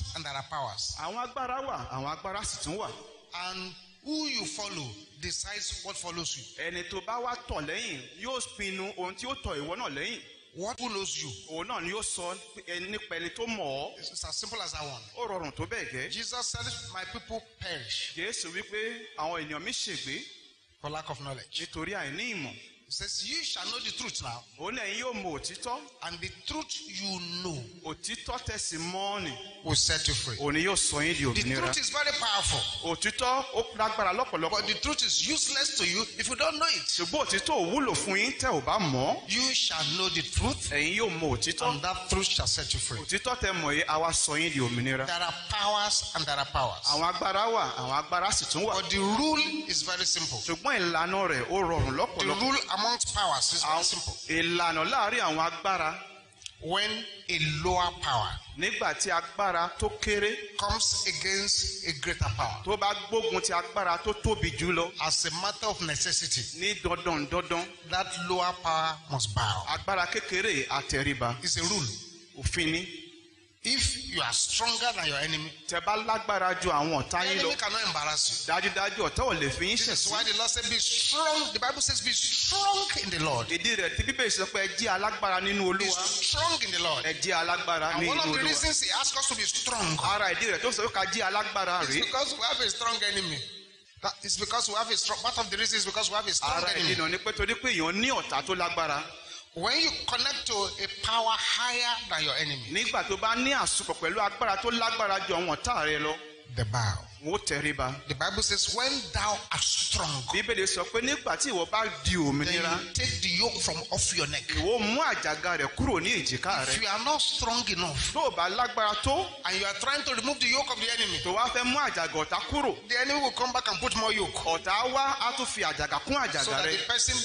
powers and there are powers. àwọn agbára wà àwọn agbára sì tún wà And who you follow decides what follows you. ẹni tó bá wá tọ̀ lẹ́yìn yóò pinnu ohun tí ó tọ̀ ìwọ náà lẹ́yìn What who knows you? òun náà ni yóò sọ nípa ẹni tó mọ̀ ọ́ it's as simple as that one. ó rọrùn tó bẹ́ẹ̀ gẹ́ Jesus said, My people perish jésù wípé àwọn ènìyàn mi ṣègbé for lack of knowledge. nítorí àìní ìmọ̀ He says, You shall know the truth now, òun lẹ́yìn yóò mọ òtítọ́. And the truth you know òtítọ́ tẹ̀sí mọ́ọ̀nì will set you free. òun yóò sọ yín di The òmìnira. truth is very powerful, òtítọ́ ó lágbára lọ́pọ̀lọpọ̀. But the truth is useless to you if you don't know it. ṣùgbọ́n òtítọ́ ò wúlò fún yín tẹ́ ò bá mọ̀. You shall know the truth, ẹ̀yin yóò mọ òtítọ́. and that truth shall set you free. òtítọ́ tẹ mọ̀ yìí àwa sọ yín di òmìnira. There are powers and there are powers. àwọn agbára wà àwọn agbára sì tún wà. But the rule is very simple. ṣùgbọ́n ìlànà rẹ̀ ó rọrùn The lọ́pọ̀lọpọ̀. rule amongst powers is very simple. ìlànà láàárín àwọn agbára When a lower power nígbà tí agbára tó kéré comes against a greater power, tó bá gbógun ti agbára tó tóbi jù lọ as a matter of necessity, ní dandan dandan that lower power must bow. agbára kékeré àtẹríba It's a rule. òfin ni If you are stronger than your enemy, tẹ bá lágbára ju àwọn ọ̀tá yín lọ enemy cannot embarrass you. dájúdájú ọ̀tá ò lè fi yín This is why the Lord said, Be strong. The Bible says, Be strong in the Lord. ìdí rẹ̀ tí bíbélì sọ pé ẹ jí alágbára nínú Be olúwa strong in the Lord. ẹ jí alágbára And nínú one of the olúwa reasons He asked us to be strong ara ìdí rẹ̀ tó sọ pé ká jí alágbára rèé because we have a strong enemy. That is because we have a strong. Part of the reason is because we have a strong ara ìdí enemy. náà ni pé torí pé èèyàn ní ọ̀tá tó lágbára When you connect to a power higher than your enemy, nígbà tó bá ní àsopọ̀ pẹ̀lú agbára tó lágbára ju àwọn ọ̀tá rẹ lọ the bow. wọn tẹríba The Bible says, When thou art strong, bíbélì sọ pé nígbà tí ìwọ bá di òmìnira then you take the yoke from off your neck. ìwọ mú àjàgà rẹ kúrò ní èjìká If rẹ you are not strong enough tó o bá lágbára tó and you are trying to remove the yoke of the enemy, tó wá fẹ́ mú àjàgà ọ̀tá kúrò the enemy will come back and put more yoke ọ̀tá wá á tún fi àjàgà kún so àjàgà that rẹ the person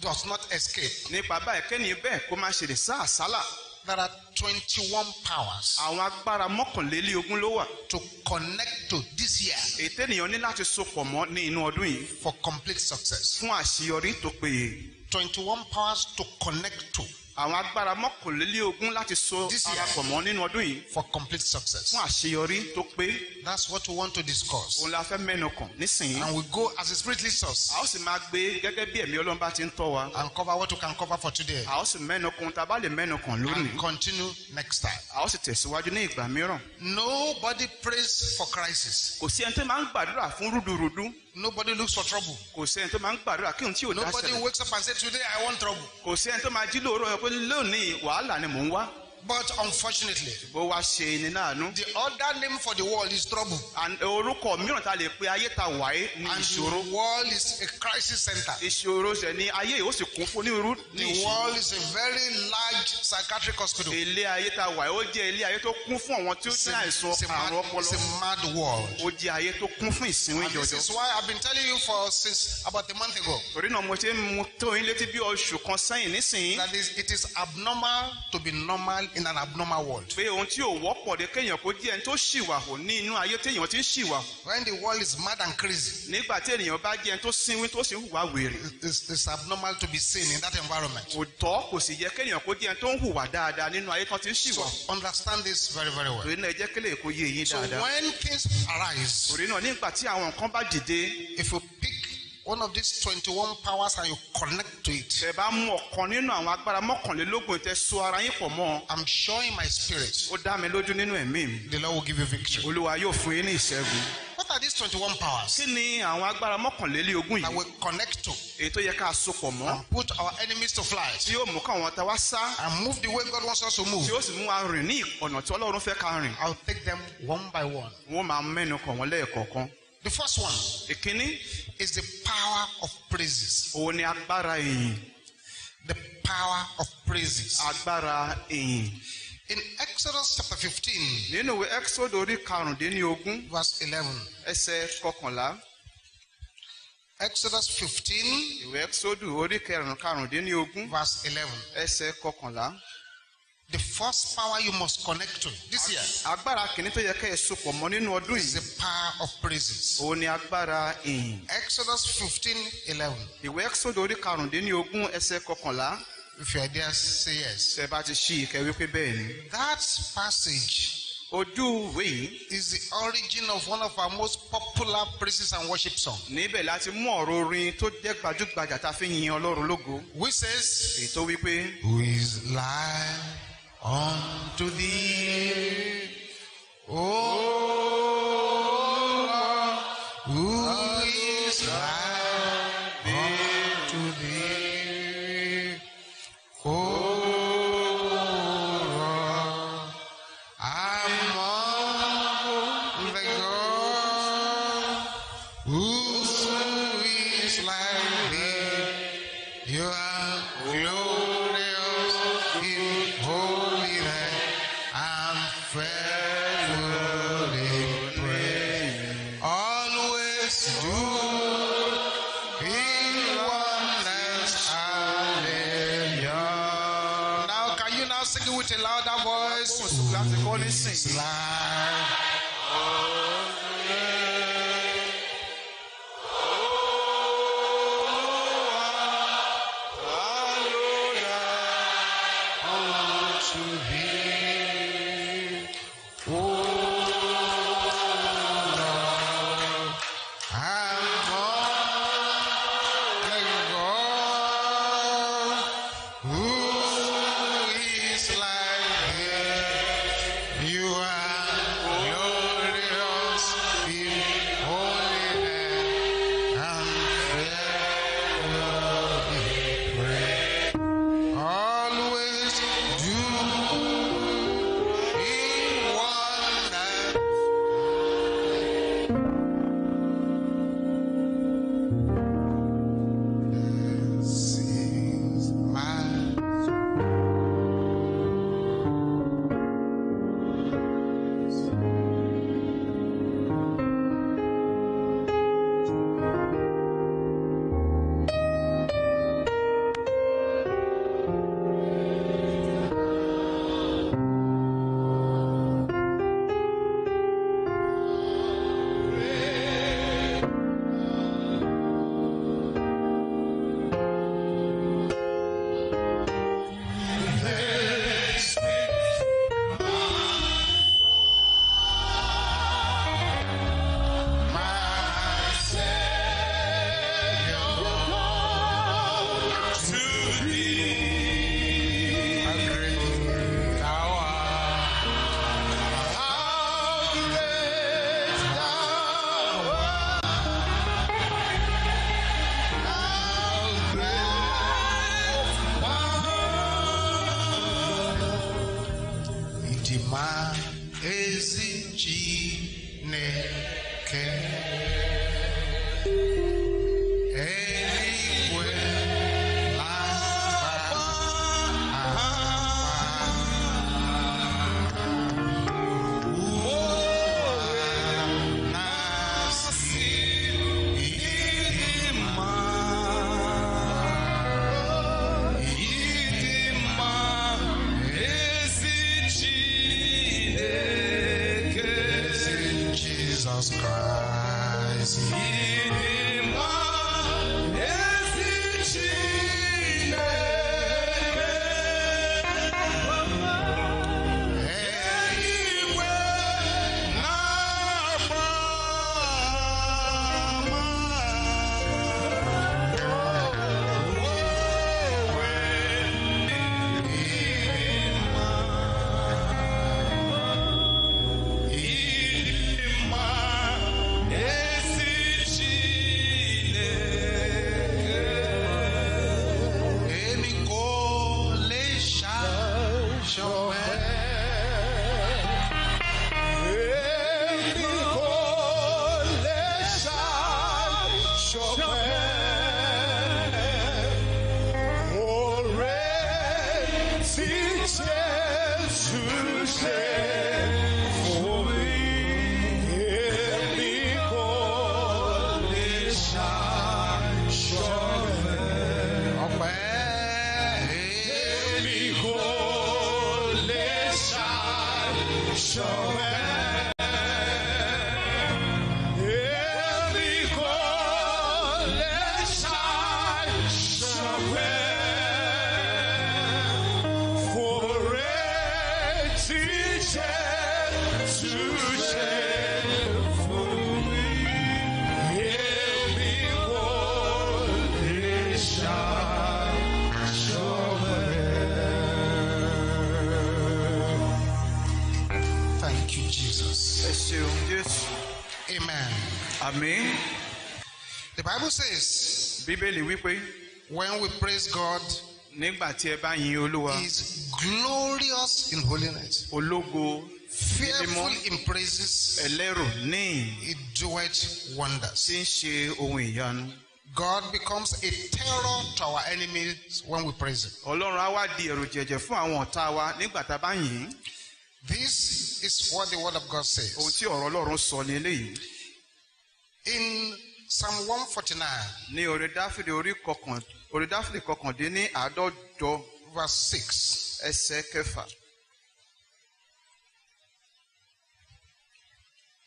does not escape. nípa báyìí kẹ́ni bẹ́ẹ̀ kó má ṣe lè sá àsálà. There are 21 powers àwọn agbára mọ́kànlélógún ló wà. to connect to this year èyí tẹ́nìyàn ní láti sopọ̀ mọ́ ní inú ọdún yìí. for complete success. fún àṣeyọrí tó péye. 21 powers to connect to àwọn agbára mọ́kànlélógún láti so This year. ara pọ̀ mọ́ nínú ọdún yìí for complete success. fún àṣeyọrí tó pé That's what we want to discuss. òun la fẹ́ mẹ́nu kàn nísìnyí And we go as the Spirit leads us a ó sì máa gbé gẹ́gẹ́ bí ẹ̀mí ọlọ́run bá ti ń tọ́ wa and cover what we can cover for today a ó sì mẹ́nu kàn tá a bá lè mẹ́nu kàn lónìí and continue next time. a ó sì tẹ̀síwájú ní ìgbà mìíràn Nobody prays for crisis. kò sí ẹni tó máa ń gbàdúrà fún rúdurùdu Nobody looks for trouble. kò sí ẹni tó máa ń gbàdúrà kí n tí ò dá Nobody ṣẹlẹ̀ wakes up and says, Today I want trouble. kò sí ẹni tó máa jí lóòrọ̀ pé lónìí wàhálà ni mò ń wá But unfortunately, bó wá ṣe ni láàánú the other name for the world is trouble. And orúkọ mìíràn tá a lè pe ayé ta wáyé ní And ìṣòro the world is a crisis center. ìṣòro ṣẹ̀ ni ayé ó sì kún fún onírúurú ní The world is a very large psychiatric hospital. ilé ayé ta wáyé ó jẹ́ ilé ayé tó kún fún àwọn tí ó ní àìsàn àrùn mad, ọpọlọ it's a mad world. ó jẹ́ ayé tó kún fún ìsìnwín And this jọjọ is why I've been telling you for since about a month ago torí náà mo ṣe ń mu tó yín létí bí oṣù kan sẹ́yìn nísìnyí that is, it is abnormal to be normal in an abnormal world. pé ohun tí ò wọ́pọ̀ de kéèyàn kó jẹ́ ẹni tó ṣìwàhù ní inú ayé téèyàn ti ń ṣìwàhù When the world is mad and crazy, nígbà tí ènìyàn bá jẹ́ ẹni tó sínwín tó sì hùwà wèrè it- it's, it's abnormal to be seen in that environment. kò tọ́ kò sì yẹ kéèyàn kó jẹ́ ẹni tó ń hùwà dáadáa nínú ayé tó ti ń So ṣìwàhù understand this very, very well. torí náà ẹ jẹ́ kílè kó yé yín So dáadáa when things arise, torí náà nígbà tí àwọn nǹkan bá dìde if you pick one of these 21 powers and you connect to it, tẹ́ bá mú ọ̀kan nínú àwọn agbára mọ́kànlélógún tẹ́ so ara yín pọ̀ mọ́. I'm sure in my spirit, ó dá mi lójú nínú ẹ̀mí mi. The Lord will give you victory. olúwa yóò fún yín ní ìṣẹ́gun. What are these 21 powers? Kí ni àwọn agbára mọ́kànlélógún that yìí? we connect to. Èyí tó yẹ ká so pọ̀ mọ́. And put our enemies to flight. Tí yóò mú káwọn ta wá sá. And move the way God wants us to move? tí ó sì mú wa rìn ní ọ̀nà tí ọlọ́run fẹ́ ká rìn. I'll take them one by one. wọ́n máa mẹ́nu kàn wọ́n lẹ́ẹ̀kọ̀ọ̀kan. The first one. Ìkíní is the power of praises. òun ni agbára ìyìn The power of praises. agbára ìyìn In Exodus chapter 15, nínú ìwé exodus orí karùndínlógún verse 11. ẹsẹ̀ kọkànlá Exodus 15, ìwé exodus orí karùndínlógún verse 11. ẹsẹ̀ kọkànlá The first power you must connect to this year agbára kìíní tó yẹ kẹ́ ẹ sopọ̀ mọ́ nínú ọdún is yìí. the power of praises. òun ni agbára ìyìn. Exodus 15, 11. ìwé exodus orí karùndínlógún ẹsẹ̀ kọkànlá. If you are there, say yes. tẹ́ bá ti ṣí ìkẹ́ wípé bẹ́ẹ̀ ni. That passage ojú ìwé yìí. is the origin of one of our most popular praises and worship songs, níbẹ̀ láti mú ọ̀rọ̀ orin tó jẹ́ gbajúgbajà tá a fi yin ọlọ́run lógo. Which says, tó wípé Who is like unto thee? Oh, who is like bíbélì wípé when we praise God, nígbà tí ẹ bá yin olúwa He is glorious in holiness, ológo fearful in praises, ẹlẹ́rù ní He doeth wonders. tí ń ṣe ohun ìyanu God becomes a terror to our enemies when we praise Him. ọlọ́run á wá di ẹ̀rù jẹ̀jẹ̀ fún àwọn ọ̀tá wa nígbà tá a bá yìn ín This is what the Word of God ohun says. tí ọ̀rọ̀ ọlọ́run sọ ní eléyìí In Psalm 149, ní orí dáfídì orí kọkàn orí dáfídì kọkàndínní àádọ́jọ verse 6, ẹsẹ̀ kẹfà.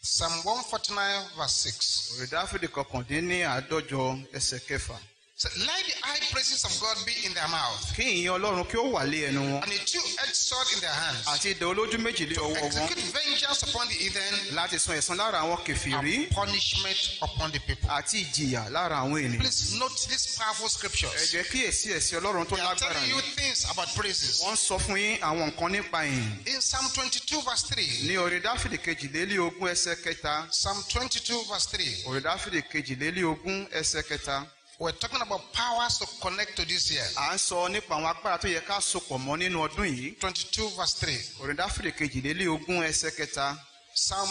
Psalm 149, verse 6. orí dáfídì kọkàndínní àádọ́jọ ẹsẹ̀ kẹfà So, let the high praises of God be in their mouth, kí ìyìn ọlọ́run kí ó wà lé ẹnu wọn. And a two-edged sword in their hands, àti idẹ olójú méjì lé ọwọ́ wọn. Execute vengeance upon the heathen, láti san ẹ̀san lára àwọn kẹfìrí and punishment upon the people. àti ìjìyà lára àwọn ènìyàn. Please note these powerful ẹ scriptures. jẹ́ kíyèsí ẹ̀sìn ọlọ́run tó They are lágbára telling you things about praises. wọ́n sọ fún yín àwọn nǹkan nípa ìyìn. In Psalm 22, verse 3, ní orí dáfídì kejìlélí ogún ẹsẹ̀ kẹta. Psalm 22, verse 3, orí dáfídì kejìlélí ogún ẹsẹ̀ kẹta we're talking about powers to connect to this year. à ń sọ nípa àwọn agbára tó yẹ ká sopọ̀ mọ́ nínú ọdún yìí 22, verse 3. orí dáfídì kejìlélí ogún ẹsẹ̀ kẹta Psalm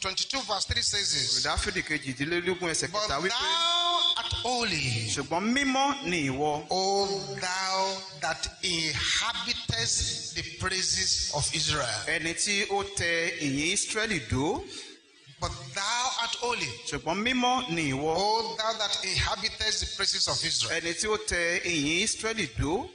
22, verse 3 says this. dáfídì kejìlélí ogún ẹsẹ̀ But kẹta wípé thou art holy, ṣùgbọ́n mímọ́ ni ìwọ O thou that inhabitest the praises of Israel. ẹni tí ó tẹ ìyìn ísírẹ́lì dó But thou art holy, ṣùgbọ́n mímọ́ ni ìwọ. O thou that inhabitest the praises of Israel. ẹni tí ó tẹ ìyìn ísírẹ́lì dó.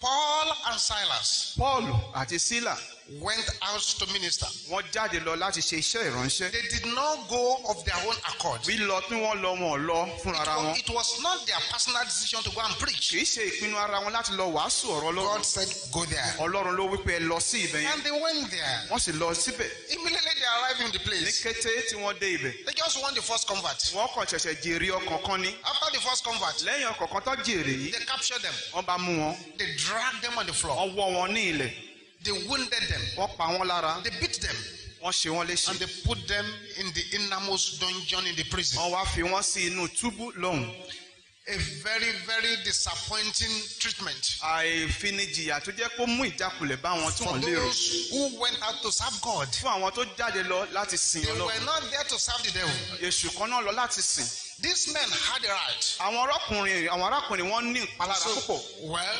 Paul and Silas paul àti sílà went out to minister. wọ́n jáde lọ láti ṣe iṣẹ́ ìránṣẹ́ They did not go of their own accord. bí lọ tí wọ́n lọ wọn lọ It wọn was, it was not their personal decision to go and preach. kì í ṣe ìpinnu ara wọn láti lọ wàásù ọ̀rọ̀ God ọlọ́run said, Go there. ọlọ́run ló wípé ẹ lọ sí ibẹ̀ yẹn And they went there. wọ́n sì lọ síbẹ̀ Immediately they arrived in the ní place. kété tí wọ́n dé ibẹ̀ They just won the first convert. wọ́n kàn ṣẹ̀ṣẹ̀ jèrè ọkàn kan ní After the first convert, lẹ́yìn ọkàn kan tó jèrè yìí they captured them. wọ́n bá mú wọn They dragged them on the floor. wọ́n wọ́ wọn ní ilẹ̀ They wounded them. wọ́n pa wọ́n lára They beat them. wọ́n ṣe wọ́n léṣe And they put them in the innermost dungeon in the prison. wọ́n wá fi wọ́n sí inú túbú lọ́hùn A very, very disappointing treatment àìfinijìyà tó jẹ́ kó mú ìjákulẹ̀ bá wọn tí for wọ́n lérò those who went out to serve God. fún àwọn tó jáde lọ láti sìn They were ọlọ́run not there to serve the devil. èṣù kan náà lọ láti sìn These men had a right. àwọn arákùnrin àwọn arákùnrin wọn ní ìpalára So, púpọ̀ well,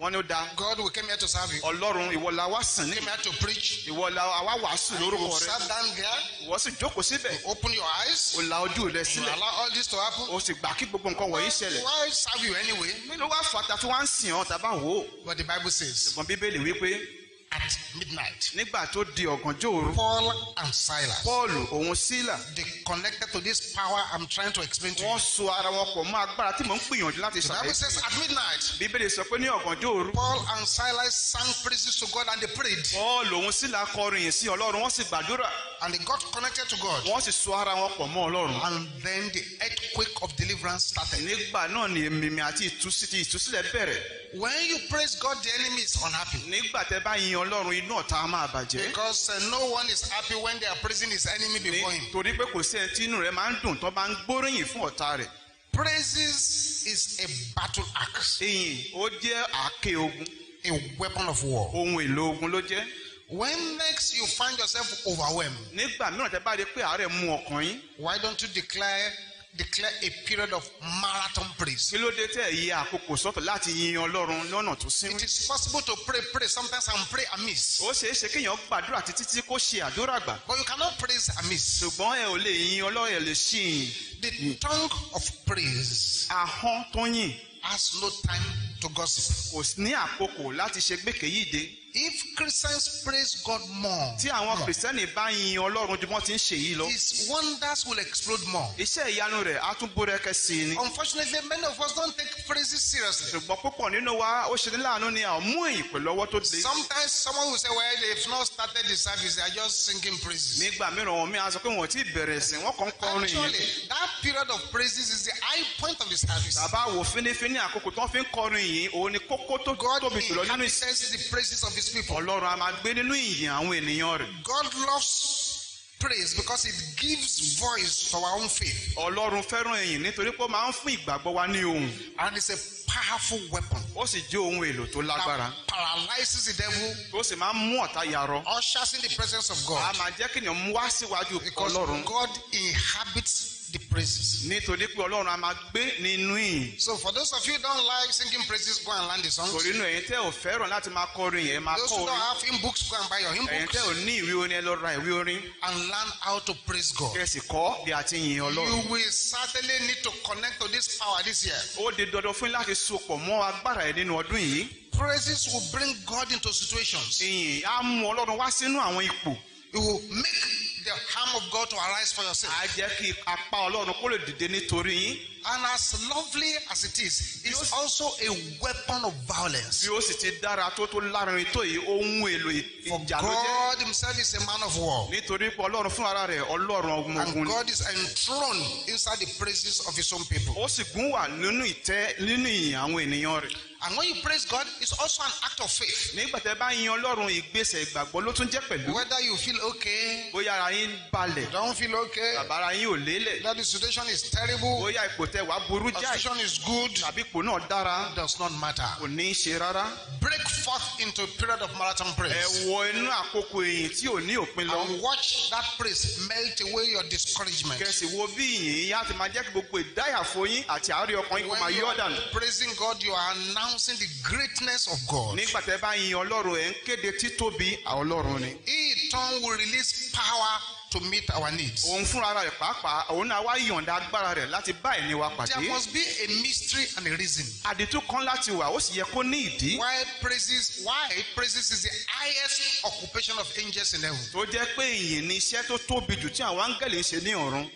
wọn ní ó da God, we came here to serve you. ọlọ́run ìwọ la wá sìn ní came here to preach. ìwọ la wá wàásù You lórúkọ rẹ sat down there, ìwọ sì jókòó síbẹ̀ open your eyes, ó la ojú rẹ you sílẹ̀ allow all this to happen. ó sì gbà kí gbogbo nǹkan wọ̀nyí ṣẹlẹ̀ Why serve you anyway? mí ló wá fàtà tí wọ́n á sìn ọ́ tàbá wò But the Bible says, ṣùgbọ́n bíbélì wípé at midnight, nígbà tó di ọ̀gànjọ́ òru Paul and Silas, pọ́ọ̀lù òun sílà they connected to this power I'm trying to explain to you. wọ́n so ara wọn pọ̀ mọ́ agbára tí mò ń gbìyànjú láti The Bible ṣàlàyé says, at midnight, bíbélì sọ pé ní ọ̀gànjọ́ òru Paul and Silas sang praises to God and they prayed. pọ́ọ̀lù òun sílà kọrin yìí sí ọlọ́run wọ́n sì gbàdúrà And they got connected to God. wọ́n sì so ara wọn pọ̀ mọ́ ọlọ́run And then the earthquake of deliverance started. nígbà náà ni èmìmì àti ìtúsí- ìtúsílẹ̀ bẹ̀rẹ̀ When you praise God, the enemy is unhappy. nígbà tẹ bá yin ọlọ́run inú ọ̀tá máa bàjẹ́ Because uh, no one is happy when they are praising his enemy before him. torí pé kò sí ẹni tí inú rẹ̀ máa ń dùn tó bá ń gbóríyìn fún ọ̀tá rẹ̀ Praises is a battle axe, ìyìn ó jẹ́ àáké ogun a weapon of war. ohun èlò ogun ló jẹ́ When next you find yourself overwhelmed, nígbà mìíràn tẹ bá rí pé àárẹ̀ mú ọkàn yín why don't you declare declare a period of marathon praise? kí ló dé tẹ̀ yí àkókò sọ́tọ̀ láti yin ọlọ́run lọ́nà tó sínú. It is possible to pray, pray sometimes and pray amiss, ó ṣeé ṣe kéèyàn gbàdúrà títí tí kò ṣe àdúrà gbà but you cannot praise amiss. ṣùgbọ́n ẹ ò lè yin ọlọ́run ẹ lè ṣí yìn The tongue of praise ahọ́n tó yìn has no time to gossip. kò ní àkókò láti ṣe gbèkéyìde If Christians praise God more, tí àwọn kìrìsìtẹ́nì bá yin ọlọ́run ju wọ́n ti ń ṣe yìí lọ His wonders will explode more. iṣẹ́ ìyanu rẹ̀ á tún bórẹ́kẹ́ sí i ni Unfortunately, many of us don't take praises seriously. ṣùgbọ́n púpọ̀ nínú wa ó ṣe ní láàánú ni àwọn mú èyí pẹ̀lú ọwọ́ tó le Sometimes someone will say, Well, they've not started the service, they are just singing praises. nígbà mìíràn wọn mi á sọ pé wọn ò tí ì bẹ̀rẹ̀ sí wọ́n kàn kọrin Actually, that period of praises is the high point of the service. tàbá wò fínífíní àkókò tó fi ń kọrin yìí òun ni kókó tó tóbi jùlọ nínú ìsìn inhabits the praises of His people. ọlọ́run a máa gbé nínú ìyìn àwọn ènìyàn rẹ̀. God loves praise because it gives voice to our own faith. Ọlọ́run fẹ́ràn ẹ̀yìn nítorí pé ó máa ń fún ìgbàgbọ́ wa ní ohùn. And it's a powerful weapon ó sì jẹ́ ohun èlò tó lágbára. that paralyzes the devil, ó sì máa ń mú ọ̀tá yarọ. ushers in the presence of a God máa jẹ́ kí ènìyàn mú wá síwájú because ọlọ́run. God inhabits the praises. nítorí pé ọlọ́run a máa gbé nínú ìyìn So for those of you who don't like singing praises, go and learn the songs. torí inú ẹ̀yin tẹ́ ò fẹ́ràn láti máa kọrin yẹn máa Those kọ who don't orin have hymn books, go and buy your hymn ẹ̀yin books tẹ́ ò ní ìwé orin ẹ lọ ra ìwé orin and learn how to praise God. kẹ́ ẹ sì kọ́ bí a ti yin ọlọ́run You will certainly need to connect to this power this year. ó di dandan fún yín láti sopọ̀ mọ́ agbára ẹ̀ nínú ọdún yìí Praises will bring God into situations. ìyìn á mú ọlọ́run wá sínú àwọn ipò It will make the arm of God to arise for your sake. á jẹ́ kí apá ọlọ́run kó lè dìde nítorí yín And as lovely as it is, it's also a weapon of violence. bí ó sì ti dára tó tó lárinrin tó yìí ohun èlò For ìjà ló jẹ́ God Himself is a man of war. nítorí pé ọlọ́run fún ara rẹ̀ ọlọ́run ọmọ ogun And ni God is enthroned inside the praises of His own people. ó sì gún wà nínú ìtẹ́ nínú ìyìn àwọn ènìyàn rẹ̀ And when you praise God, it's also an act of faith. nígbà tẹ́ bá yin ọlọ́run ìgbésẹ̀ ìgbàgbọ́ ló tún jẹ́ pẹ̀lú Whether you feel okay, bóyá ara yín balẹ̀ don't feel okay, tàbí ara yín ò lélẹ̀ that the situation is terrible, bóyá ipò tẹ́ wàá burú the situation is good, tàbí ipò náà dára does not matter. kò ní í ṣe rárá Break forth into a period of marathon ẹ praise. wọ inú àkókò ìyìn tí ò ní òpin lọ And watch that praise melt away your discouragement. kẹsì wo bí ìyìn yín ti máa jẹ́ kí gbogbo ìdáyàfó yín àti àárẹ̀ ọkàn yín kó máa When you are praising God, you are announcing the greatness of God. nígbà tẹ́ bá yin ọlọ́run ẹ̀ ń kéde títóbi ọlọ́run ni He turn will release power to meet our needs. òun fúnra rẹ̀ pàápàá òun náà wá yọ̀ǹda agbára rẹ̀ láti bá ẹni wa There pàdé must be a mystery and a reason. àdìtú kan láti wà ó sì yẹ kó ní ìdí Why praises? Why praises is the highest occupation of angels in heaven. tó jẹ́ pé ìyìn ni iṣẹ́ tó tóbi jù tí àwọn áńgẹ́lì ń ṣe ní ọ̀run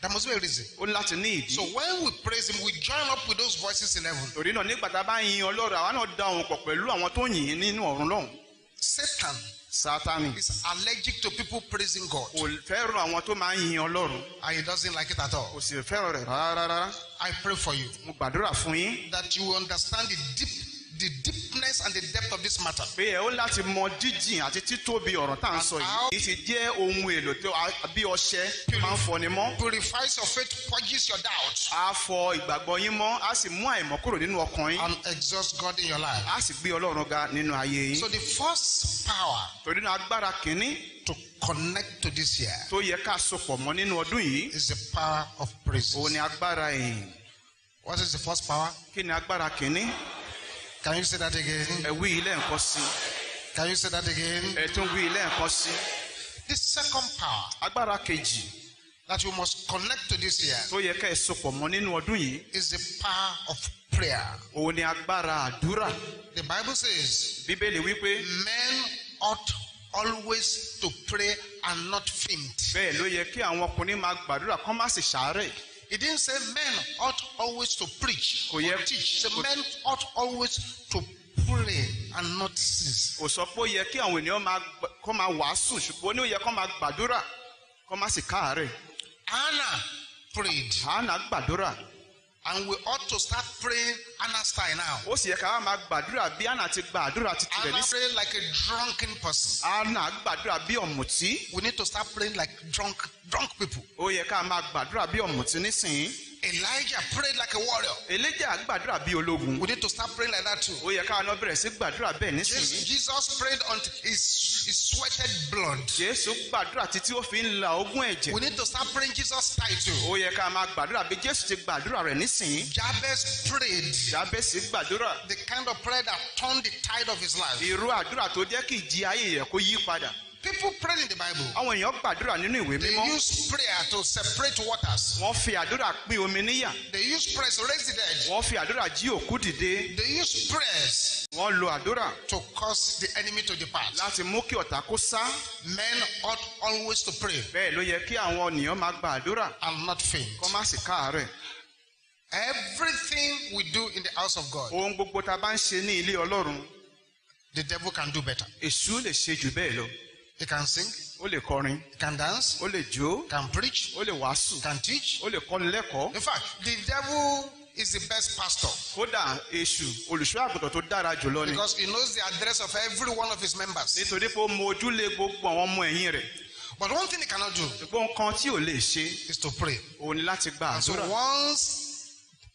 There must be a reason. ó ní láti ní ìdí So when we praise Him, we join up with those voices in heaven. torí náà nígbà tá a bá yin ọlọ́run àwa náà da òun pọ̀ pẹ̀lú àwọn tó yìn ín nínú ọ̀run lọ́hùn Satan sátani is allergic to people praising God, kò fẹ́ràn àwọn tó máa ń yin ọlọ́run and he doesn't like it at all. kò sì fẹ́ràn rẹ̀ rárá I pray for you mo gbàdúrà fún yín that you understand the deep, the deepness and the depth of this matter. pé ẹ ó láti mọ jíjìn àti títóbi ọ̀rọ̀ tá à ń sọ yìí kì í sì jẹ́ ohun èlò tó a- bí ọṣẹ máa ń fọni mọ́ Purifies your faith, purges your doubts, á fọ ìgbàgbọ́ yín mọ́ á sì mú àìmọ́ kúrò nínú ọkàn yín and exhaust God in your life. á sì gbé ọlọ́run ga nínú ayé yín So the first power torí náà agbára kìíní to connect to this year tó yẹ ká sopọ̀ mọ́ nínú ọdún yìí is the power of praise. òun ni agbára ìyìn What is the first power? kí ni agbára kìíní Can you say that again? ẹ wí ilé nǹkan sí Can you say that again? ẹ tún wí ilé nǹkan sí The second power agbára kejì that you must connect to this year tó yẹ ká ẹ sopọ̀ mọ́ nínú ọdún yìí is the power of prayer. òun ni agbára àdúrà The Bible says bíbélì wípé men ought always to pray and not faint. bẹ́ẹ̀ ló yẹ kí àwọn ọkùnrin máa gbàdúrà kán má sì ṣàárẹ̀ He didn't say men ought always to preach Kò or yẹ- teach. The men ought always to pray and not cease. kò sọ pé ó yẹ kí àwọn ènìyàn máa kán máa wàásù ṣùgbọ́n ó yẹ kán máa gbàdúrà kán má sì káàárẹ̀ Anna prayed, hánà gbàdúrà and we ought to start praying Anna style now. ó sì yẹ ká wá máa gbàdúrà bí hánà ti gbàdúrà ti tirẹ̀ Anna ní prayed like a drunken person. hánà gbàdúrà bí ọ̀mùtí We need to start praying like drunk, drunk people. ó yẹ ká máa gbàdúrà bí ọ̀mùtí nísìnyí Elijah prayed like a warrior. elijah gbàdúrà bí ológun We need to start praying like that too. ó yẹ ká náà bẹ̀rẹ̀ sí gbàdúrà bẹ́ẹ̀ nísìnyí Jesus, prayed until he, he sweated blood. jésù gbàdúrà títí ó fi ń la ogún ẹ̀jẹ̀ We need to start praying Jesus style too. ó yẹ ká máa gbàdúrà bí jésù ti gbàdúrà rẹ̀ nísìnyí Jabez prayed jábẹ́sì gbàdúrà the kind of prayer that turned the tide of his life. irú àdúrà tó jẹ́ kí ìjì ayé rẹ̀ kó yí padà People pray in the Bible. àwọn èèyàn gbàdúrà nínú ìwé They mímọ́ use prayer to separate waters. wọ́n fi àdúrà pín omi níyà They use prayers to raise the dead. wọ́n fi àdúrà jí òkú dìde They use prayers wọ́n lo àdúrà to cause the enemy to depart. láti mú kí ọ̀tá kó sá Men ought always to pray bẹ́ẹ̀ ló yẹ kí àwọn ènìyàn máa gba àdúrà and not faint. kó má sì káàárẹ̀ Everything we do in the house of God, ohun gbogbo tá a bá ń ṣe ní ilé ọlọ́run the devil can do better. èṣù lè ṣe jù bẹ́ẹ̀ lọ He can sing, ó lè kọrin he can dance, ó lè jó can preach, ó lè wàásù can teach. ó lè kọ́ni lẹ́kọ̀ọ́ In fact, the devil is the best pastor kódà èṣù olùṣọ́ àgùntàn tó dára jùlọ ni because he knows the address of every one of his members. nítorí pé ó mọ ojúlé gbogbo àwọn ọmọ ẹ̀yìn rẹ̀ But one thing he cannot do ṣùgbọ́n nǹkan tí ò lè ṣe is to pray. òun ni láti gba So àdúrà once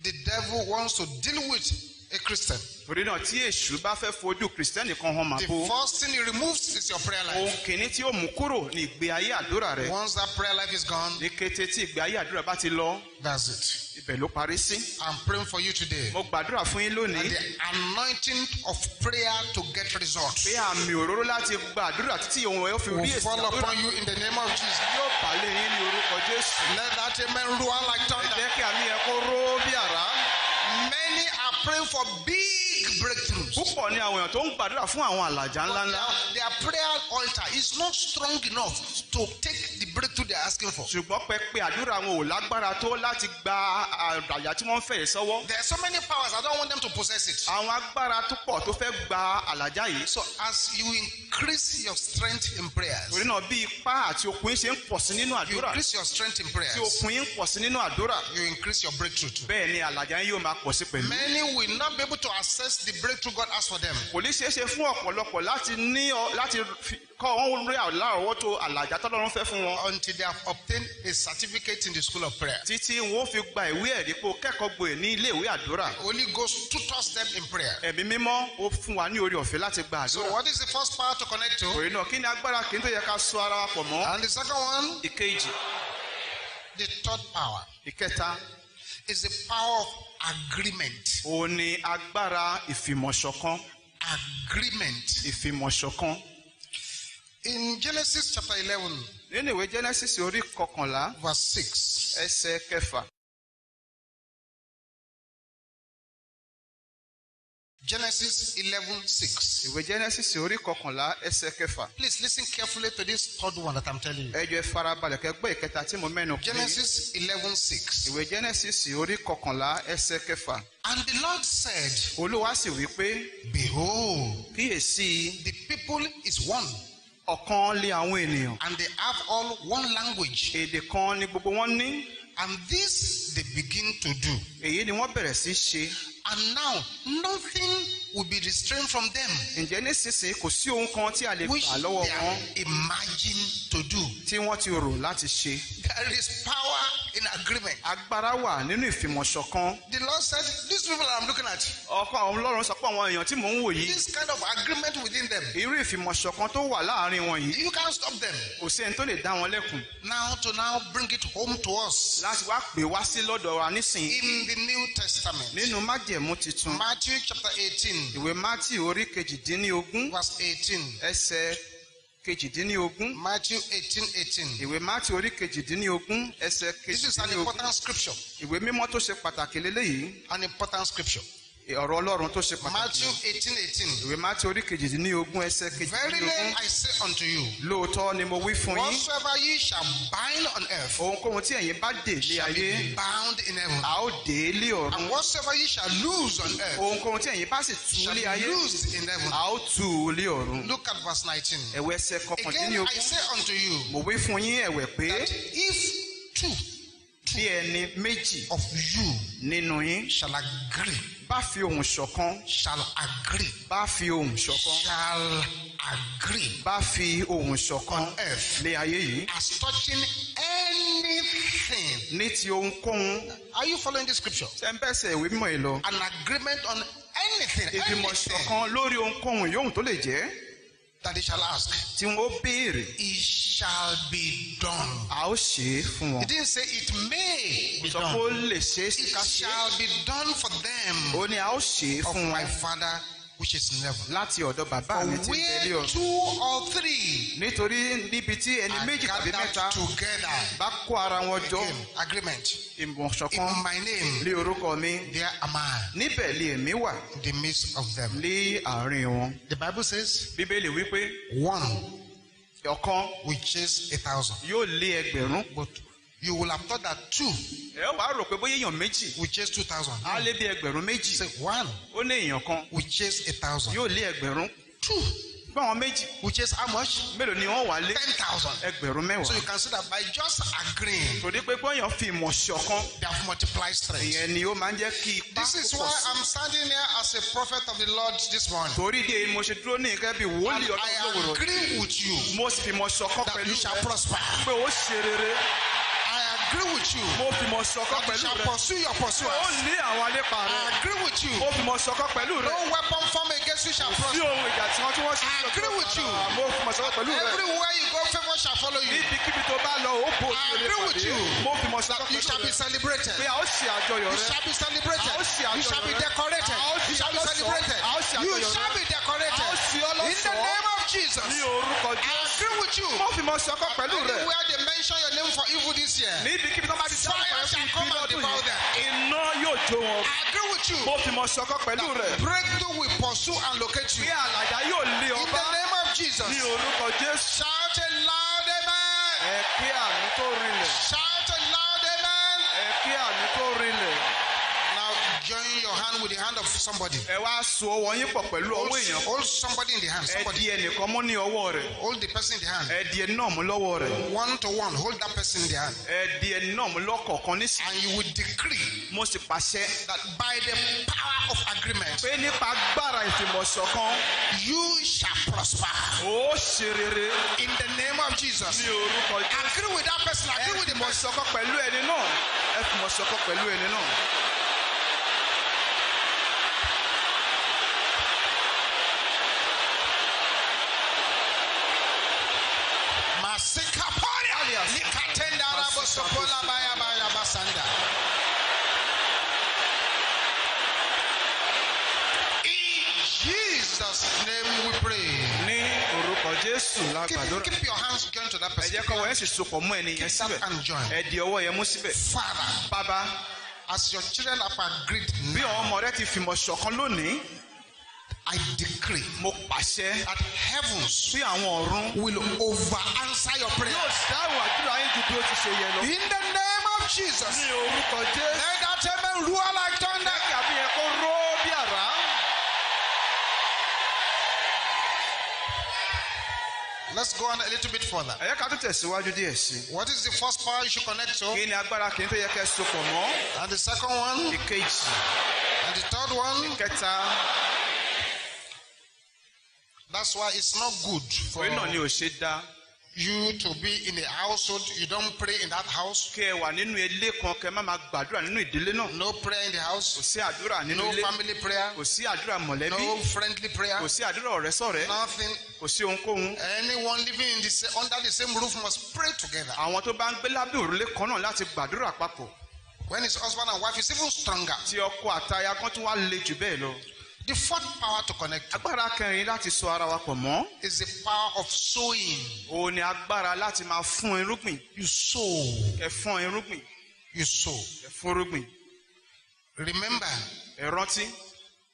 the devil wants to deal with a Christian, torí náà tí èṣù bá fẹ́ fojú kìrìsìtẹ́nì kan hàn máa the bó first thing he removes is your prayer ohun life. kìíní tí ó mú kúrò ní ìgbé ayé àdúrà rẹ Once that prayer life is gone, ní kété tí ìgbé ayé àdúrà bá ti lọ that's it. ibẹ̀ ló parí sí. I'm praying for you today. mo gbàdúrà fún yín And lónìí the anointing of prayer to get results pé àmì òróró láti gba àdúrà títí òun ẹ̀ ó fi rí will èsì fall àdúrà upon you in the name of Jesus. yóò balẹ̀ yín ní orúkọ jésù. Let that amen roar like ẹ thunder. jẹ́ kí àmì yẹn kó ró bí àrá. Many are praying for big breakthroughs. Púpọ̀ ni àwọn èèyàn tó ń gbàdúrà fún àwọn àlàjá ńláńlá. their, prayer altar is not strong enough to take the breakthrough they're asking for. ṣùgbọ́n pẹpẹ àdúrà wọn ò lágbára tó láti gba àlàjá tí wọ́n ń fẹ̀yẹ̀ sọ́wọ́. There are so many powers, I don't want them to possess it. àwọn agbára tó pọ̀ tó fẹ́ gba àlàjá yìí. So as you increase your strength in prayers, torí náà bí ipá àti okun ṣe ń pọ̀ sí nínú you àdúrà increase your strength in tí prayers, okun yín pọ̀ sí nínú àdúrà you increase your breakthrough too. bẹ́ẹ̀ ni àlàjá yín yóò máa pọ̀ sí pẹ̀lú. Many will not be able to access the breakthrough God has for them kò ní ṣeé ṣe fún ọ̀pọ̀lọpọ̀ láti ní ọ láti kọ́ wọn rí àlárọ̀wọ́tó àlàjá tọ́lọ́run fẹ́ fún wọn. until they have obtained a certificate in the school of prayer. títí wọn fi gba ìwé ẹ̀rí pé o kẹ́kọ̀ọ́ gboyè ní ilé ìwé àdúrà. Holy Ghost tutors them in prayer. ẹ̀mí mímọ́ ó fún wa ní orí ọ̀fẹ́ láti gba So àdúrà. what is the first power to connect to? òye náà kí ni agbára kí n tó yẹ ká so ara wa pọ̀ mọ́. And the second one, ìkejì the third power, ìkẹta is the power of agreement. òun ni agbára ìfìmọ̀ṣọ̀kan Agreement. ìfìmọ̀ṣọ̀kan. In Genesis chapter 11, nínú ìwé genesis orí kọkànlá verse 6, ẹsẹ̀ kẹfà. Genesis 11, 6. ìwé genesis orí kọkànlá ẹsẹ̀ kẹfà. Please listen carefully to this third one that I'm telling you. ẹ jọ̀ọ́ ẹ farabalẹ̀ kẹ́ gbọ́ ìkẹta tí mo mẹ́nu kù. Genesis 11, 6. ìwé genesis orí kọkànlá ẹsẹ̀ kẹfà. And the Lord said, olúwa sì wí pé Behold, kíyèsí the people is one, ọ̀kan lé àwọn ènìyàn. and they have all one language. èdè kan ni gbogbo wọn ní. And this they begin to do. èyí ni wọ́n bẹ̀rẹ̀ sí ṣe. And now nothing will be restrained from them, ǹjẹ́ nísinsìnyí kò sí ohun kan tí a lè which gbà lọ́wọ́ they wọn are imagined to do. tí wọ́n ti rò láti ṣe. There is power in agreement. agbára wà nínú ìfìmọ̀ṣọ̀kan. The Lord said, These people I'm looking at, ọkọ àwọn ọlọ́run sọ pé àwọn èèyàn tí mò ń wò yìí this kind of agreement within them, irú ìfìmọ̀ṣọ̀kan tó wà láàárín wọn yìí you can't stop them. kò sí ẹni tó lè dá wọn lẹ́kùn Now to now bring it home to us láti wá pè wá sí lọ́dọ̀ wa nísìnyí in the New Testament. nínú májẹ̀mú titun Matthew chapter 18, ìwé mátì orí kejìdínlógún verse 18. ẹsẹ̀ kejìdínlógún Matthew 18, 18. ìwé mátì orí kejìdínlógún ẹsẹ̀ This is an kejìdínlógún important scripture. ìwé mímọ́ tó ṣe pàtàkì lélẹ́yìí An important scripture. Ọ̀rọ̀ ọlọ́run tó ṣe pàtàkì Matthew 18, 18. ìwé mátì orí kejìdínlógún ẹsẹ̀ Verily kejìdínlógún I say unto you, lóòótọ́ ni mo wí fún yín whatsoever ye shall bind on earth ohunkóhun tí ẹ̀yin bá dè shall ayé be bound in heaven. a ó dè é lé ọ̀run And whatsoever ye shall loose on earth ohunkóhun tí ẹ̀yin bá sì tú shall lé be ayé loosed in heaven. a ó tú u lé ọ̀run. Look at verse 19. ẹ̀wẹ̀ ẹsẹ̀ Again I kọkàndínlógún say unto you, mo wí fún yín ẹ̀wẹ̀ pé that if two bí ẹni méjì of you nínú yín shall agree, bá fi ohùn ṣọ̀kan shall agree, bá fi ohùn ṣọ̀kan shall agree. Bá fi ohùn ṣọ̀kan on earth. lé ayé yìí. As touching anything. ní ti ohunkóhun. Are you following the scripture? ṣe ń bẹ́sẹ̀ ìwé mímọ́ yìí lọ? An agreement on anything, ìgbìmọ̀ ṣọ̀kan lórí ohunkóhun yóhùn tó lè jẹ́ that they shall ask, tí wọ́n béèrè it shall be done. a ó ṣe é fún wọn. He didn't say it may be sọ pé done. ó lè ṣe é It ká ṣe é shall be done for them ó ní a ó ṣe é of fún my wọn Father which is in heaven. láti ọ̀dọ̀ bàbá mi tí ń bẹ lé Where ọ̀run. two or three nítorí níbi tí ẹni are méjì tàbí mẹ́ta gathered together, bá kó ara wọn jọ again, agreement ìmọ̀ṣọ̀kan in my name, lé orúkọ mi there am I níbẹ̀ lé èmi wà in the midst of them. lé àárín wọn. The Bible says, bíbélì wípé one ọ̀kan will chase a thousand, yóò lé ẹgbẹ̀rún. but you will have thought that two ẹ wàá rò pé bóyá èèyàn méjì will chase two thousand. á lé bí ẹgbẹ̀rún méjì. Say one ó ní èèyàn kan will chase a thousand. yóò lé ẹgbẹ̀rún. Two àwọn méjì which is how much? mélòó ni wọ́n wà lé 10,000. ẹgbẹ̀rún So mẹ́wàá you can see that by just agreeing, torí pé gbọ́yàn fi ìmọ̀ ṣọ̀kan they have multiplied strength. ìyẹn ni ó máa ń jẹ́ kí ipá This is púpọ̀ why sí I'm standing here as a prophet of the Lord this morning. torí èyí mo ṣe dúró ní gẹ́gẹ́ bí wòlíì And ọlọ́run I lówùrọ̀ agree with you mo sì fi ìmọ̀ ṣọ̀kan that pẹ̀lú you shall prosper. pé ó ṣe rere I agree with you mo fi ìmọ̀ ṣọ̀kan that you pẹ̀lú shall rẹ pursue your ó pursuers. ní àwọn alépa rẹ I agree with you. mo fi ìmọ̀ ṣọ̀kan pẹ̀lú rẹ No weapon formed against you shall sí prosper. ohun ìjà tí wọ́n tí wọ́n ṣe I agree with you. mo fi ìmọ̀ ṣọ̀kan pẹ̀lú rẹ Everywhere you go, favor shall follow you. níbikíbi tó bá lọ ó bò I sí agree with pàdé you. mo fi ìmọ̀ ṣọ̀kan You pẹ̀lú shall be rẹ celebrated. pé a ó ṣe àjọyọ̀ You rẹ shall be celebrated. A ó ṣe You shall be àjọyọ̀ rẹ. decorated. A ó ṣe You shall be celebrated. A ó ṣe You àjọyọ̀ shall rẹ. be decorated. A ó ṣe In the name of Jesus. ní orúkọ I jésù agree with you. mo fi ìmọ̀ ṣọ̀kan pẹ̀lú rẹ Anywhere they mention your name for evil this year, níbikíbi tó bá ti shall fún come ìbí lọ́dún yìí iná yóò jó wọn I agree with you. mo fi ìmọ̀ ṣọ̀kan pẹ̀lú rẹ Breakthrough will pursue and locate you. bí àlàjá yóò lé In ọba the name of Jesus. ní orúkọ jésù Shout a loud amen. ẹ kí àmì tó rinlẹ̀ Shout a loud amen. ẹ kí àmì tó rinlẹ̀ your hand with the hand of somebody. ẹ wá so ọwọ́ yín pọ̀ pẹ̀lú Hold, ọwọ́ èèyàn hold somebody in the hand. ẹ Somebody. di ẹnìkan mú ní ọwọ́ rẹ̀ Hold the person in the hand. ẹ di ẹni náà mú lọ́wọ́ rẹ̀ One to one. Hold that person in the hand. ẹ di ẹni náà mú lọ́kọ̀ọ̀kan nísìnyí And you will decree mo sì pàṣẹ that by the power of agreement, pé nípa agbára ìfìmọ̀ṣọ̀kan you shall prosper. ó ṣe rere In the name of Jesus. ní orúkọ jésù. Agree with that person. Agree with the person. ṣọ̀kan pẹ̀lú ẹni náà ẹ fìmọ̀ ṣọ̀kan pẹ̀lú ẹni náà. Sopola baya baya basanda. In Jesus' name we pray. ní orúkọ jésù Keep, your hands joined to that ẹ person. jẹ́ kọ́wọ́ ẹ sì sopọ̀ mọ́ ẹni yẹn Keep síbẹ̀ that hand joined. ẹ di ọwọ́ yẹn mú síbẹ̀. Father, bàbá as your children have agreed, bí ọmọ rẹ ti fìmọ̀ ṣọ̀kan lónìí I decree mo pàṣẹ that heavens sí àwọn ọ̀run will over answer your prayer. yóò dáhùn àdúrà yín ju bí ó ti ṣe yẹ lọ. In the name of Jesus. ní orúkọ jésù Let that amen roar like thunder. kí àbí yẹn kó ró bí àrá. Let's go on a little bit further. ẹ ká tún tẹ̀síwájú díẹ̀ sí. What is the first power you should connect to? kí ni agbára kìíní tó yẹ kẹ́ ẹ sopọ̀ mọ́. And the second one? ìkejì And the third one? That's why it's not good for you to be in a household. You don't pray in that house. kí ẹ wà nínú ilé kan kẹ́ má máa gbàdúrà nínú ìdílé náà. No prayer in the kò house. sí àdúrà nínú No ilé family prayer. kò sí àdúrà mọ̀lẹ́bí No friendly prayer. kò sí àdúrà ọ̀rẹ́ sọ̀rẹ́ Nothing. kò sí ohunkóhun. Anyone living in the under the same roof must pray together. àwọn tó bá ń gbé lábẹ́ òrùlé kan náà láti gbàdúrà papọ̀ When it's husband and wife, it's even stronger. tí ọkọ àtaya kan tún wá le jù bẹ́ẹ̀ lọ. The fourth power to connect agbára kẹrin láti so ara wa pọ̀ mọ́. is the power of sowing. òun ni agbára láti máa fún irúgbìn. You sow. ẹ fún irúgbìn. You sow. ẹ fún irúgbìn. Remember ẹ rántí.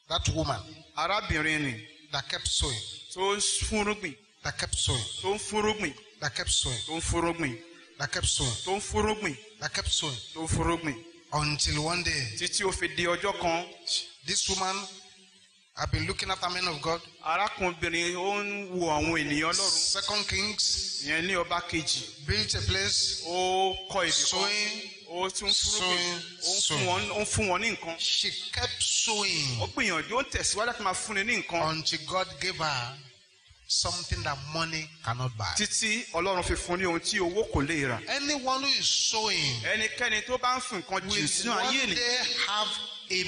that woman arábìnrin nì that kept sowing, tó ń fún irúgbìn. That kept sowing, tó ń fún irúgbìn. That kept sowing, tó ń fún irúgbìn. That kept sowing, tó ń fún irúgbìn. That kept sowing. Tó ń fún irúgbìn. Until one day. Títí ó fi di ọjọ́ kan. This woman have been looking after men of God. arákùnrin ó ń wo àwọn ènìyàn ọlọ́run Second Kings ìyẹn ní ọba kejì. built a place ó kọ́ ibì kan. sowing. ó tún fúrúgbìn Sowing, ó ń fún wọn ní nǹkan. She kept sowing. Ó gbìyànjú ó ń tẹ̀síwájú láti máa fúnni ní nǹkan. Until God gave her something that money cannot buy. títí ọlọ́run fi fún ní ohun tí owó kò lè rà. Anyone who is sowing ẹnikẹ́ni tó bá ń fi nǹkan jù will sínú ayé one ènìyàn. day have a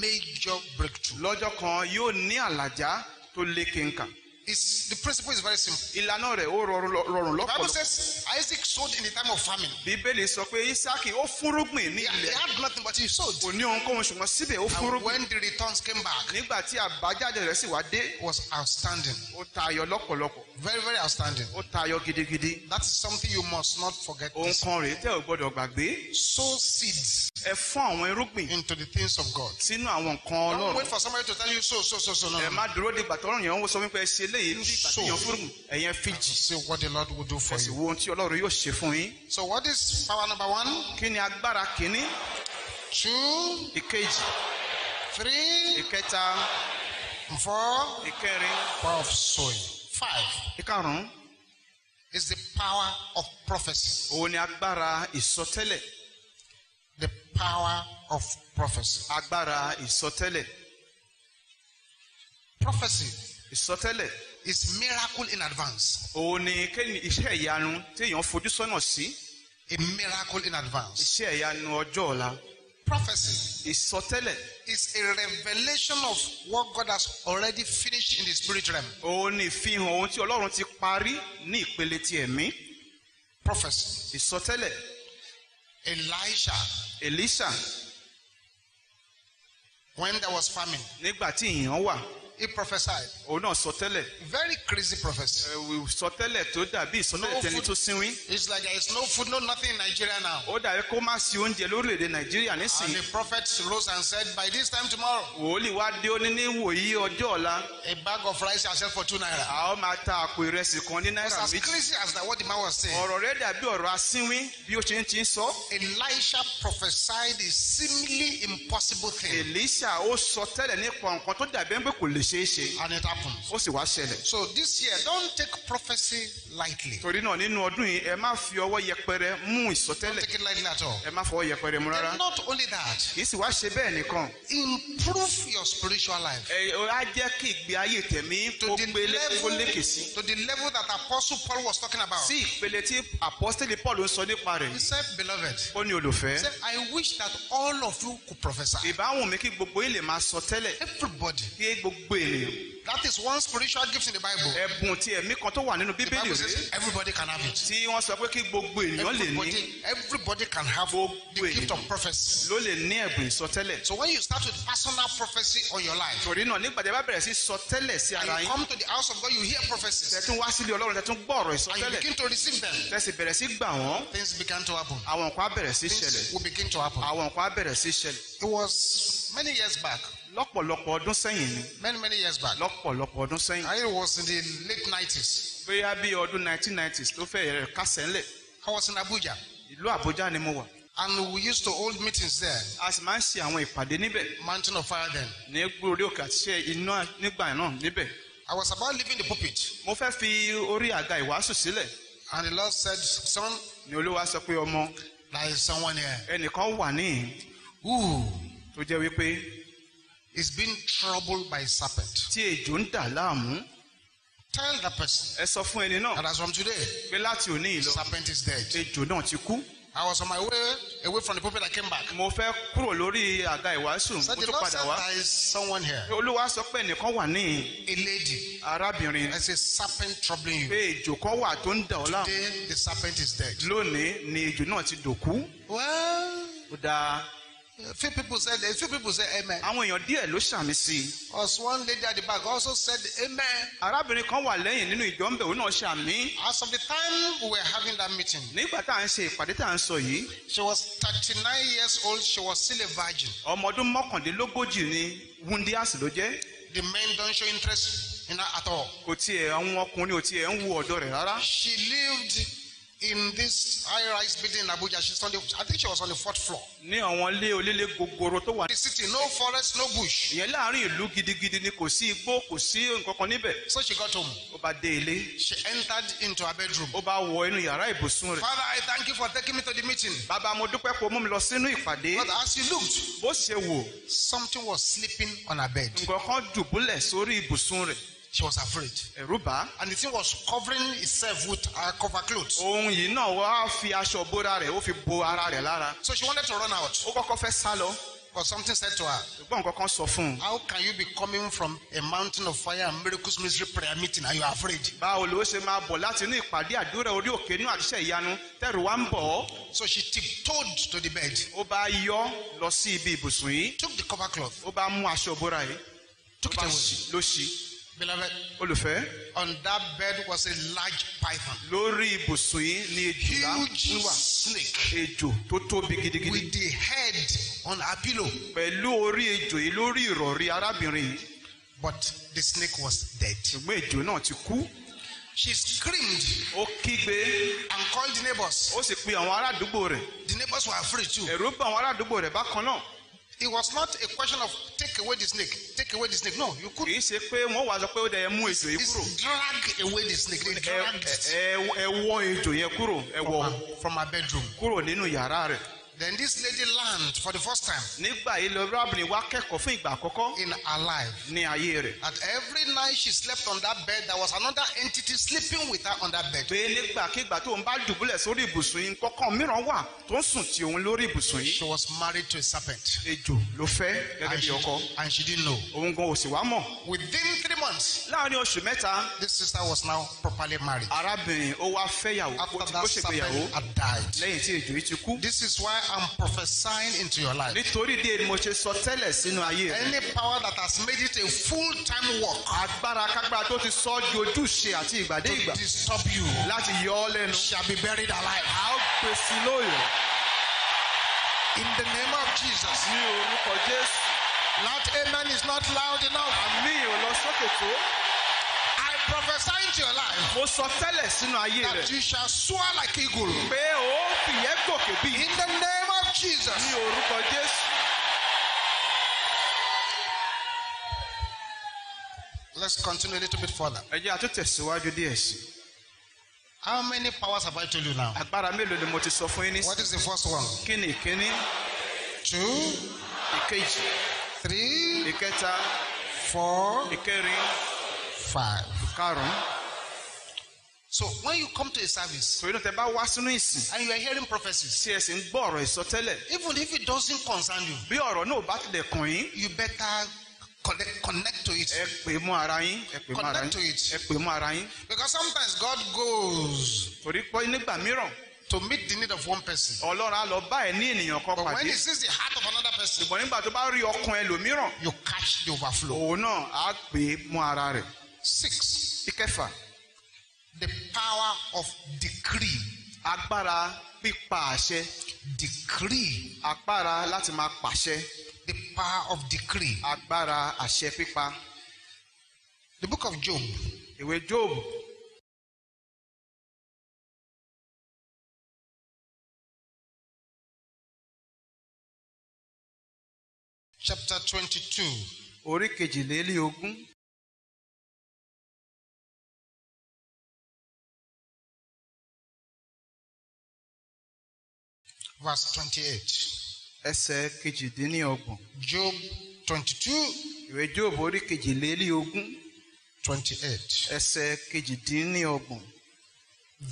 major breakthrough. lọ́jọ́ kan yóò ní àlàjá tó lékenkà It's, the principle is very simple. ìlànà rẹ̀ ó rọrùn rọrùn The Bible lọ́pọ̀lọpọ̀ says Isaac sowed in the time of famine. bíbélì sọ pé isaki ó fúnrúgbìn ní He, he ilẹ̀ had nothing, but he sowed. kò ní ohunkóhun ṣùgbọ́n síbẹ̀ ó And fúnrúgbìn when the returns came back, nígbà tí àbájáde rẹ̀ sì wá dé was outstanding. ó tayọ lọ́pọ̀lọpọ̀ Very, very outstanding. ó tayọ gidigidi. That is something you must not forget. ohun kan rèé tẹ́ ò gbọ́dọ̀ gbàgbé. Sow seeds. Ẹ fún àwọn irúgbìn into the things of God. sínú àwọn nǹkan Don't ọlọ́run. wait for somebody to tell you so, so, so, so. No, ẹ má dúró de ìgbà tọ́lọ́run yẹn ń sọ wípé ẹ ṣe eléyìí ní ìgbà tí yẹn fúrúgbìn ẹ̀yẹn See what the Lord will do for ẹ sì you. wo ohun tí ọlọ́run yóò ṣe fún yín. So, what is power number one, kí ni agbára kìíní? Two, ìkejì. Three, ìkẹta. Four? ìkẹrin. Power of sowing. Five ìkarùn-ún is the power of prophecy. òun ni agbára ìsọtẹ́lẹ̀ The power of prophecy. agbára ìsọtẹ́lẹ̀ Prophecy ìsọtẹ́lẹ̀ is miracle in advance. òun ni kéènì iṣẹ́ ìyanu tí èèyàn fojú sọ́nà sí A miracle in advance. iṣẹ́ ìyanu ọjọ́ ọ̀la Prophecy ìsọtẹ́lẹ̀. is a revelation of what God has already finished in the spirit realm. òun ni ìfihàn ohun tí ọlọ́run ti parí ní ìpele ti ẹ̀mí. Prophecy. ìsọtẹ́lẹ̀. Elisha, Èlíṣà when there was famine, nígbà tí ìyàn wà he prophesied. òun náà sọtẹ́lẹ̀ Very crazy prophecy. ẹ̀wù sọtẹ́lẹ̀ tó dàbí ìsọtẹ́lẹ̀ tẹni tó sínwín It's like there is no food, no nothing in Nigeria now. ó dàbí kó má sí oúnjẹ lórílẹ̀‐èdè nàìjíríà And nísìnyí the prophet rose and said, By this time tomorrow, wòlíì wá dé ó ní ní wòyí ọjọ́ ọ̀la a bag of rice shall sell for two naira. a ó máa ta àpò ìrẹsì kan ní náírà as crazy as that what the man was saying. ọ̀rọ̀ rẹ̀ dàbí ọ̀rọ̀ asínwín bí ó ṣe ń ti ń sọ Elisha prophesied a seemingly impossible thing. Èlíṣà ó sọ tẹ́lẹ̀ nípa nǹkan tó dàbí ẹni pé kò lè ṣeé ṣe And it happened. ó sì wá ṣẹlẹ̀ So this year, don't take prophecy lightly. torí náà nínú ọdún yìí ẹ má fi ọwọ́ yẹpẹrẹ mú Don't ìsọtẹ́lẹ̀ take it lightly at all. ẹ má fọwọ́ yẹpẹrẹ mú rárá And not only that, kì í sì wá ṣe bẹ́ẹ̀ nìkan improve your spiritual life ẹ ó á jẹ́ kí ìgbé ayé tẹ̀mí kó to the gbélé kó lékè level sí to the level that Apostle Paul was talking about. sí ìpele tí apọ́sítélì Paul ń sọ nípa rẹ̀ He said, Beloved, ó ní olùfẹ́ he said, I wish that all of you could prophesy. ìbáwọ̀n mi kí gbogbo lè máa sọ tẹ́lẹ̀ Everybody. kí gbogbo ènìyàn That is one spiritual gift in the Bible. ẹ̀bùn tí ẹ̀mí kan tó wà nínú The bíbélì Bible rẹ̀ says everybody can have it. tí wọ́n sọ pé kí gbogbo ènìyàn lè ní Everybody, can have the gift of prophecy. ló lè ní ẹ̀bùn ìsọtẹ́lẹ̀ So when you start with personal prophecy on your life, torí náà nígbà tí ẹ bá bẹ̀rẹ̀ sí sọ tẹ́lẹ̀ sí and ara you yín come to the house of God, you hear prophecies, tẹ̀tún wá sílé ọlọ́run tẹ̀tún gbọ́ ọ̀rọ̀ and you ìsọtẹ́lẹ̀ begin to receive them, tẹ̀sí bẹ̀rẹ̀ sí gbà wọ́n things began to happen. àwọn nǹkan á bẹ̀rẹ̀ sí ṣẹlẹ̀ Things will begin to happen. àwọn nǹkan á bẹ̀rẹ̀ sí ṣẹlẹ̀ It was many years back, lọ́pọ̀lọpọ̀ ọdún sẹ́yìn ni. Many, many years back. lọ́pọ̀lọpọ̀ ọdún sẹ́yìn. I was in the late 90s. bóyá bí ọdún 1990s tó fẹ́ rẹ̀ kásẹ̀ ńlẹ̀. I was in Abuja, ìlú Àbújá ni mo wà. And we used to hold meetings there, a sì máa ń ṣe àwọn ìpàdé níbẹ̀. Mountain of Fire then. ní gbórí òkè àti ṣe iná nígbà náà níbẹ̀. I was about leaving the pulpit, mo fẹ́ fi orí àga ìwàásù sílẹ̀. And the Lord said, Son, ni olúwa sọ pé ọmọ there is someone here. ẹnìkan wà níhìn who? tó jẹ́ wípé is being troubled by serpent. tí ejò ń dà láàmú Tell that person ẹ sọ fún ẹni náà that as from today, pé láti òní the ìlọ serpent is dead. ejò náà ti kú I was on my way away from the pulpit, I came back. mo fẹ́ kúrò lórí àga ìwàásù mo the tún Lord padà said, wá there is someone here, olúwa sọ pé ẹnìkan wà níhìn a lady. arábìnrin There's a serpent troubling pé you. ejò kan wà tó ń dà ọ́ láàmú Today, the serpent is dead. lónìí ni ejò náà ti dòkú Well, ó dáa a few people said, a few people said, Amen. àwọn èèyàn díẹ̀ ló ṣàmì sí i As one lady at the back also said, Amen. arábìnrin kan wà lẹ́yìn nínú ìjọ ń bẹ̀ òun náà ṣàmì As of the time we were having that meeting, nígbà tá à ń ṣe ìpàdé tá à ń sọ yìí she was 39 years old. She was still a virgin. ọmọ ọdún mọ́kàndínlógójì ni wundias ló jẹ́ The men don't show interest in her at all. kò tiẹ̀ àwọn ọkùnrin ò tiẹ̀ ń wo ọ̀dọ́ rẹ̀ rárá She lived in this high-rise building in Abuja. She's on the, I think she was on the fourth floor. ní àwọn ilé onílé gogoro tó wà The city, no forest, no bush. ìyẹn láàárín ìlú gidigidi ni kò sí igbó kò sí nǹkan kan níbẹ̀ So she got home. ó bá dé ilé She entered into her bedroom. ó bá wọ inú yàrá ìbùsùn rẹ̀ Father, I thank you for taking me to the meeting. bàbá mo dúpẹ́ o mú mi lọ sínú ìpàdé But as you looked, bó ṣe wò something was sleeping on her bed. nǹkan kan dùbúlẹ̀ sórí ibùsùn rẹ̀ She was afraid. ẹ̀rù bà And the thing was covering itself with her cover clothes. ohun yìí náà wá fi aṣọ bóra rẹ̀ ó fi bo ara rẹ̀ lára. So she wanted to run out. ó kọ́kọ́ fẹ́ sá lọ. But something said to her, ṣùgbọ́n nǹkan kan sọ fún un. How can you be coming from a mountain of fire and miracles ministry prayer meeting? And you are afraid? báwo ló ṣe máa bọ̀ láti inú ìpàdé àdúrà orí òkè nínú àdìsẹ́ ìyanu? Tẹ̀rù wá ń bọ̀ So she tiptoed to the bed, ó bá yọ lọ sí ibi ibùsùn yìí. Took the cover cloth, ó bá mú aṣọ bóra yìí. Took it away. ló ṣí Beloved, olùfẹ́ on that bed was a large python, lórí ibùsùn yìí ni ejò huge wà. snake. Ejò tó tóbi gidigidi. With the head on her pillow. pẹ̀lú orí ejò yìí lórí ìrọ̀rí arábìnrin yìí. But the snake was dead. ṣùgbọ́n ejò náà ti kú. She screamed ó kígbe. and called the neighbors. ó sì pe àwọn ará àdúgbò rẹ̀. The neighbors were afraid too. ẹ̀rù bà àwọn ará àdúgbò rẹ̀ bákan náà It was not a question of take away the snake, take away the snake. No, you could kì í ṣe pé wọ́n wá sọ pé ó dẹ̀ mú ejò yìí kúrò it's drag away the snake. They dragged it ẹ- wọ́ ejò yẹn kúrò ẹ wọ́ from her bedroom. kúrò nínú yàrá rẹ̀ Then this lady learned for the first time nígbà yìí lọ rábìnrin wá kẹ́kọ̀ọ́ fún ìgbà àkọ́kọ́ in her life ní ayé rẹ̀ that every night she slept on that bed, there was another entity sleeping with her on that bed. pé nígbàkigbà tó ń bá dùbúlẹ̀ sórí ibùsùn yìí kọ́kàn mìíràn wà tó ń sùn tí òun lórí ibùsùn yìí She was married to a serpent. ejò ló fẹ́ gẹ́gẹ́ bí ọkọ and she didn't know. òun gan ò sì wá mọ̀ Within three months, láàárín oṣù mẹ́ta this sister was now properly married. arábìnrin ó wá fẹ́yàwó After that serpent had died. lẹ́yìn tí ejò yìí ti kú This is why I'm prophesying into your life. nítorí díẹ̀ mo ṣe sọ tẹ́lẹ̀ sínú ayé rẹ̀ Any power that has made it a full-time work agbára kágbára tó ti sọ di ojúṣe àti ìgbàdé to ìgbà disturb you láti yọ ọ́ lẹ́nu shall be buried alive. a ó gbèsè lóyè In the name of Jesus. ní orúkọ jésù That amen is not loud enough. àmì ò lọ sókè tó I prophesy into your life mo sọ tẹ́lẹ̀ sínú ayé that rẹ̀ you shall soar like eagle. pé ó fìyẹ́ gòkè bí In the name of Jesus. ní orúkọ jésù. Let's continue a little bit further. ẹ jẹ́ àtúntẹ̀síwájú díẹ̀ sí i. How many powers have I told you now? agbára mélòó ni mo ti sọ fún yín ní What is the first one? kí ni ìkíní Two, ìkejì three, ìkẹta four, ìkẹrin five. ìkarùn-ún. So when you come to a service torí náà tẹ bá wá sínú ìsìn and you are hearing prophecies, tí ẹ sì ń gbọ́ ọ̀rọ̀ ìsọtẹ́lẹ̀ even if it doesn't concern you, bí ọ̀rọ̀ náà bá tilẹ̀ kàn yín you better connect, connect to it. ẹ pè mọ́ ara yín ẹ pè mọ́ ara Connect to yín it. ẹ pè mọ́ ara yín Because sometimes God goes torí pé nígbà mìíràn to meet the need of one person. ọlọ́run á lọ bá ẹ ní ènìyàn kan But when pàdé he sees the heart of another person, ṣùgbọ́n nígbà tó bá rí ọkàn ẹlòmíràn you catch the overflow. òun náà á pè é mọ́ ara rẹ̀ Six, ìkẹfà the power of decree. agbára pípa àṣẹ. Decree. agbára láti máa pàṣẹ. The power of decree. agbára àṣẹ pípa. The book of Job, ìwé jóòbù chapter 22, orí kejìlélógún verse 28. ẹsẹ̀ kejìdínlọ́gbọ̀n Job 22, ìwé jóòbù orí kejìlélógún 28. ẹsẹ̀ kejìdínlọ́gbọ̀n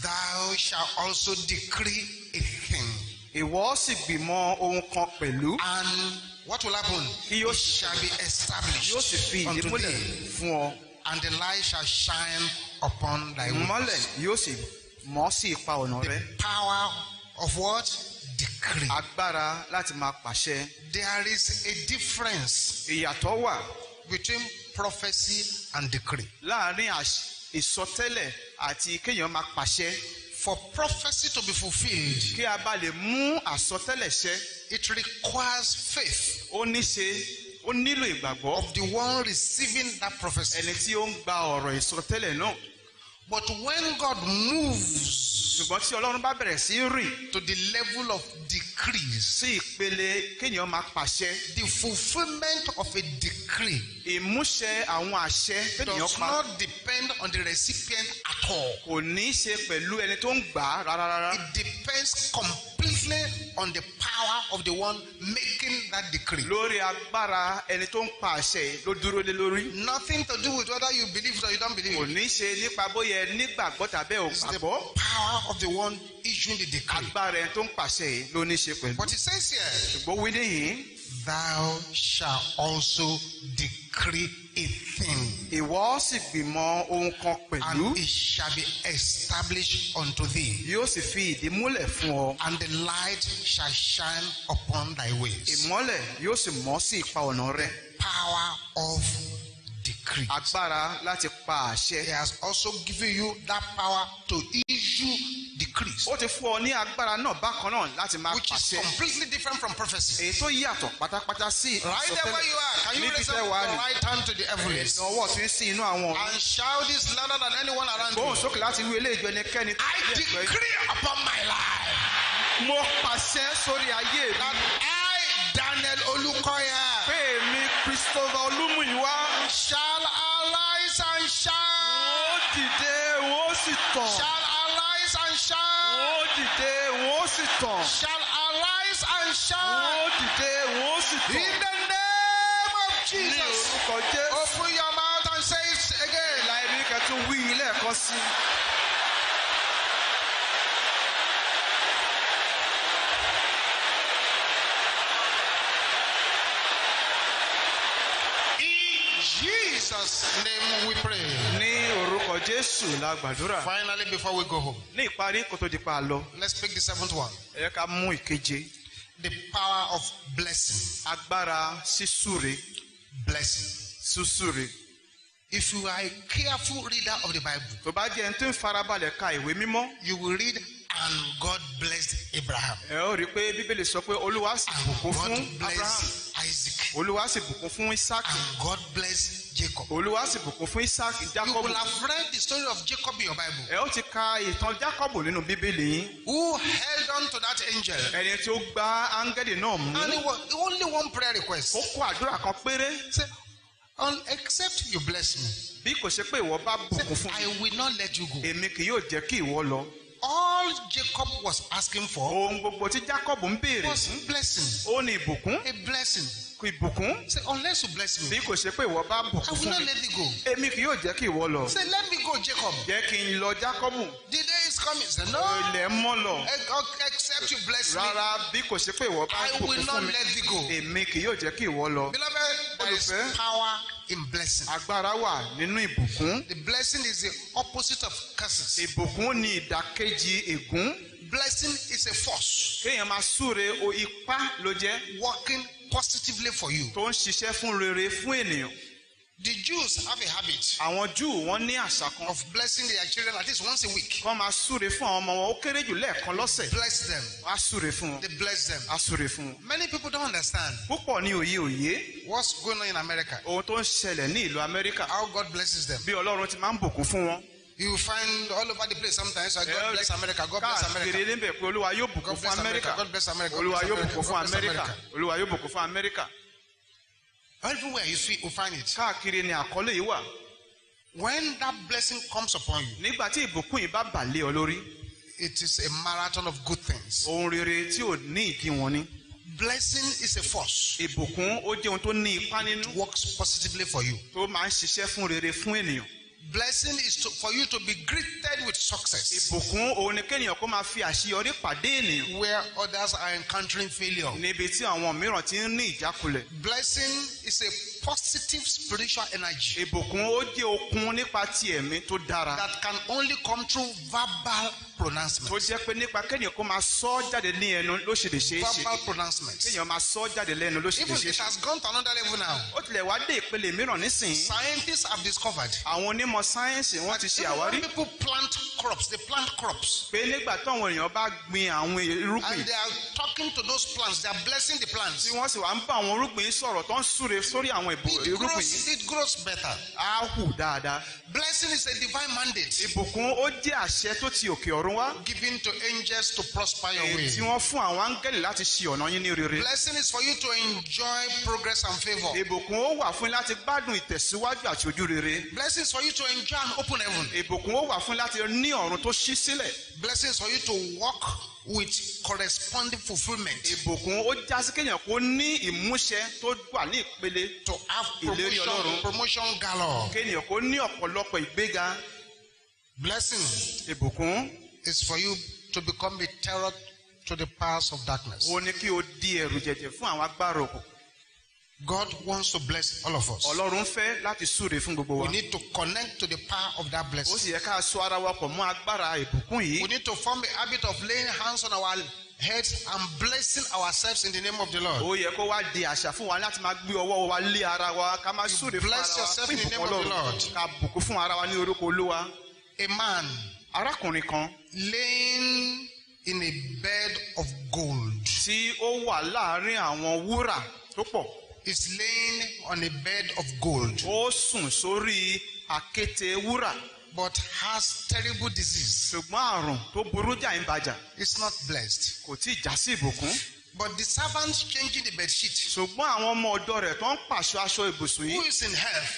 Thou shalt also decree a thing, ìwọ sì gbìmọ̀ ohun kan pẹ̀lú and what will happen? Yóò shall be established yóò sì fi ìdí múlẹ̀ fún ọ and the light shall shine upon thy way. mọ́lẹ̀ yóò sì mọ́ sí ipa ọ̀nà rẹ The power of what? Decree. agbára láti máa pàṣẹ There is a difference ìyàtọ̀ wà between prophecy and decree. láàárín ìsọtẹ́lẹ̀ àti kéèyàn máa pàṣẹ For prophecy to be fulfilled, kí a bá lè mú àsọtẹ́lẹ̀ ṣẹ it requires faith ó ní ṣe ó nílò ìgbàgbọ́ of the one receiving that prophecy. ẹni tí ó ń gba ọ̀rọ̀ ìsọtẹ́lẹ̀ náà But when God moves ṣùgbọ́n tí ọlọ́run bá bẹ̀rẹ̀ sí rìn to the level of decrees, sí ìpele kéèyàn máa pàṣẹ. the fulfillment of a decree ìmúṣẹ àwọn àṣẹ does pa. not depend on the recipient at all. kò ní í ṣe pẹ̀lú ẹni tó ń gbà á rárá It depends completely on the power of the one making that decree. lórí agbára ẹni tó ń pa àṣẹ ló dúró lé lórí. Nothing to do with whether you believe or you don't believe kò ní í ṣe nípa bóyá ẹ nígbàgbọ́ tàbí ẹ ò It's the power of the one issuing the decree. agbára ẹni tó ń pàṣẹ yìí ló ní í ṣe pẹ̀lú. But it says here, ṣùgbọ́n wí níyìn Thou shalt also decree a thing, ìwọ sì gbìmọ̀ ohun kan pẹ̀lú. And it shall be established unto thee, yóò sì fi ìdí múlẹ̀ fún ọ. And the light shall shine upon thy ways. ìmọ́lẹ̀ yóò sì mọ́ sí ipa ọ̀nà rẹ. Power of decree. agbára láti pa àṣẹ. He has also given you that power to issue decrees, ó ti fún ọ ní agbára náà bákan náà láti máa which is pàṣẹ. completely different from prophecy. èyí tó yàtọ̀ pátápátá sí Right there where you are, can you raise up your right hand to the heavens? Ọwọ́ tí ń sí inú àwọn and shout this louder than anyone around gbóhùn you? sókè láti wí eléyìí ju ẹnikẹ́ni I decree upon my life. Mo pàṣẹ sórí ayé mi. That I, Daniel Olukoya, sì shall arise and shine. wọ́n dìde wọ́n sì shall arise and shine. wọ́n dìde wọ́n sì in the name of Jesus. ní orúkọ Jésù. open your mouth and say it again. ìlà ibi kẹtù wí lẹ́ẹ̀kan sí i. Jesus' name we pray. Orúkọ jésù la gbàdúrà. Finally, before we go home, ní ìparí kó tó di pa lọ let's pick the seventh one ẹ ká mú ìkeje the power of blessing. agbára sísúre Blessing. sísúre. If you are a careful reader of the Bible, tó bá jẹ́ ẹni tó ń farabalẹ̀ ka ìwé mímọ́ you will read, and God blessed Abraham. ẹ ó rí i pé bíbélì sọ pé olúwa sì bùkún fún abraham Isaac. olúwa sì bùkún fún isaac And God blessed Jacob. olúwa sì bùkún fún isaac You jacob will have read the story of Jacob in your Bible. ẹ ó ti ka ìtàn jacob nínú bíbélì yín Who held on to that angel. ẹni tí ó gbá áńgẹ́lì náà mú And it was only one prayer request. ó kó àdúrà kan péré Say, "Un- except you bless me, bí kò ṣe pé ìwọ bá bùkún fún I will not let you go. èmi kì yóò jẹ́ kí ìwọ lọ All Jacob was asking for ohun gbogbo tí jacob ń béèrè was blessing. ó ní ìbùkún A blessing. ìbùkún Say, unless you bless me, bí kò ṣe pé ìwọ bá I bùkún will fún not mi let you go. èmi kì yóò jẹ́ kí ìwọ lọ Say, let me go, Jacob. jẹ́ kí n lọ jacob The day is coming. Say, no. ilẹ̀ mọ́ lọ Ex- Except you bless me, rárá bí kò ṣe pé ìwọ bá I bùkún will fún not mi let thee go. èmi kì yóò jẹ́ kí ìwọ lọ Beloved, there is power in blessing. agbára wà nínú ìbùkún The blessing is the opposite of curses. ìbùkún ni ìdàkejì ègún Blessing is a force kéèyàn máa súre o ipá ló jẹ́ working positively for you. tó ń ṣiṣẹ́ fún rere fún ènìyàn The Jews have a habit àwọn júù wọ́n ní àṣà kan of blessing their children at least once a week. kọ́ máa súre fún àwọn ọmọ wọn ó kéré jù lẹ́ẹ̀kan lọ́sẹ̀ Bless them. á súre fún wọn They bless them. á súre fún wọn. Many people don't understand púpọ̀ ní òye òye what's going on in America. ohun tó ń ṣẹlẹ̀ ní ìlú amẹ́ríkà How God blesses them. bí ọlọ́run ti máa ń bùkún fún wọn. You find all over the place sometimes. uh, God bless America. God bless káàkiri America. níbẹ̀ pé olúwa yóò bùkún fún bless America. amẹ́ríkà God bless America. Olúwa bless yóò America. bùkún fún amẹ́ríkà olúwa yóò bùkún fún amẹ́ríkà Everywhere you see, you find it. káàkiri ni àkọlé yìí wà When that blessing comes upon you, nígbà tí ìbùkún yìí bá bà lé ọ lórí it is a marathon of good things. ohun rere tí ò ní ìdíwọ̀n ni Blessing is a force. ìbùkún ó jẹ́ ohun tó ní ipá nínú It works positively for you. tó máa ń ṣiṣẹ́ fún rere fún ènìyàn Blessing is to, for you to be greeted with success. Ìbùkún òun ni kéèyàn kó máa fi àṣeyọrí pàdé ènìyàn. Where others are encountering failure. níbi tí àwọn mìíràn ti ń ní ìjákulẹ̀. Blessing is a positive spiritual energy ìbùkún ó jẹ́ okun nípa ti ẹ̀mí tó dára that can only come through verbal tó pronouncement. jẹ́ pé nípa kéèyàn kó máa sọ jáde ní ẹnu ló ṣe lè ṣeé ṣe Verbal pronouncements. kéèyàn máa sọ jáde lẹ́nu ló ṣe lè Even ṣeé it ṣe has gone to another level now. ó tilẹ̀ wá dé ìpele mìíràn nísìnyí Scientists have discovered àwọn onímọ̀ sáyẹ́ǹsì wọ́n ti ṣe even àwárí people plant crops, they plant crops. pé nígbà táwọn èèyàn bá gbin àwọn irúgbìn And they are talking to those plants, they are blessing the tí plants. wọ́n sì wá ń bá àwọn irúgbìn sọ̀rọ̀ tó ń súre sórí àwọn It irúgbìn yìí it grows better. á hù dáadáa Blessing is a divine mandate ìbùkún ó jẹ́ àṣẹ tó ti òkè ọ̀run wá given to angels to prosper your way. tí wọ́n fún àwọn áńgẹ́lì láti ṣe ọ̀nà yín ní rere Blessing is for you to enjoy progress and favor. ìbùkún ó wà fún yín láti gbádùn ìtẹ̀síwájú àti ojú rere Blessing is for you to enjoy an open heaven. ìbùkún ó wà fún yín láti ní ọ̀run tó ṣí sílẹ̀ Blessing is for you to walk with corresponding fulfillment. ìbùkún ó já sí kéèyàn kó ní ìmúṣẹ tó wà ní ìpele To have promotion, promotion galore. kéèyàn kó ní ọ̀pọ̀lọpọ̀ ìgbéga Blessing ìbùkún is for you to become a terror to the powers of darkness. ó ní kí o di ẹ̀rù jẹ̀jẹ̀ fún àwọn agbára òkùnkùn God wants to bless all of us. ọlọ́run fẹ́ láti súre fún gbogbo We need to connect to the power of that ó blessing. sì yẹ ká so ara wa pọ̀ mọ́ agbára ìbùkún yìí We need to form a habit of laying hands on our heads and blessing ourselves in the name of the Lord. ó yẹ kó wá di àṣà fún wa láti máa gbé ọwọ́ wa lé ara wa ká máa súre fún ara wa yourself in the name of the Lord. ká bùkún fún ara wa ní orúkọ olúwa A man arákùnrin kan laying in a bed of gold tí ó wà láàárín àwọn wúrà tó pọ̀ is laying on a bed of gold ó sùn sórí àkéte wúrà. but has terrible disease. ṣùgbọ́n àrùn tó burú jà ń bàjà It's not blessed. kò tí ì já sí ìbùkún. But the servants changing the bed sheet, ṣùgbọ́n àwọn ọmọ ọ̀dọ́ rẹ̀ tó ń pàṣọ aṣọ ibùsùn who yìí is in health,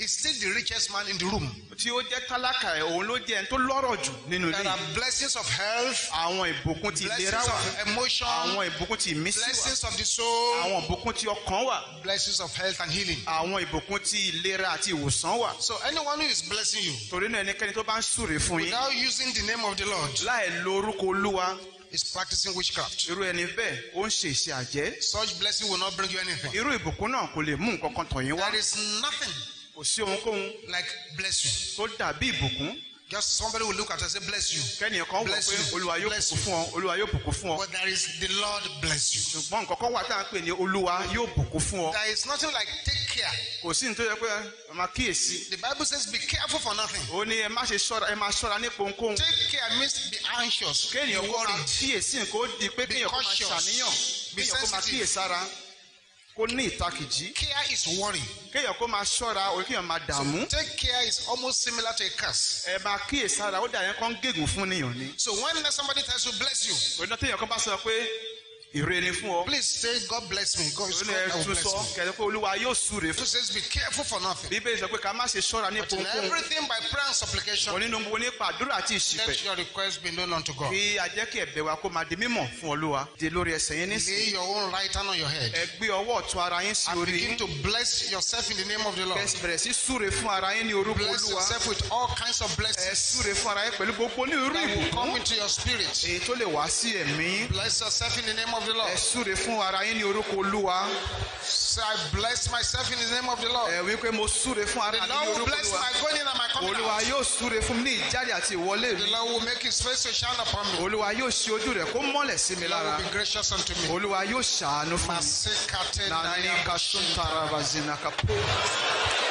is still the richest man in the room. tí ó jẹ́ tálákà ẹ̀ òun ló jẹ́ ẹni tó lọ́rọ̀ jù nínú ilé There are blessings of health, àwọn ìbùkún ti ìlera blessings wà of emotion, àwọn ìbùkún ti ìmísí wà blessings of the soul, àwọn ìbùkún ti ọkàn wà blessings of health and healing. àwọn ìbùkún ti ìlera àti ìwòsàn wà. So anyone who is blessing you torí náà ẹnikẹ́ni tó bá ń súre fún yín without using the name of the Lord láì lo orúkọ olúwa is practicing witchcraft. irú ẹni bẹ́ẹ̀ ó ń ṣe ìṣe àjẹ́ Such blessing will not bring you anything. irú ìbùkún náà kò lè mú nǹkan kan yín wá There is nothing kò sí ohunkóhun like bless you. tó dàbí ìbùkún Just somebody will look at us and say, bless you. kẹ́nìyàn kan wọ̀ pé you. olúwa yóò bùkún fún ọ olúwa yóò bùkún fún ọ But there is the Lord bless you. ṣùgbọ́n nǹkan kan wà tá à ń pè ní olúwa yóò bùkún fún ọ There is nothing like take care. kò sí ní tó yẹ pé ẹ máa kíyèsí The Bible says, be careful for nothing. ó ní ẹ má ṣe ṣọ́ra ẹ máa ṣọ́ra nípa ohunkóhun Take care means be anxious, kéèyàn kó máa kíyèsí nǹkan ó di pé kéèyàn kó máa ṣàníyàn Be kéèyàn kó máa kíyèsára kó ní ìtakìjí Care is worry. kéèyàn kó máa ṣọ́ra òun kéèyàn máa dààmú Take care is almost similar to a curse. ẹ máa kíyèsára ó dà yẹn kán gégùn fún nìyàn ni So when somebody tells you bless you, náà téèyàn kan bá sọ pé ìre ni fún ọ please say God bless me. God is God ní ẹ that will bless me. kẹsàn pé olúwa yóò súre fún says be careful for nothing. bíbélì sọ pé ká má ṣe ṣọ́ra nípa But in ohunkóhun everything by prayer and supplication, onínú gbogbo nípa àdúrà àti ìṣìpẹ̀ let your request be known unto God. kí a jẹ́ kí ẹ̀bẹ̀ wa kó máa di mímọ̀ fún olúwa di lórí ẹsẹ̀ yín nísìnyí Lay your own right hand on your head ẹ gbé ọwọ́ ọ̀tún ara yín sí and orí begin yín to bless yourself in the name of the Lord. bẹ̀rẹ̀ sí súre fún ara yín ní orúkọ Bless olúwa yourself with all kinds of ẹ blessings súre fún ara yín pẹ̀lú gbogbo ní irú that will come into your spirit. èyí tó lè wá sí ẹ̀mí yín Bless yourself in the name of the ẹ Lord. súre fún ara yín ní orúkọ olúwa Say, I bless myself in the name of the Lord. ẹ wí pé mo súre fún ara The mi ní Lord will bless my going in and my coming olúwa out. yóò súre fún mi ní ìjáde àti ìwọlé The Lord will make his face to shine upon me. olúwa yóò ṣe ojú rẹ̀ kó mọ́lẹ̀ sí mi The Lord will be gracious unto me. olúwa yóò ṣàánú fún mi. Nani daya kasuntara bazina kapo.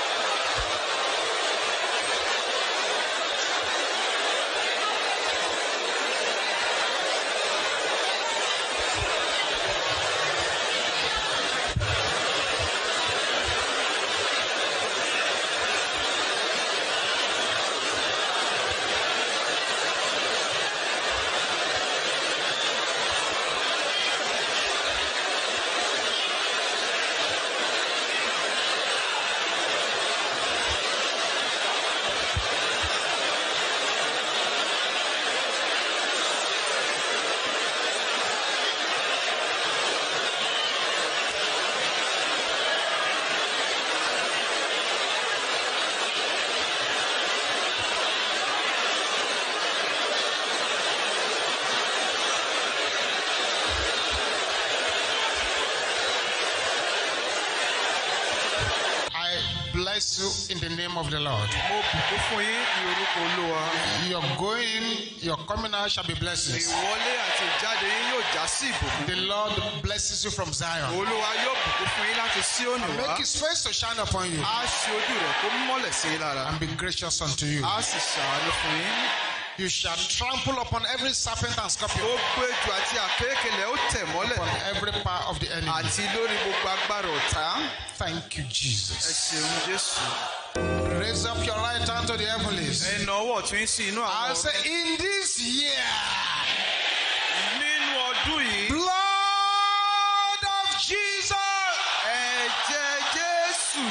In the name of the Lord. mo bùkún fún yín ní orúkọ olúwa. Your going, your coming out shall be blessings. ìwọlé àti ìjáde yín yóò já sí ìbùkún. The Lord blesses you from Zion. olúwa yóò bùkún fún yín láti síónì wá. Make his face to shine upon you á ṣe ojú rẹ̀ kó mọ́lẹ̀ sí yín lára. and be gracious unto you. Á sì ṣàánú fún yín. You shall trample upon every serpent and scorpion, ó gbẹ́jọ àti àkékèlè ó tẹ̀ mọ́lẹ̀. upon every power of the enemy. àti lórí gbogbo agbára ọ̀tá. Thank you, ẹ Jesus. ṣeun jésù. Raise up your right hand to the heavens. ẹ nà ọwọ́ ọ̀tún yín sí inú I say, in this year, nínú ọdún yìí. blood of Jesus, ẹ̀jẹ̀ jésù.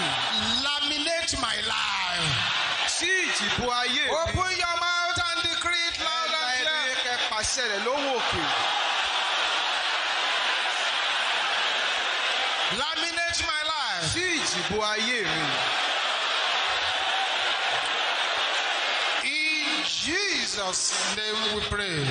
laminate my life. sí ìjìbò ayé mi. Open pàṣẹ rẹ̀ lóhùn òkè. Laminate my life. sí ìjìbò ayé mi. Jesus' name we pray.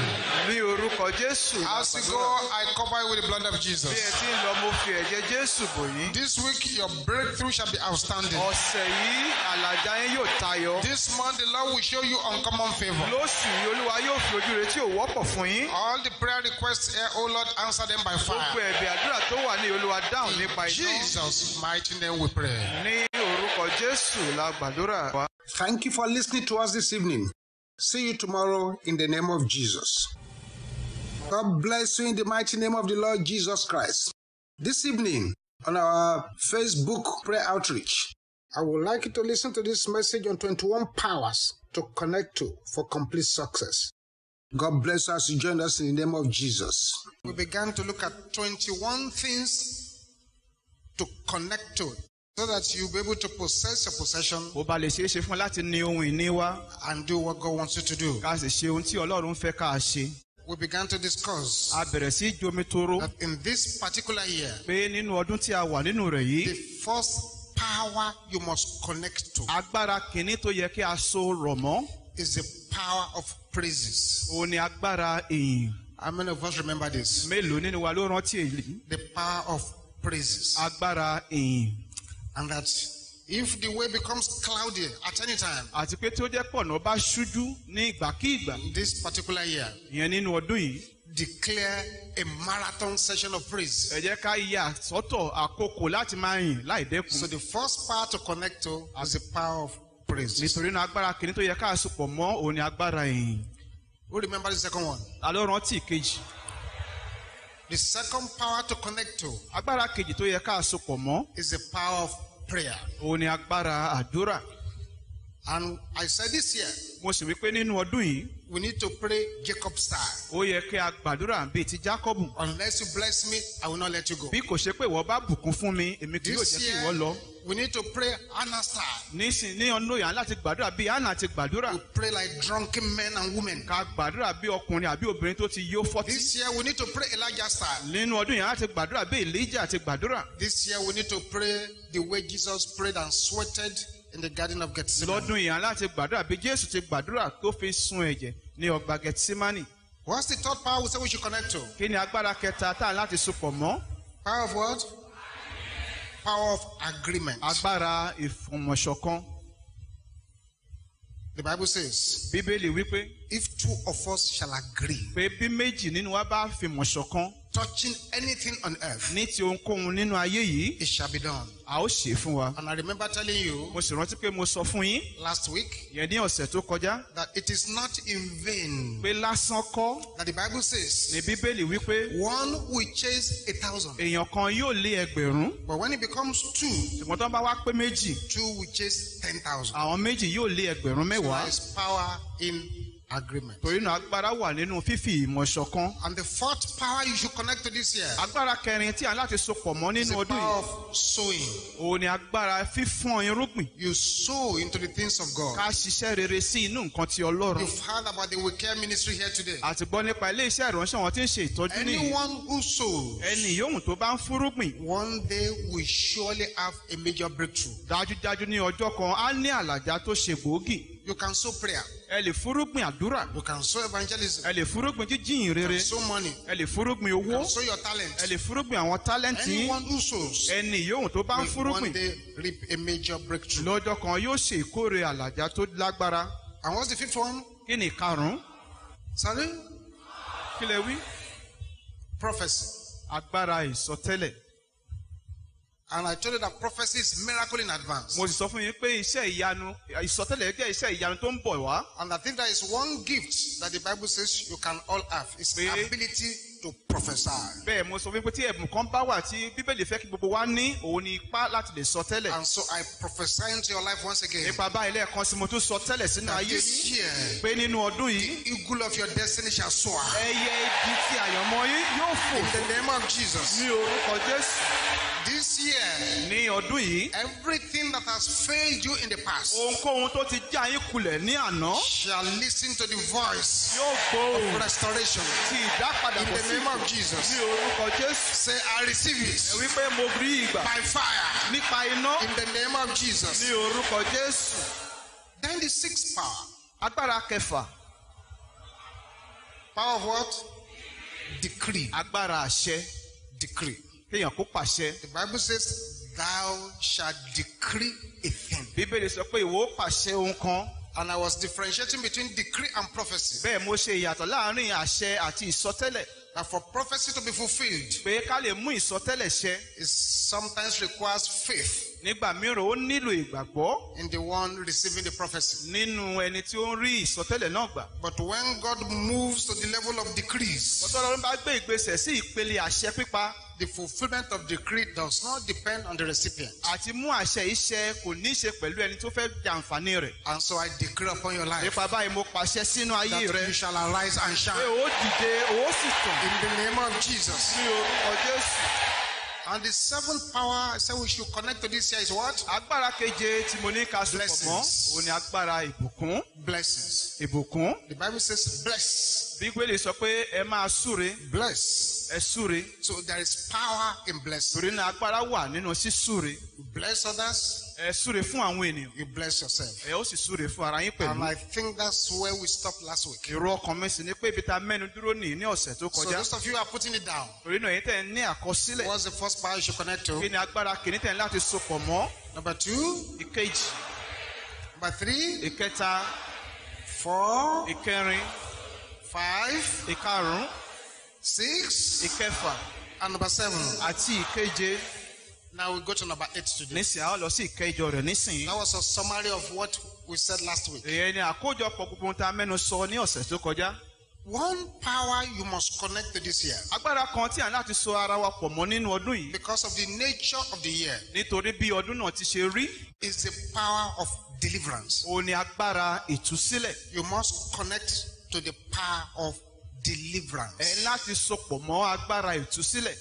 ní orúkọ jésù. As you go, I cover you with the blood of bí ẹ Jesus. ti ń lọ mo fi ẹ̀jẹ̀ jésù bò yín. This week, your breakthrough shall be outstanding. ọ̀sẹ̀ yìí àlàjá yín yóò tayọ. This month, the Lord will show you uncommon favor. lóṣù yìí olúwa yóò fi ojú rẹ̀ tí ò wọ́pọ̀ fún yín. All the prayer requests here, oh Lord, answer them by gbogbo fire. ẹ̀bẹ̀ àdúrà tó wà ní olúwa dáhùn nípa iná. Jesus' mighty name we pray. ní orúkọ jésù la gbàdúrà. Thank you for listening to us this evening. See you tomorrow in the name of Jesus. God bless you in the mighty name of the Lord Jesus Christ. This evening on our Facebook prayer outreach, I would like you to listen to this message on 21 powers to connect to for complete success. God bless us. Join us in the name of Jesus. We began to look at 21 things to connect to so that you'll be able to possess your possession ó ba lè ṣeé ṣe fún láti ní ohun ìní wa and do what God wants you to do. ká sì ṣe ohun tí ọlọ́run fẹ́ ká ṣe. We began to discuss a bẹ̀rẹ̀ sí í jomi toro that in this particular year, pé nínú ọdún tí a wà nínú rẹ̀ the first power you must connect to agbára kìíní tó yẹ kí a so rọ̀ mọ́ is the power of praises. òun ni agbára ìyìn How many of us remember this? mélòó nínú wa ló rántí èyí The power of praises. agbára ìyìn And that if the way becomes cloudy at any time, àti pé tí ó jẹ́ pọ̀nà bá ṣújú ní ìgbàkígbà this particular year, ìyẹn nínú ọdún yìí declare a marathon session of praise. ẹ jẹ́ ká yà sọ́tọ̀ àkókò láti máa yìn láì dẹ́kun So the first power to connect to is the power of praise. nítorí náà agbára kìíní tó yẹ ká sopọ̀ mọ́ òun ni agbára ìyìn Who remember the second one? ta ló rántí ìkejì The second power to connect to agbára kejì tó yẹ ká sopọ̀ mọ́ is the power of prayer. òun ni agbára àdúrà And I said this year, mo sì wí pé nínú ọdún yìí we need to pray Jacob style. ó yẹ kí a gbàdúrà bíi ti Jákọ́bù Unless you bless me, I will not let you go. bí kò ṣe pé ìwọ bá bùkún fún mi èmi kì yóò jẹ́ This kí ìwọ year, lọ we need to pray Anna style. nísìn ní ọdún yìí láti gbàdúrà bíi Hánà ti gbàdúrà We pray like drunken men and women. ká gbàdúrà bí ọkùnrin àbí obìnrin tó ti yó fọ́tí This year, we need to pray Elijah style. nínú ọdún yìí láti gbàdúrà bí Èlíjà ti gbàdúrà This year, we need to pray the way Jesus prayed and sweated in the Garden of Gethsemane. lọ́dún yìí láti gbàdúrà bí Jésù ti gbàdúrà tó fi sun ẹ̀jẹ̀ ní ọgbà Gẹtísímánì What's the third power we say we should connect to? kí ni agbára kẹta tá a láti sopọ̀ mọ́ Power of what? Power of agreement. agbára ìfọ̀mọ̀ṣọ̀kan The Bible says, Bíbélì wípé if two of us shall agree pé bí méjì nínú wa bá fìmọ̀ ṣọ̀kan touching anything on earth, ní ti ohunkóhun nínú ayé yìí it shall be done. a ó ṣe fún wa. And I remember telling you mo sì rántí pé mo sọ fún yín last week yẹn ní ọ̀sẹ̀ tó kọjá that it is not in vain pé lásán kọ́ that the Bible ní says bíbélì wípé one will chase a thousand, èèyàn kan yóò lé ẹgbẹ̀rún but when it becomes two, ṣùgbọ́n tó bá wá pé méjì two will chase ten thousand. àwọn méjì yóò lé ẹgbẹ̀rún There mẹ́wàá is power in agreement. torí náà agbára wà nínú fífi ìmọ̀ ṣọ̀kan. And the fourth power you should connect to this year agbára kẹrin tí a láti sopọ̀ mọ́ is nínú the ọdún power yìí of sowing. òun ni agbára fífọ́n irúgbìn You sow into the things of God. ká ṣiṣẹ́ rere sí inú nǹkan ti ọlọ́run You've heard about the We Care ministry here today. àti gbọ́ nípa ilé iṣẹ́ ìránṣẹ́ wọn tí ń ṣe ìtọ́jú nìyí Anyone who sows, ẹni yòówù tó bá ń fúrúgbìn one day will surely have a major breakthrough. dájúdájú ní ọjọ́ kan á ní àlàjá tó ṣe gbòógì You can sow prayer. ẹ lè fúrúgbìn àdúrà You can sow evangelism. ẹ lè fúrúgbìn jíjìn You rere can sow money. ẹ lè fúrúgbìn You owó can sow your talent. ẹ lè fúrúgbìn àwọn tálẹ́ǹtì. Anyone who sows ẹni yòówù tó bá ń will one fúrúgbìn day reap a major breakthrough. lọ́jọ́ kan yóò ṣe ìkórè àlàjá tó lágbára And what's the fifth one? kí ni ìkarùn-ún Sorry? kí lẹ wí Prophecy. agbára ìsọtẹ́lẹ̀ And I told you that prophecy is miracle in advance. mo sì sọ fún yín pé iṣẹ́ ìyanu ìsọtẹ́lẹ̀ jẹ́ iṣẹ́ ìyanu tó ń bọ̀ wá And I think there is one gift that the Bible says you can all have. It's ability to prophesy. bẹ́ẹ̀ mo sọ fún yín pé tí ẹ̀bùn kan bá wà tí bíbélì fẹ́ kí gbogbo wa ní òun ni ipá láti lè sọ tẹ́lẹ̀ And so I prophesy into your life once again. nípa báyìí lẹ́ẹ̀kan sí mo tún sọ tẹ́lẹ̀ sínú ayé year, pé nínú ọdún yìí the eagle of your destiny shall soar. ẹyẹ igi tí àyànmọ́ yín yóò fò In the name of Jesus. ní orúkọ Jésù This year, ní ọdún yìí everything that has failed you in the past ohunkóhun tó ti já yín kulẹ̀ ní àná shall listen to the voice yóò gbóhùn of restoration. ti ìdápadà In bọ̀ the name of ní Jesus. orúkọ Jésù Say, I receive ẹ it wípé mo rí ìgbà by fire. nípa iná In the name of ní Jesus. orúkọ Jésù Then the sixth power. agbára kẹfà Power of what? Decree. agbára àṣẹ Decree. kéèyàn kó pàṣẹ The Bible says, Thou shalt decree a thing. bíbélì sọ pé ìwọ pàṣẹ ohun kan And I was differentiating between decree and prophecy. bẹ́ẹ̀ mo ṣe ìyàtọ̀ láàárín àṣẹ àti ìsọtẹ́lẹ̀ That for prophecy to be fulfilled, pé ká lè mú ìsọtẹ́lẹ̀ ṣẹ. it sometimes requires faith nígbà mìíràn ó nílò ìgbàgbọ́ in the one receiving the prophecy. nínú ẹni tí ó ń rí ìsọtẹ́lẹ̀ náà gbà. But when God moves to the level of decrees, Bọ́tọ́ Ọlọ́run bá gbé ìgbésẹ̀ sí ìpele àṣẹ pípa the fulfillment of decree does not depend on the recipient. àti mú àṣẹ iṣẹ́ kò ní í ṣe pẹ̀lú ẹni tó fẹ́ jàǹfààní rẹ̀. And so I decree upon your life Nípa báyìí mo pàṣẹ sínú ayé that rẹ you shall arise and pé shine ó dìde ó sì tàn in the name of Jesus. ní orúkọ Jésù. And the seventh power I said we should connect to this year is what? agbára keje tí mo ní ká sopọ̀ mọ́ Blessings. òun ni agbára ìbùkún Blessings. ìbùkún The Bible says bless. bíbélì sọ pé ẹ máa súre Bless. ẹ súre So there is power in blessing. torí náà agbára wà nínú sísúre bless others, ẹ súre fún àwọn ènìyàn. You bless yourself. ẹ ó sì súre fún ara yín And pẹ̀lú. I think that's where we stopped last week. èrò ọkàn mi sì ni pé ibi tá a mẹ́nu dúró nìyí ní ọ̀sẹ̀ tó So kọjá. those of you who are putting it down, torí náà èyí tẹ̀ ń ní àkọsílẹ̀. What's the first power you should connect to? kí ni agbára kìíní tẹ̀ ń láti sopọ̀ mọ́? Number two, ìkejì. Number three, ìkẹta. Four, ìkẹrin. Five, ìkarùn six, ìkẹfà. And number seven. àti ìkeje Now we go to number eight today. nísìnyí a lọ sí ìkẹjọ rẹ̀ nísìnyí. That was a summary of what we said last week. èyí ni àkójọpọ̀ gbogbo ohun tá a mẹ́nu sọ ní ọ̀sẹ̀ tó kọjá. One power you must connect to this year agbára kan tí ń láti so ara wa pọ̀ mọ́ nínú ọdún yìí because of the nature of the year nítorí bí ọdún náà ti ṣe rí is the power of deliverance. òun ni agbára ìtúsílẹ̀. You must connect to the power of ẹ deliverance. láti sopọ̀ mọ́ agbára ìtúsílẹ̀.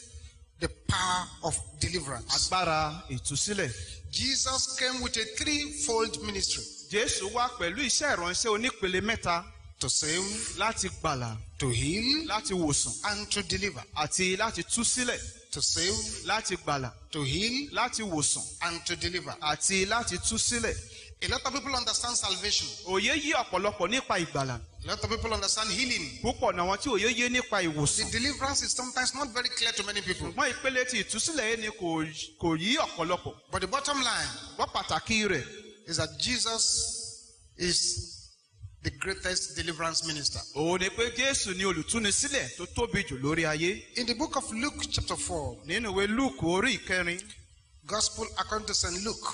The power of deliverance. agbára ìtúsílẹ̀. Jesus came with a threefold ministry jésù wá pẹ̀lú iṣẹ́ ìránṣẹ́ onípele mẹ́ta to save, láti gbàlà to heal, láti wòsàn and to deliver. àti láti tú sílẹ̀ To save, láti gbàlà to heal, láti wòsàn and to deliver. àti láti tú sílẹ̀. A lot of people understand salvation. òye yí ọ̀pọ̀lọpọ̀ nípa ìgbàlà A lot of people understand healing. púpọ̀ náà wọn tí òye yé nípa The deliverance is sometimes not very clear to many people. ṣùgbọ́n ìpele ti ìtúsílẹ̀ yìí ni kò kò yí ọ̀pọ̀lọpọ̀. But the bottom line wọ́n pàtàkì rẹ̀ is that Jesus is the greatest deliverance minister. òun ni pé jésù ni olùtúnisílẹ̀ tó tóbi jù lórí ayé. In the book of Luke, chapter 4, nínú ìwé luke orí ìkẹrin Gospel according to St. Luke,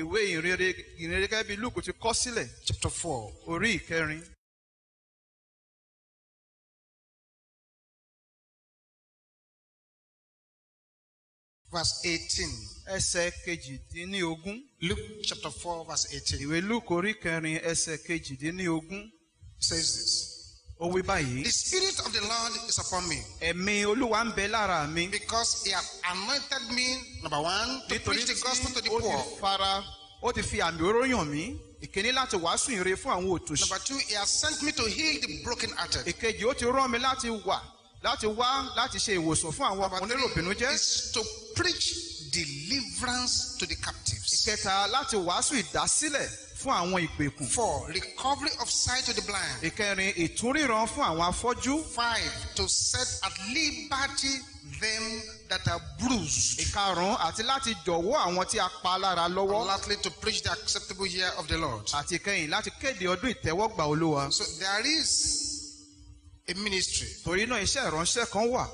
ìwé ìrere ìrere gẹ́gẹ́ bí luke ti kọ́ sílẹ̀ chapter 4, orí ìkẹrin. verse 18. ẹsẹ̀ kejìdínlógún. Luke chapter 4, verse 18 ìwé luke orí ìkẹrin ẹsẹ̀ kejìdínlógún. says this ó wí báyìí. The Spirit of the Lord is upon me ẹ̀mí olúwa ń bẹ lára mi. because He has anointed me, number one, to nítorí preach the gospel to the ó poor. ti fara ó ti fi àmì oró yàn mí. ìkíní láti wàásù ìre fún àwọn òtòṣì. Number two, He has sent me to heal the brokenhearted. ìkejì ó ti rán mi láti wà láti wá láti ṣe ìwòsàn fún àwọn Number oníròbìnú three jẹ́. is to preach deliverance to the captives. ìkẹta láti wàásù ìdásílẹ̀ fún àwọn ìgbèkùn. Four, recovery of sight to the blind. ìkẹrin ìtúríran fún àwọn afọ́jú. Five, to set at liberty them that are bruised. ìkarùn àti láti jọ̀wọ́ àwọn tí a pa lára And lọ́wọ́. lastly, to preach the acceptable year of the Lord. àti ìkẹyìn láti kéde ọdún ìtẹ́wọ́gbà olúwa. So there is a ministry torí náà iṣẹ́ ìránṣẹ́ kan wà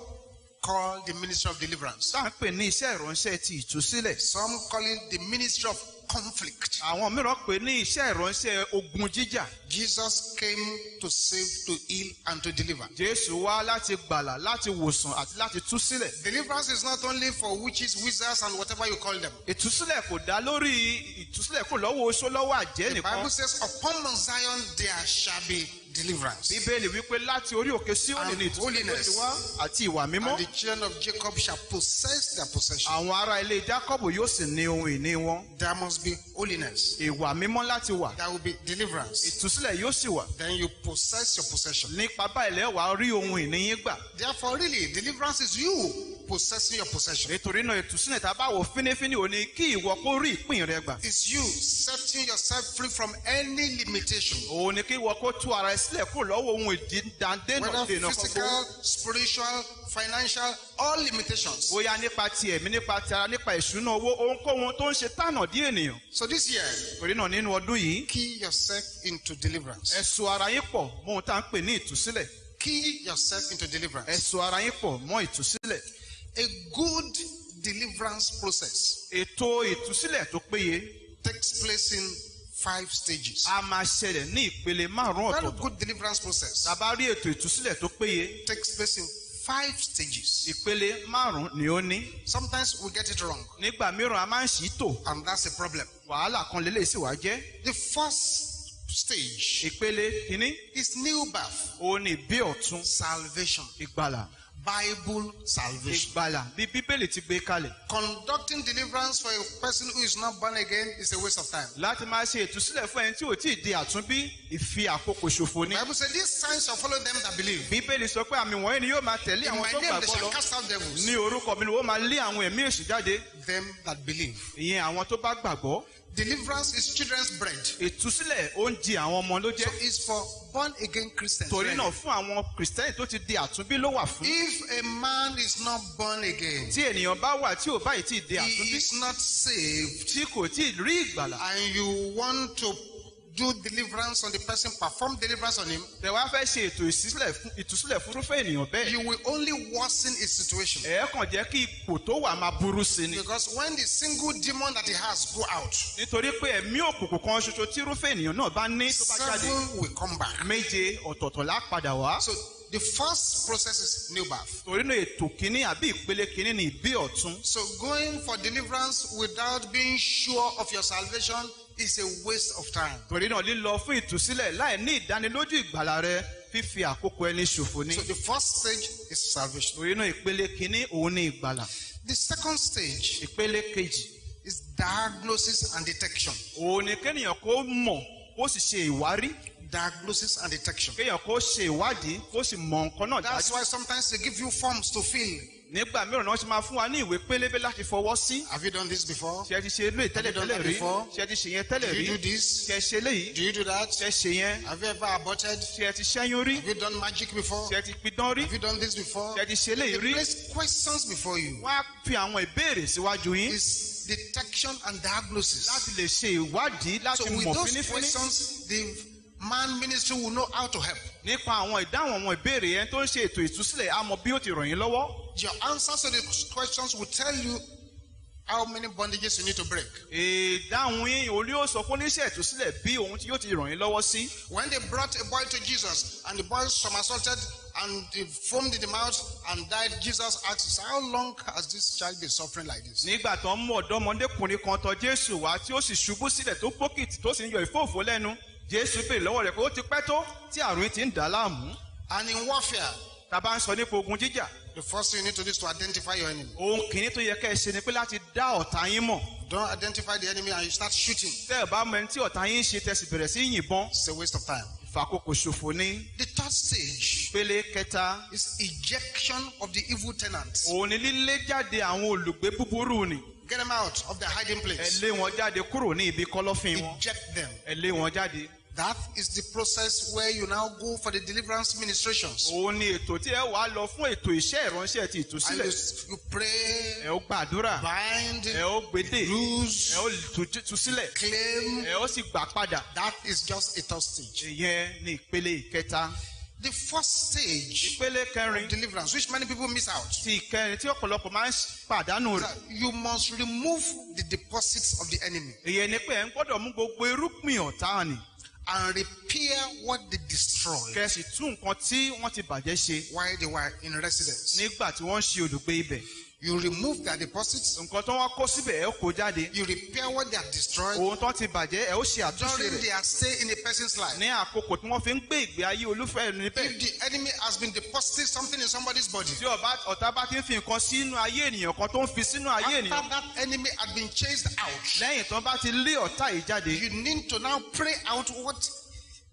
called the ministry of deliverance. tá à ń pè ní iṣẹ́ ìránṣẹ́ ti ìtúsílẹ̀. Some call it the ministry of conflict. àwọn mìíràn pè ní iṣẹ́ ìránṣẹ́ ogun jíjà. Jesus came to save, to heal, and to deliver. jésù wá láti gbàlà láti wòsàn àti láti tú sílẹ̀. Deliverance is not only for witches, wizards, and whatever you call them. ìtúsílẹ̀ kò dá lórí ìtúsílẹ̀ kò lọ́wọ́ oṣó lọ́wọ́ àjẹ́ The nìkan. Bible says, Upon Mount Zion there shall be deliverance. bíbélì wípé láti orí òkè síónì And ìtúsílẹ̀ holiness. ti wá àti ìwà mímọ́. And the children of Jacob shall possess their possession. àwọn ará ilé jákọ́bù yóò sì ní ohun ìní wọn. There must be holiness. ìwà mímọ́ láti wà. There will be deliverance. ìtúsílẹ̀ yóò sì wà. Then you possess your possession. nípa báyìí lẹ́yìn wàá rí ohun ìní yín gbà. Therefore, really, deliverance is you possessing your possession. nítorí náà ìtúsílẹ̀ tá a bá wò fínífíní ò ní kí ìwọ kó rí ìpín rẹ gbà. It's you setting yourself free from any limitation. òun ni kí ìwọ kó tú ara ẹ sílẹ̀ kúrò lọ́wọ́ ohun ìdíndàndénà Whether dènà kan physical, spiritual, financial, all limitations. bóyá nípa ti ẹ̀mí nípa ti ara nípa ìṣúná owó ohunkóhun tó ń ṣe tànà dí ènìyàn. So this year, torí náà nínú ọdún yìí key yourself into deliverance. ẹ so ara yín pọ̀ mọ́ ohun tá à ń pè ní ìtúsílẹ̀. Key yourself into deliverance. so ara yín pọ̀ mọ́ ìtúsílẹ̀. A good deliverance process ètò ìtúsílẹ̀ tó péye takes place in five stages. a máa ṣẹlẹ̀ ní ìpele márùn-ún Very ọ̀tọ̀ọ̀tọ̀. good deliverance process tàbá rí ètò ìtúsílẹ̀ tó péye takes place in five stages. ìpele márùn-ún ni ó ní. Sometimes we get it wrong, nígbà mìíràn a máa ń ṣì í tò and that's a problem. wàhálà kan lélẹ̀ sì wá jẹ́. The first stage ìpele kínní is new birth, òun ni bí ọ̀tún salvation, ìgbàlà Bible salvation. ìgbàlà bí bíbélì ti gbé kalẹ̀ Conducting deliverance for a person who is not born again is a waste of time. láti máa ṣe ìtúsílẹ̀ fún ẹni tí ò tí ì di àtúnbí ìfi àkókò ṣòfò ni. Bible says these signs shall follow them that believe. bíbélì sọ pé àmì wọ̀nyí ni yóò máa tẹ̀lé In àwọn my tó name they gbàgbọ́ shall lọ cast out devils. ní orúkọ mi ni wọ́n máa lé àwọn ẹ̀mí èṣù jáde Them that believe. ìyẹn àwọn tó bá gbàgbọ́ Deliverance is children's bread. ìtúsílẹ̀ oúnjẹ àwọn ọmọ ló So jẹ́ it's for born again Christians. torí náà fún àwọn kìrìsìtẹ́nì tó ti di àtúnbí ló wà fún If a man is not born again, tí ènìyàn bá wà tí ò báyìí ì di he àtúnbí is not saved, tí kò tí ì rí ìgbàlà and you want to do deliverance on the person, perform deliverance on him, tẹ wá fẹ́ ṣe ètò ìsísílẹ̀ fún- ìtúsílẹ̀ fúnrúfẹ́ ènìyàn bẹ́ẹ̀ you will only worsen his situation. ẹ̀ kàn jẹ́ kí ipò tó wà máa burú sí ni Because when the single demon that he has go out, nítorí pé ẹ̀mí òkùnkùn kan ṣoṣo tí irúfẹ́ ènìyàn náà bá ní tó bá jáde seven will come back. méje ọ̀tọ̀ọ̀tọ̀ lá padà wá So the first process is new birth. torí náà ètò kínní àbí ìpele kínní ni ìbí ọ̀tún So going for deliverance without being sure of your salvation is a waste of time. torí náà lílọ fún ìtúsílẹ̀ láì ní ìdánilójú ìgbàlà rẹ fífi àkókò ẹni ṣòfò ni So the first stage is salvation. torí náà ìpele kínní òun ni ìgbàlà The second stage ìpele kejì is diagnosis and detection. òun ni kéèyàn kó mọ̀ kó sì ṣe ìwárí Diagnosis and detection. kéèyàn kó ṣe ìwádìí kó sì mọ nǹkan náà That's why sometimes they give you forms to fill. Nígbà mìíràn náà ṣe máa fún wa ní ìwé pélébé láti fọwọ́ sí Have you done this before? ṣe ti ṣe eléyìí tẹ́lẹ̀ done tẹ́lẹ̀ rí ṣe ti ṣe yẹn tẹ́lẹ̀ Do rí you do this? ṣe ṣe eléyìí Do you do that? ṣe ṣe yẹn Have you ever aborted? ṣe ti ṣẹ́yún rí Have you done magic before? ṣe ti pidán rí Have you done this before? ṣe ti ṣe They eléyìí rí place questions before you. wọ́n á fi àwọn ìbéèrè síwájú yín It's detection and diagnosis. láti lè ṣe ìwádìí So láti with mọ̀ those fínífíní questions, the man ministry will know how to help. nípa àwọn ìdáhùn àwọn ìbéèrè yẹn tó ń ṣe ètò ìtúsílẹ̀ á mọ bí ó ti ràn yín lọ́wọ́ Your answers to the questions will tell you how many bondages you need to break. ìdáhùn yín olú yóò sọ fún oníṣẹ́ ìtúsílẹ̀ bí òun tí yóò ti ràn yín lọ́wọ́ sí When they brought a boy to Jesus and the boy somersaulted and he foamed in the mouth and died, Jesus asked, How long has this child been suffering like this? nígbà tó ń mú ọ̀dọ́mọdékùnrin kan tọ̀ jésù wá tí ó sì ṣubú sílẹ̀ tó pókìtì tó sì ń yọ ìfóòfó lẹ́nu jésù béèrè lọ́wọ́ rẹ̀ pé ó ti pẹ́ tó tí àrùn ti ń dà á láàmú And in warfare, tá a bá ń sọ nípa ogun jíjà the first thing you need to do is to identify your enemy. ohun kìíní tó yẹ kẹ́ ẹ ṣe ni pé láti dá ọ̀tá yín mọ̀ Don't identify the enemy and you start shooting. tẹ́ ẹ bá mọ ẹni tí ọ̀tá yín ń ṣe tẹ́ sì bẹ̀rẹ̀ sí yìnbọn It's a waste of time. ìfàkókò ṣòfò ní The third stage pélé kẹta is ejection of the evil tenants. òun ni lílé jáde àwọn olùgbé búburú ni Get them out of their hiding ẹ place. lé wọn jáde kúrò ní ibi kọ̀lọ̀fín wọn Eject them. ẹ lé wọn jáde That is the process where you now go for the deliverance ministrations. òun ni ètò tí ẹ wàá lọ fún ètò iṣẹ́ ìránṣẹ́ ti And ìtúsílẹ̀ you, you pray, ẹ ó gbàdúrà bind, ẹ ó gbédè lose, ẹ ó tú- tú sílẹ̀ claim. ẹ ó sì gbà padà. That is just a third stage. ìyẹn ní ìpele ìkẹta. The first stage ìpele kẹrin. of deliverance, which many people miss out, ti ìkẹrin tí ọ̀pọ̀lọpọ̀ máa ń pàdánù rẹ̀. You must remove the deposits of the enemy. Ìyẹn ni pé ẹ ń gbọ́dọ̀ mú gbogbo irúgbìn ọ̀tá ni and repair what they destroyed kẹsì tún nǹkan tí wọ́n ti bàjẹ́ ṣe while they were in residence. nígbà tí wọ́n ń ṣe olùgbé ibẹ̀ You remove their deposits, nǹkan tó wọ́n kó síbẹ̀ ẹ kó jáde. You repair what they have destroyed. Ohun tó ti bàjẹ́ ẹ ó ṣe àtúnṣe during rẹ̀ their stay in a person's life. ní àkókò tí wọ́n fi ń gbé ìgbé ayé olúfẹ́ níbẹ̀ If the enemy has been depositing something in somebody's body, tí ọba ọ̀tá bá ti ń fi nǹkan sínú ayé ènìyàn kan tó ń fi sínú ayé after ènìyàn. that enemy had been chased out, lẹ́yìn tó bá ti lé ọ̀tá yìí jáde. You need to now pray out what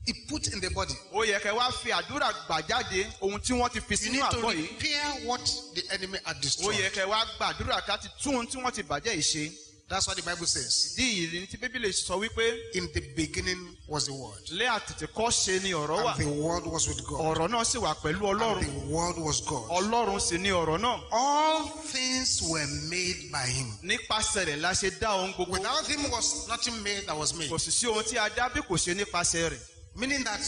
he put in the body. ó yẹ kẹ́ wá fi àdúrà gbà jáde ohun tí wọ́n ti fi You sínú need to àgọ́ yìí repair what the enemy had ó destroyed. yẹ kẹ́ wá gbàdúrà ká ti tún ohun tí wọ́n ti bàjẹ́ yìí ṣe That's what the Bible says. ìdí yìí ni tí bíbélì sọ wípé In the beginning was the Word, lé àtètè kọ́ ṣe ni ọ̀rọ̀ wà and the Word was with God, ọ̀rọ̀ náà sì wà pẹ̀lú and ọlọ́run the Word was God. ọlọ́run sì ni ọ̀rọ̀ náà All things were made by Him. nípasẹ̀ rẹ̀ la ṣe dá ohun gbogbo Without Him was nothing made that was made. kò sì sí ohun tí a dá bí kò ṣe nípasẹ̀ rẹ̀ Meaning that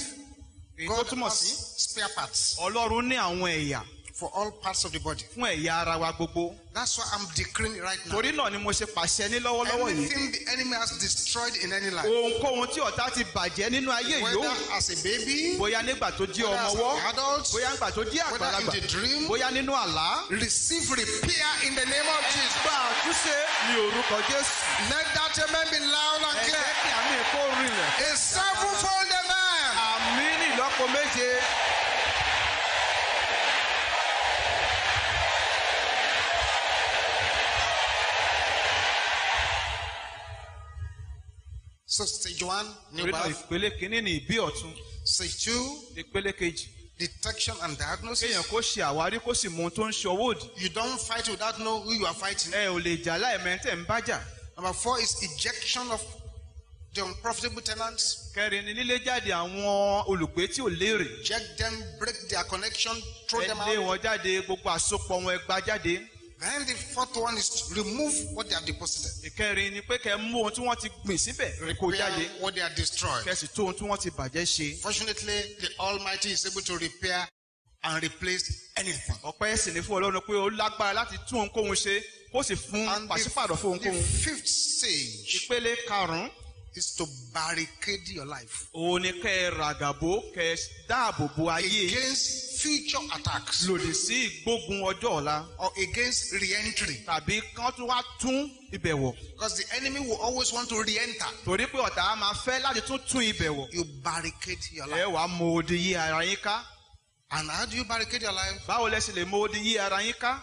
God has spare parts ọlọ́run ní àwọn ẹ̀yà for all parts of the body. fún ẹ̀yà ara wa gbogbo That's why I'm decreeing it right now. torí náà ni mo ṣe pàṣẹ ní lọ́wọ́lọ́wọ́ yìí Anything the enemy has destroyed in any life, ohunkóhun tí ọ̀tá ti bàjẹ́ nínú ayé whether as a baby, bóyá nígbà tó jẹ́ whether as an adult, bóyá nígbà tó jẹ́ whether in the dream, bóyá nínú àlá receive repair in the name of Jesus. gba àtúnṣe ní orúkọ jésù Let that amen be loud and clear. kí àmì A amen. aago méje. stage one new birth. ìpele kìíní ni ìbí ọ̀tun. stage two. ìpele kejì. detection and diagnosis. kéèyàn kó ṣe àwárí kó sì mú tó ń ṣe owó òdì. you don't fight without knowing who you are fighting. ẹ ò lè jà láìmẹ́tẹ̀ ń bájà. number four is ejection of the unprofitable tenants. kẹrin ni lílé jáde àwọn olùgbé tí ò léèrè Eject them, break their connection, throw ẹ them lé out. wọn jáde gbogbo àsopọ̀ wọn ẹ gbá jáde Then the fourth one is to remove what they have deposited. ìkẹrin ni pé kẹ mú ohun tí wọ́n ti gbìn síbẹ̀ kó jáde Repair what they have destroyed. kẹ sì tó ohun tí wọ́n ti bàjẹ́ ṣe Fortunately, the Almighty is able to repair and replace anything. ọpẹ́ sì ní fún ọlọ́run pé ó lágbára láti tún ohunkóhun ṣe kó sì fún And pàṣípàrọ̀ fún the, the ohunkóhun fifth stage ìpele karùn-ún is to barricade your life òun ni kẹ ẹ ràgàbó kẹ ẹ dáàbò bo ayé against future attacks lòdì sí ìgbógun ọjọ́ ọ̀la or against re-entry. tàbí kán tún wá tún ibẹ̀ wọ̀ Because the enemy will always want to re-enter. torí pé ọ̀tá á máa fẹ́ láti tún tún ibẹ̀ wọ̀ You barricade your ẹ life. wàá mọ odi yí ara yín ká And how do you barricade your life? báwo lẹ sì lè mọ odi yí ara yín ká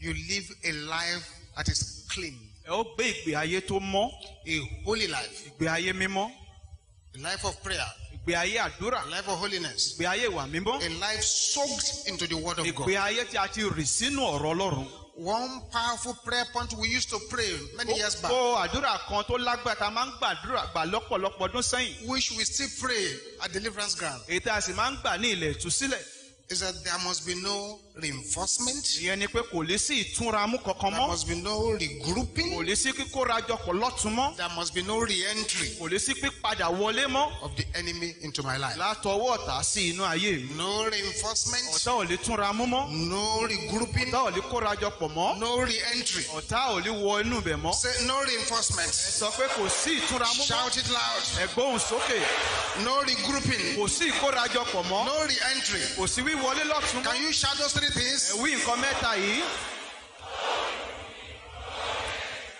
You live a life that is clean, ẹ ó gbé ìgbé ayé tó mọ́. A holy life, ìgbé ayé mímọ́. A life of prayer, ìgbé ayé àdúrà. A life of holiness, ìgbé ayé ìwà mímọ́. A life soaked into the Word of ìgbé God. ayé tí a ti rì sínú ọ̀rọ̀ ọlọ́run. One powerful prayer point we used to pray many years back, ó àdúrà kan tó lágbára tá a máa ń gbàdúrà gbà lọ́pọ̀lọpọ̀ ọdún sẹ́yìn. Which we still pray at deliverance ground, èyí tá a sì máa ń gbà ní ilẹ̀ ìtúsílẹ̀. Is that there must be no reinforcement, ìyẹn ni pé kò lè sí ìtúnramú kankan there mọ́ must be no kò regrouping, lè sí kíkórajọpọ̀ lọ́tún mọ́ there must be no re-entry kò lè sí pípadà wọlé mọ́ of the enemy into my life. látọwọ́ ọ̀tá sí inú ayé mi No reinforcement, ọ̀tá ò lè túnramú mọ́ no regrouping, ọ̀tá ò lè kórajọpọ̀ mọ́ no re-entry. ọ̀tá ò lè wọ inú ibẹ̀ mọ́ Say no reinforcement. sọ pé kò sí ìtúnramú mọ́ Shout it loud. ẹ̀gbóhùn sókè No regrouping. kò sí ìkórajọpọ̀ mọ́ No re-entry. kò sí wíwọlé lọ́tún mọ́ Can you shout those three things ẹ̀wí nǹkan mẹ́ta yìí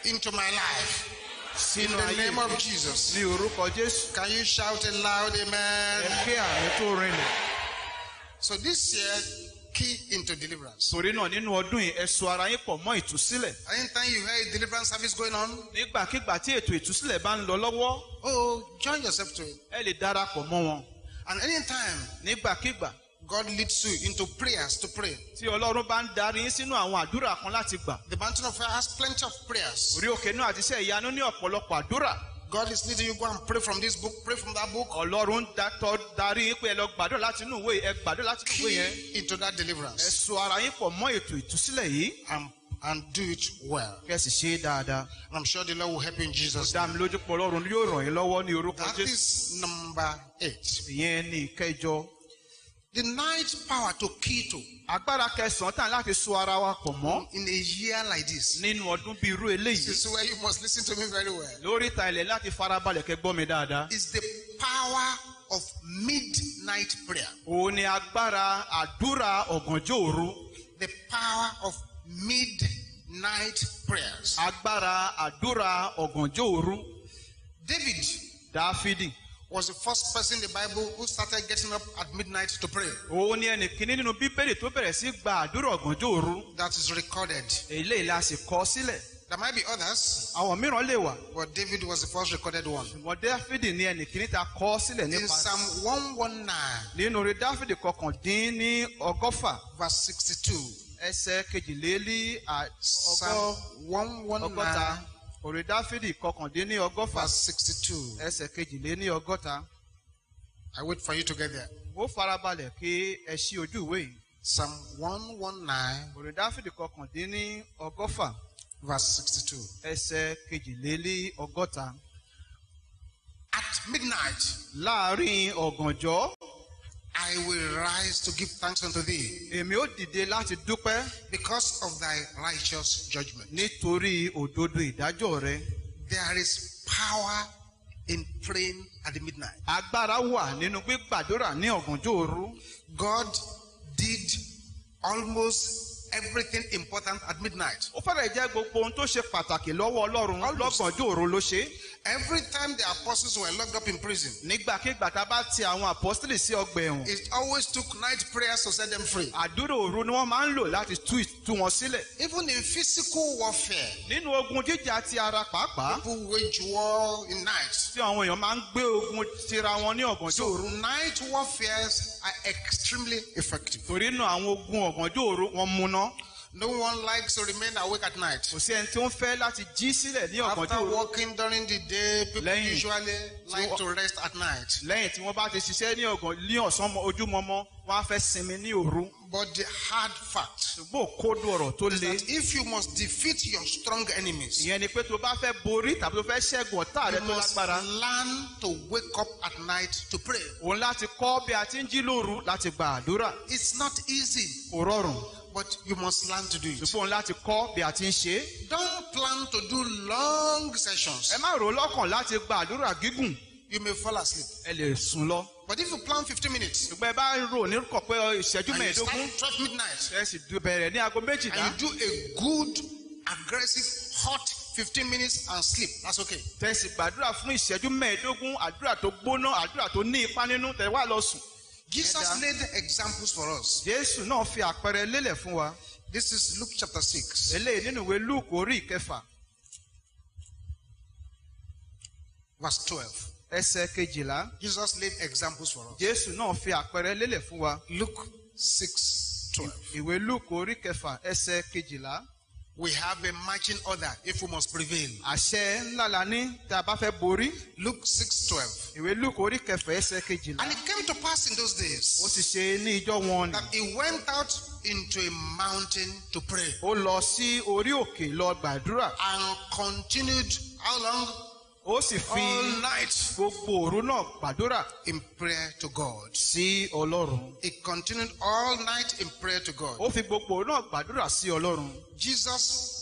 into my life? In sínú the ayé name mi of Jesus. ní orúkọ Jésù Can you shout it loud? ẹ Amen. ké àmì tó rinlẹ̀ So this year, key into deliverance. torí náà nínú ọdún yìí ẹ so ara yín pọ̀ mọ́ ìtúsílẹ̀ Anytime you hear a deliverance service going on, nígbàkigbà tí ètò ìtúsílẹ̀ bá ń lọ lọ́wọ́ oh, join yourself to it. ẹ lè darapọ̀ mọ́ wọn And anytime nígbàkigbà God leads you into prayers to pray, tí Ọlọ́run bá ń darí yín sínú àwọn àdúrà kan láti gbà the mountain of fire has plenty of prayers. orí òkè náà àti iṣẹ́ ìyanu ní ọ̀pọ̀lọpọ̀ àdúrà God is leading you go and pray from this book, pray from that book. Ọlọ́run dátọ́ darí yín pé ẹ lọ gbàdúrà láti inú ìwé ẹ gbàdúrà láti inú ìwé yẹn Key into that ẹ deliverance so ara yín pọ̀ mọ́ ètò ìtúsílẹ̀ yìí and, and do it well. ẹ sì ṣe é dáadáa And I'm sure the Lord will help you in Jesus' dá name. mi lójú pọ̀ Ọlọ́run yóò ràn yín lọ́wọ́ ní orúkọ Jésù is number eight. ìyẹn ní ìkẹjọ The ninth power to key to agbára kẹsàn-án tàn láti so ara wa pọ̀ mọ́ in a year like this. nínú ọdún bíi irú This eléyìí is where you must listen to me very well. lórí ìta ilẹ̀ láti farabalẹ̀ kẹ́ gbọ́ mi dáadáa. Is the power of midnight prayer. òun ni agbára àdúrà ọ̀gànjọ́ òru The power of midnight prayers. agbára àdúrà ọ̀gànjọ́ òru David dáfídì was the first person in the Bible who started getting up at midnight to pray. òun ni ẹnì kíní nínú bíbélì tó bẹ̀rẹ̀ sí gba àdúrà ọ̀gànjọ́ òru That is recorded. eléyìí la sì kọ sílẹ̀ There might be others, àwọn mìíràn lè wà but David was the first recorded one. ṣùgbọ́n dáfídì ni ẹnì kíní ta kọ sílẹ̀ In nípa Psalm 119, nínú orí dáfídì kọkàndín ní ọgọ́fà verse 62. ẹsẹ̀ kejìlélí à- Psalm ọgọ́- ọgọ́ta 119, orí dáfídì kọkàndín ní ọgọ́fà verse 62. ẹsẹ̀ kejìléní ọgọ́ta I wait for you to get there. ó farabalẹ̀ kí ẹ ṣí ojú ìwé yìí Psalm 119, orí dáfídì kọkàndín ní ọgọ́fà verse 62. ẹsẹ̀ kejìléní ọgọ́ta At midnight, láàárín ọ̀gànjọ́ I will rise to give thanks unto thee èmi ó dìde láti dúpẹ́ because of thy righteous judgment. nítorí òdodo ìdájọ́ rẹ There is power in praying at the midnight. agbára wà nínú gbígbàdúrà ní ọ̀gànjọ́ òru God did almost everything important at midnight. ó fẹ́rẹ̀ jẹ́ gbogbo ohun tó ṣe pàtàkì lọ́wọ́ ọlọ́run lọ́gànjọ́ òru ló ṣe Every time the apostles were locked up in prison, nígbàkigbà tá a bá ti àwọn apọ́sítélì sí ọgbà ẹ̀wọ̀n it always took night prayers to set them free. àdúrà òru ni wọ́n máa ń lò láti tú tú wọn sílẹ̀ Even in physical warfare, nínú ogun jíjà ti ara pàápàá people wage war in night. tí àwọn èèyàn máa ń gbé ogun tira wọn ní ọ̀gànjọ́ So òru night warfares are extremely effective. torí náà àwọn ogun ọ̀gànjọ́ òru wọn múná No one likes to remain awake at night. kò sí ẹni tí ó ń fẹ́ láti jí sílẹ̀ ní ọ̀gànjọ́ After working during the day, people Lẹ́yìn usually like to rest at night. lẹ́yìn tí wọ́n bá ti ṣiṣẹ́ ní ọ̀gàn ní ọ̀sán mọ́- ojúmọmọ wọ́n á fẹ́ sinmi ní òru. But the hard fact ṣùgbọ́n òkodo ọ̀rọ̀ tó is le. that if you must defeat your strong enemies, ìyẹn ni pé tó bá fẹ́ borí tàbí tó fẹ́ ṣẹ́gun ọ̀tá rẹ you tó must lágbára. learn to wake up at night to pray. òun láti kọ́ bí a ti ń jí lóru láti gba àdúrà. It's not easy, kò rọrùn but you must learn to do it. ṣùgbọ́n láti kọ́ bí a ti ń ṣe Don't plan to do long sessions. ẹ má rò lọ́kàn láti gba àdúrà gígùn You may fall asleep. ẹ lè sùn lọ But if you plan 15 minutes ṣùgbọ́n ẹ bá rò ní kọ̀ pé ìṣẹ́jú and you mẹ́ẹ̀ẹ́dógún start 12 midnight ẹ sì bẹ̀rẹ̀ ní aago méjìlá and you do a good, aggressive, hot 15 minutes and sleep, that's okay. tẹ̀sí gbàdúrà fún ìṣẹ́jú mẹ́ẹ̀ẹ́dógún àdúrà tó gbóná àdúrà tó ní ipá nínú tẹ̀ wá lọ sùn. Jesus laid examples for us. jésù náà fi àpẹẹrẹ lélẹ̀ fún wa This is Luke chapter 6, eléyìí nínú ìwé luke orí ìkẹfà verse 12. ẹsẹ̀ kejìlá Jesus laid examples for us. jésù náà fi àpẹẹrẹ lélẹ̀ fún wa Luke 6, 12. ìwé luke orí kẹfà ẹsẹ̀ kejìlá We have a marching order if we must prevail. àṣẹ ńlá la ní tá a bá fẹ́ borí Luke 6, 12. ìwé luke orí kẹfà ẹsẹ̀ kejìlá And it came to pass in those ó days sì ṣe ní ìjọ wọn ni that he went out into a mountain to pray ó lọ sí orí òkè lọ gbàdúrà and continued how long? Ó sì fi All night gbogbo òru náà gbàdúrà in prayer to God. sí ọlọ́run He continued all night in prayer to God. ó fi gbogbo òru náà gbàdúrà sí ọlọ́run Jesus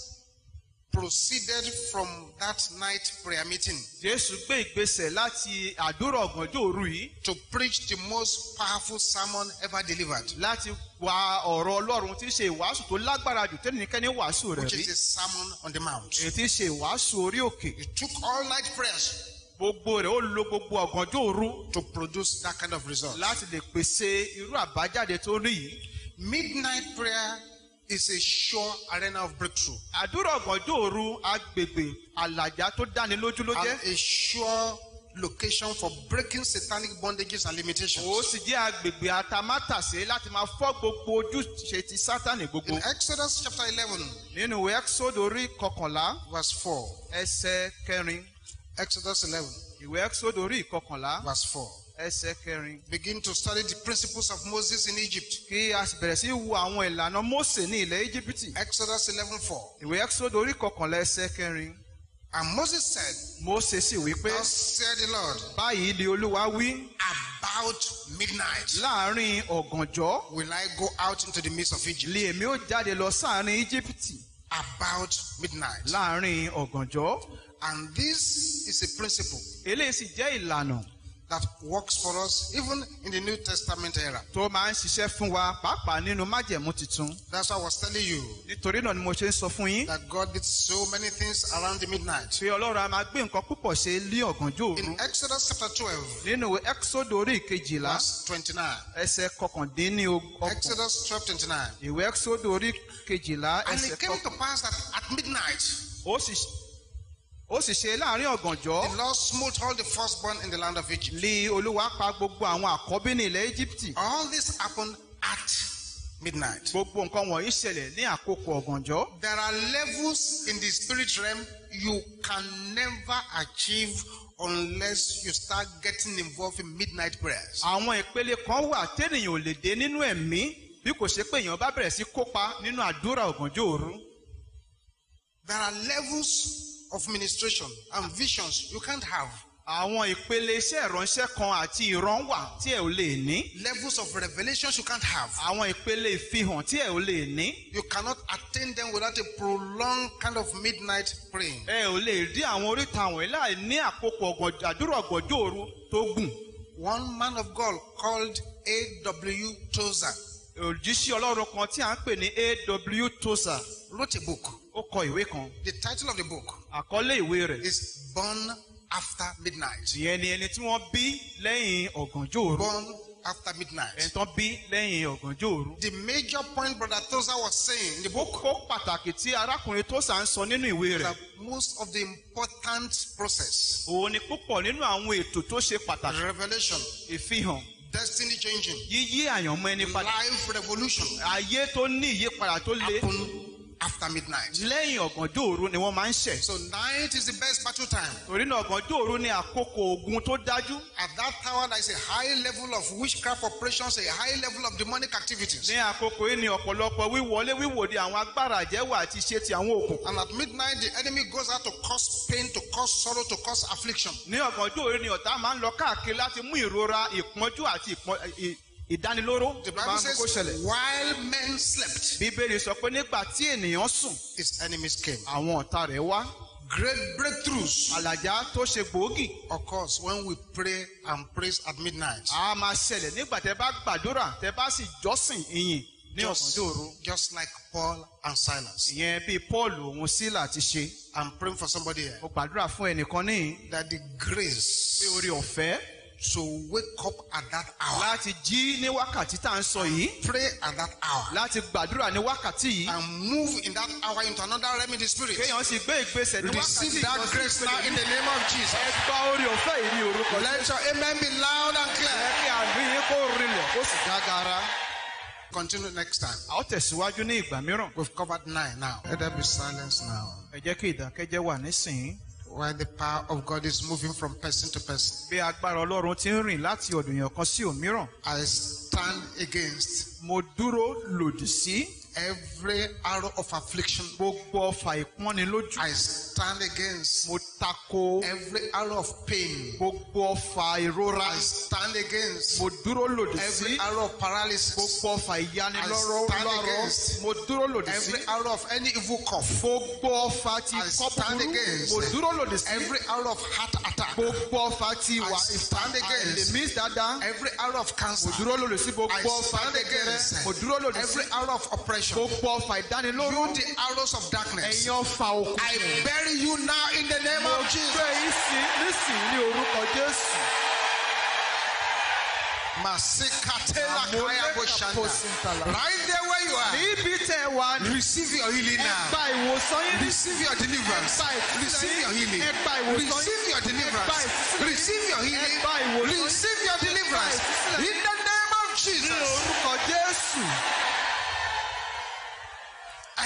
proceeded from that night prayer meeting jésù gbé ìgbésẹ̀ láti àdúrà ọ̀gànjọ́ òru yìí to preach the most powerful sermon ever delivered, láti wá ọ̀rọ̀ ọlọ́run tí í ṣe ìwàásù tó lágbára jù tẹ́nìkẹ́ni wàásù rẹ̀ which rí is a sermon on the mount. èyí tí í ṣe ìwàásù orí òkè He took all night prayers gbogbo rẹ̀ ó lo gbogbo ọ̀gànjọ́ òru to produce that kind of result. láti lè pèsè irú àbájáde tó rí yìí Midnight prayer is a sure arena of breakthrough àdúrà ọ̀gànjọ́ òru agbègbè àlàjá tó dáni lójú ló jẹ́ and a sure location for breaking satanic bondages and limitations. ó sì jẹ́ agbègbè àtàmátàsé láti máa fọ́ gbogbo ojúṣe ti sátánì gbogbo In Exodus chapter 11, nínú ìwé ẹ́xódù orí kọkànlá verse 4. ẹsẹ̀ kẹrin Exodus 11, ìwé ẹ́xódù orí kọkànlá verse 4. Ẹsẹ̀ kẹrin Begin to study the principles of Moses in Egypt. kí a bẹ̀rẹ̀ sí wo àwọn ìlànà mósè ní ilẹ̀ íjíbítì Exodus 11, 4. ìwé ẹ́xódù orí kọkànlá ẹsẹ̀ kẹrin And Moses said, mósè sì wí pé Thus said the Lord, báyìí ni olúwa wí about midnight láàárín ọ̀gànjọ́ will I go out into the midst of Egypt. lé èmi ó jáde lọ sáàrin íjíbítì About midnight. láàárín ọ̀gànjọ́ And this is a principle eléyìí sì jẹ́ ìlànà that works for us even in the New Testament era. tó máa ń ṣiṣẹ́ fún wa pàápàá nínú májẹ̀mú tuntun That's why I was telling you nítorí náà ni mo ṣe ń sọ fún yín that God did so many things around the midnight. pé ọlọ́run a máa gbé nǹkan púpọ̀ ṣe lé ọ̀gànjọ́ òru In Exodus chapter 12, nínú ẹ́xódù orí ìkejìlá verse 29. ẹsẹ̀ kọkàndínlọ́gbọ̀n Exodus 12, 29. ìwé orí kejìlá And ẹsẹ̀ it came to kọkàn pass that at midnight, ó sì ó sì ṣe láàárín ọ̀gànjọ́ the Lord smote all the firstborn in the land of Egypt. lé olúwa pa gbogbo àwọn àkọ́bí ní ilẹ̀ íjíbítì All this happened at midnight. gbogbo nǹkan wọ̀nyí ṣẹlẹ̀ ní àkókò ọ̀gànjọ́ There are levels in the spirit realm you can never achieve unless you start getting involved in midnight prayers. àwọn ìpele kan wà tẹ́nìyàn ò lè dé nínú ẹ̀mí bí kò ṣe pé èèyàn bá bẹ̀rẹ̀ sí kópa nínú àdúrà ọ̀gànjọ́ òru There are levels of ministration and visions you can't have. àwọn ìpele iṣẹ́ ìránṣẹ́ kan àti ìran wà tí ẹ ò lè ní Levels of revelations you can't have. àwọn ìpele ìfihàn tí ẹ ò lè ní You cannot attain them without a prolonged kind of midnight praying. ẹ ò lè rí àwọn oríta wọ̀nyí láì ní àkókò àdúrà ọ̀gànjọ́ òru tó gùn One man of God called A.W. Tozer òjíṣẹ́ ọlọ́run kan tí à ń pè ní aw tosa wrote a book. Ó kọ ìwé kan. The title of the book àkọlé ìwé rẹ̀. is Born After Midnight. ìyẹn ni ẹni tí wọ́n bí lẹ́yìn ọ̀gànjọ́ òru. Born After Midnight. ẹni tán bí lẹ́yìn ọ̀gànjọ́ òru. The major point Brother Toza was saying in the book kókó pàtàkì tí arákùnrin tosa ń sọ nínú ìwé rẹ̀. most of the important process, òun ni púpọ̀ nínú àwọn ètò tó ṣe pàtàkì. revelation, ìfihàn. destiny changing, yíyí àyànmọ́ ẹni padà. life revolution ayé tó ní ìyípadà tó le. happen after midnight. lẹ́yìn ọ̀gànjọ́ òru ni wọ́n máa ń ṣẹ̀. So night is the best battle time. torí náà ọ̀gànjọ́ òru ni àkókò ogun tó dájú. At that hour, there is a high level of witchcraft operations, a high level of demonic activities. ní àkókò yìí ni ọ̀pọ̀lọpọ̀ wíwọlé wíwòde àwọn agbára àjẹ́wò àti iṣẹ́ ti àwọn òkùnkùn. And at midnight, the enemy goes out to cause pain, to cause sorrow, to cause affliction. ní ọ̀gànjọ́ òru ni ọ̀tá máa ń lọ káàkiri láti mú ìrora ìpọ́njú àti ìpọ́n- ì- ìdánilóró The Bible says, while men slept, bíbélì sọ pé nígbà tí ènìyàn sùn his enemies came. àwọn ọ̀tá rẹ̀ wá. Great breakthroughs àlàjá tó ṣe gbòógì occurs when we pray and praise at midnight. a máa ṣẹlẹ̀ nígbà tẹ bá gbàdúrà tẹ bá sì jọ́sìn ìyìn ní ọ̀gànjọ́ òru. just like Paul and Silas. ìyẹn bíi paul òun sílà ti ṣe. I'm praying for somebody here mo gbàdúrà fún ẹnìkan níyìn that the pé grace orí ọ̀fẹ́ to wake up at that hour, láti jí ní wákàtí tá à ń sọ yìí pray at that hour, láti gbàdúrà ní wákàtí yìí and move in that hour into another realm in the spirit. kéèyàn sì gbé ìgbésẹ̀ ní wákàtí Receive that grace now in the name of Jesus. ẹ gba orí ọ̀fẹ́ yìí ní orúkọ Let your amen be loud and clear. ẹ̀rí àmì yín kó rinlẹ̀ kó sì jágara. Continue next time. a ó tẹ̀síwájú ní ìgbà mìíràn. We've covered nine now. Let there be silence now. ẹ jẹ́ kí ìdákẹ́jẹ́ wà nísìnyí. While the power of God is moving from person to person, bí agbára ọlọ́run ti ń rìn láti ọ̀dọ̀ èèyàn kan sí òmíràn. I stand against mo dúró lòdì sí every arrow of affliction. gbogbo ọfà ìpọ́nilójú. I stand against mo tako every arrow of pain. gbogbo ọfà ìrora. I stand against mo dúró lòdì sí every arrow of paralysis. gbogbo ọfà ìyanilọ́rọ̀ I stand against mo dúró lòdì sí Every arrow of any evil cough. gbogbo ọfà ti I kọ́ stand búburú. against mo dúró lòdì sí Every arrow of heart attack. gbogbo ọfà ti wà I stand against dáadáa. Every arrow of cancer. mo dúró lòdì sí I gbogbo ọfà stand kékeré. against mo dúró lòdì sí every arrow of oppression. Gbogbo ọfà ìdánilóró. You the arrows of darkness. ẹ̀yin ọfà òkùnkùn. I bury you now in the name of Jesus. gbé yín sí nísìnyí ní orúkọ jésù. Masikatela Amoleka kaya boshanda. posintala. Right there where you are. níbi tẹ wà ní. Receive your healing ẹ now. gba ìwòsàn yín. Receive your deliverance. Ẹ gba ìtúsílẹ̀ Receive your healing. Ẹ gba ìwòsàn yín. Receive your deliverance. Receive your healing. Ẹ gba ìwòsàn yín. Receive your deliverance. In the name of ní Jesus. orúkọ jésù.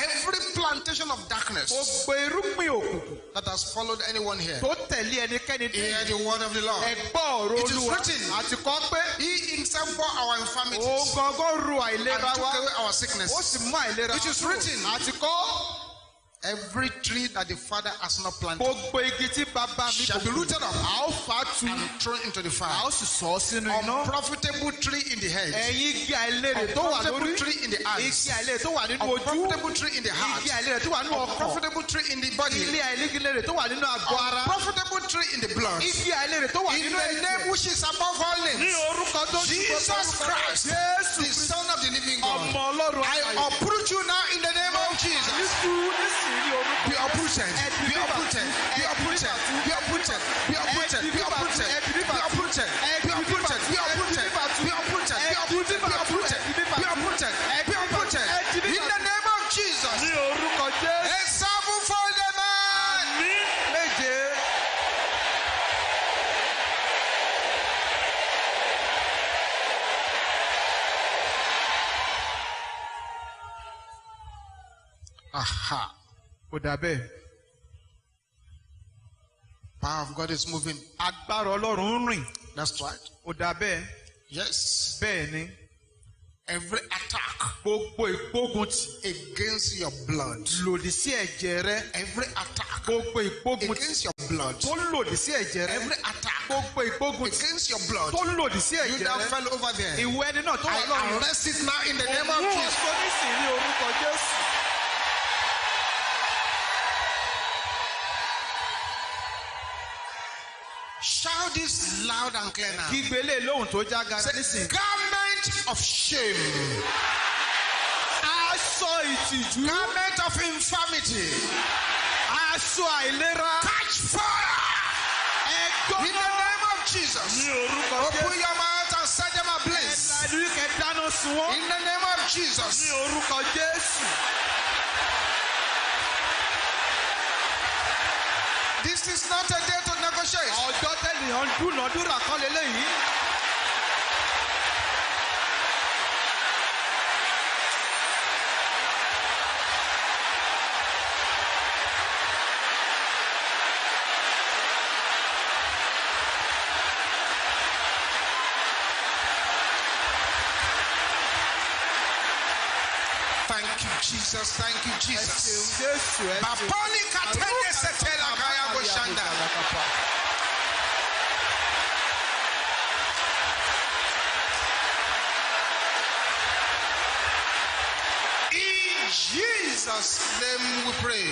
Every plantation of darkness gbogbo irúgbìn òkùnkùn that has followed anyone here. tó tẹ̀lé ẹnikẹ́ni dé. Hear the word of the Lord. ẹ gbọ́ ọ̀rọ̀ It is written. àti kọ́ pé He himself bore our infirmities òun gangan ru and took away our ó sickness. sì mú àìlera It is written. àti kọ́ Every tree that the Father has not planted gbogbo igi tí bàbá mi shall be rooted up a ó fà á tu and thrown into the fire. ó sì sọ ọ́ sínú iná. Unprofitable tree in the head. ẹ̀yin igi àìlèrè tó wà Unprofitable lórí tree in the eyes. igi àìlèrè tó wà nínú ojú Unprofitable tree in the heart. igi àìlèrè tó wà nínú Unprofitable tree in the body. ilé àìlèrè tó wà nínú àgọ́ ara Unprofitable tree in the blood. igi àìlèrè tó wà In the name which is above all ní names. orúkọ tó ju gbogbo Jesus. Christ, Jésù the Son of the living ọmọ God. I uproot you now in the name of Jesus. Nísìnyí orúkọ Be uprooted. Be uprooted. Be uprooted. Be uprooted. Be uprooted. Be uprooted. Be uprooted. Be uprooted. Be uprooted. Be uprooted. Be uprooted. Be uprooted. Be uprooted. Be uprooted. In the name of Jesus. ní orúkọ Jésù A sevenfold amen. ní méje. Aha. Kò dà bẹ́ẹ̀ Power of God is moving. agbára ọlọ́run ń rìn That's right. kò dà bẹ́ẹ̀ Yes. bẹ́ẹ̀ ni Every attack gbogbo ìgbóguntì against your blood. lòdì sí ẹ̀jẹ̀ rẹ Every attack gbogbo ìgbóguntì against your blood. tó lòdì sí ẹ̀jẹ̀ rẹ Every attack gbogbo ìgbóguntì against your blood. tó lòdì sí You ẹ̀jẹ̀ rẹ fell over there. ìwọ ẹni náà tó wà I lọ́rùn arrest it now in the name of òun Jesus. ọ̀sọ́ nísìnyí ní orúkọ Jésù. Loud and clear now. kígbe lé lóhùn tó jágara Say, nísìnyí. garment of shame. aṣọ ìtìjú Garment of infirmity. aṣọ àìlera Catch fire. ẹgbọ́n In the name of Jesus. ní orúkọ Open your mouth and set them ablaze. ẹ̀ẹ́dàdúrí kẹ dáná sun wọ́n In the name of ní Jesus. orúkọ jésù tẹ̀lé dúnàdúrà kan lélẹ́yìí Thank you, Jesus. Thank you, ẹ ṣeun Jesus. jésù ẹ ṣeun. Bapoli katene setela kaya boshanda. In Jesus' name we pray.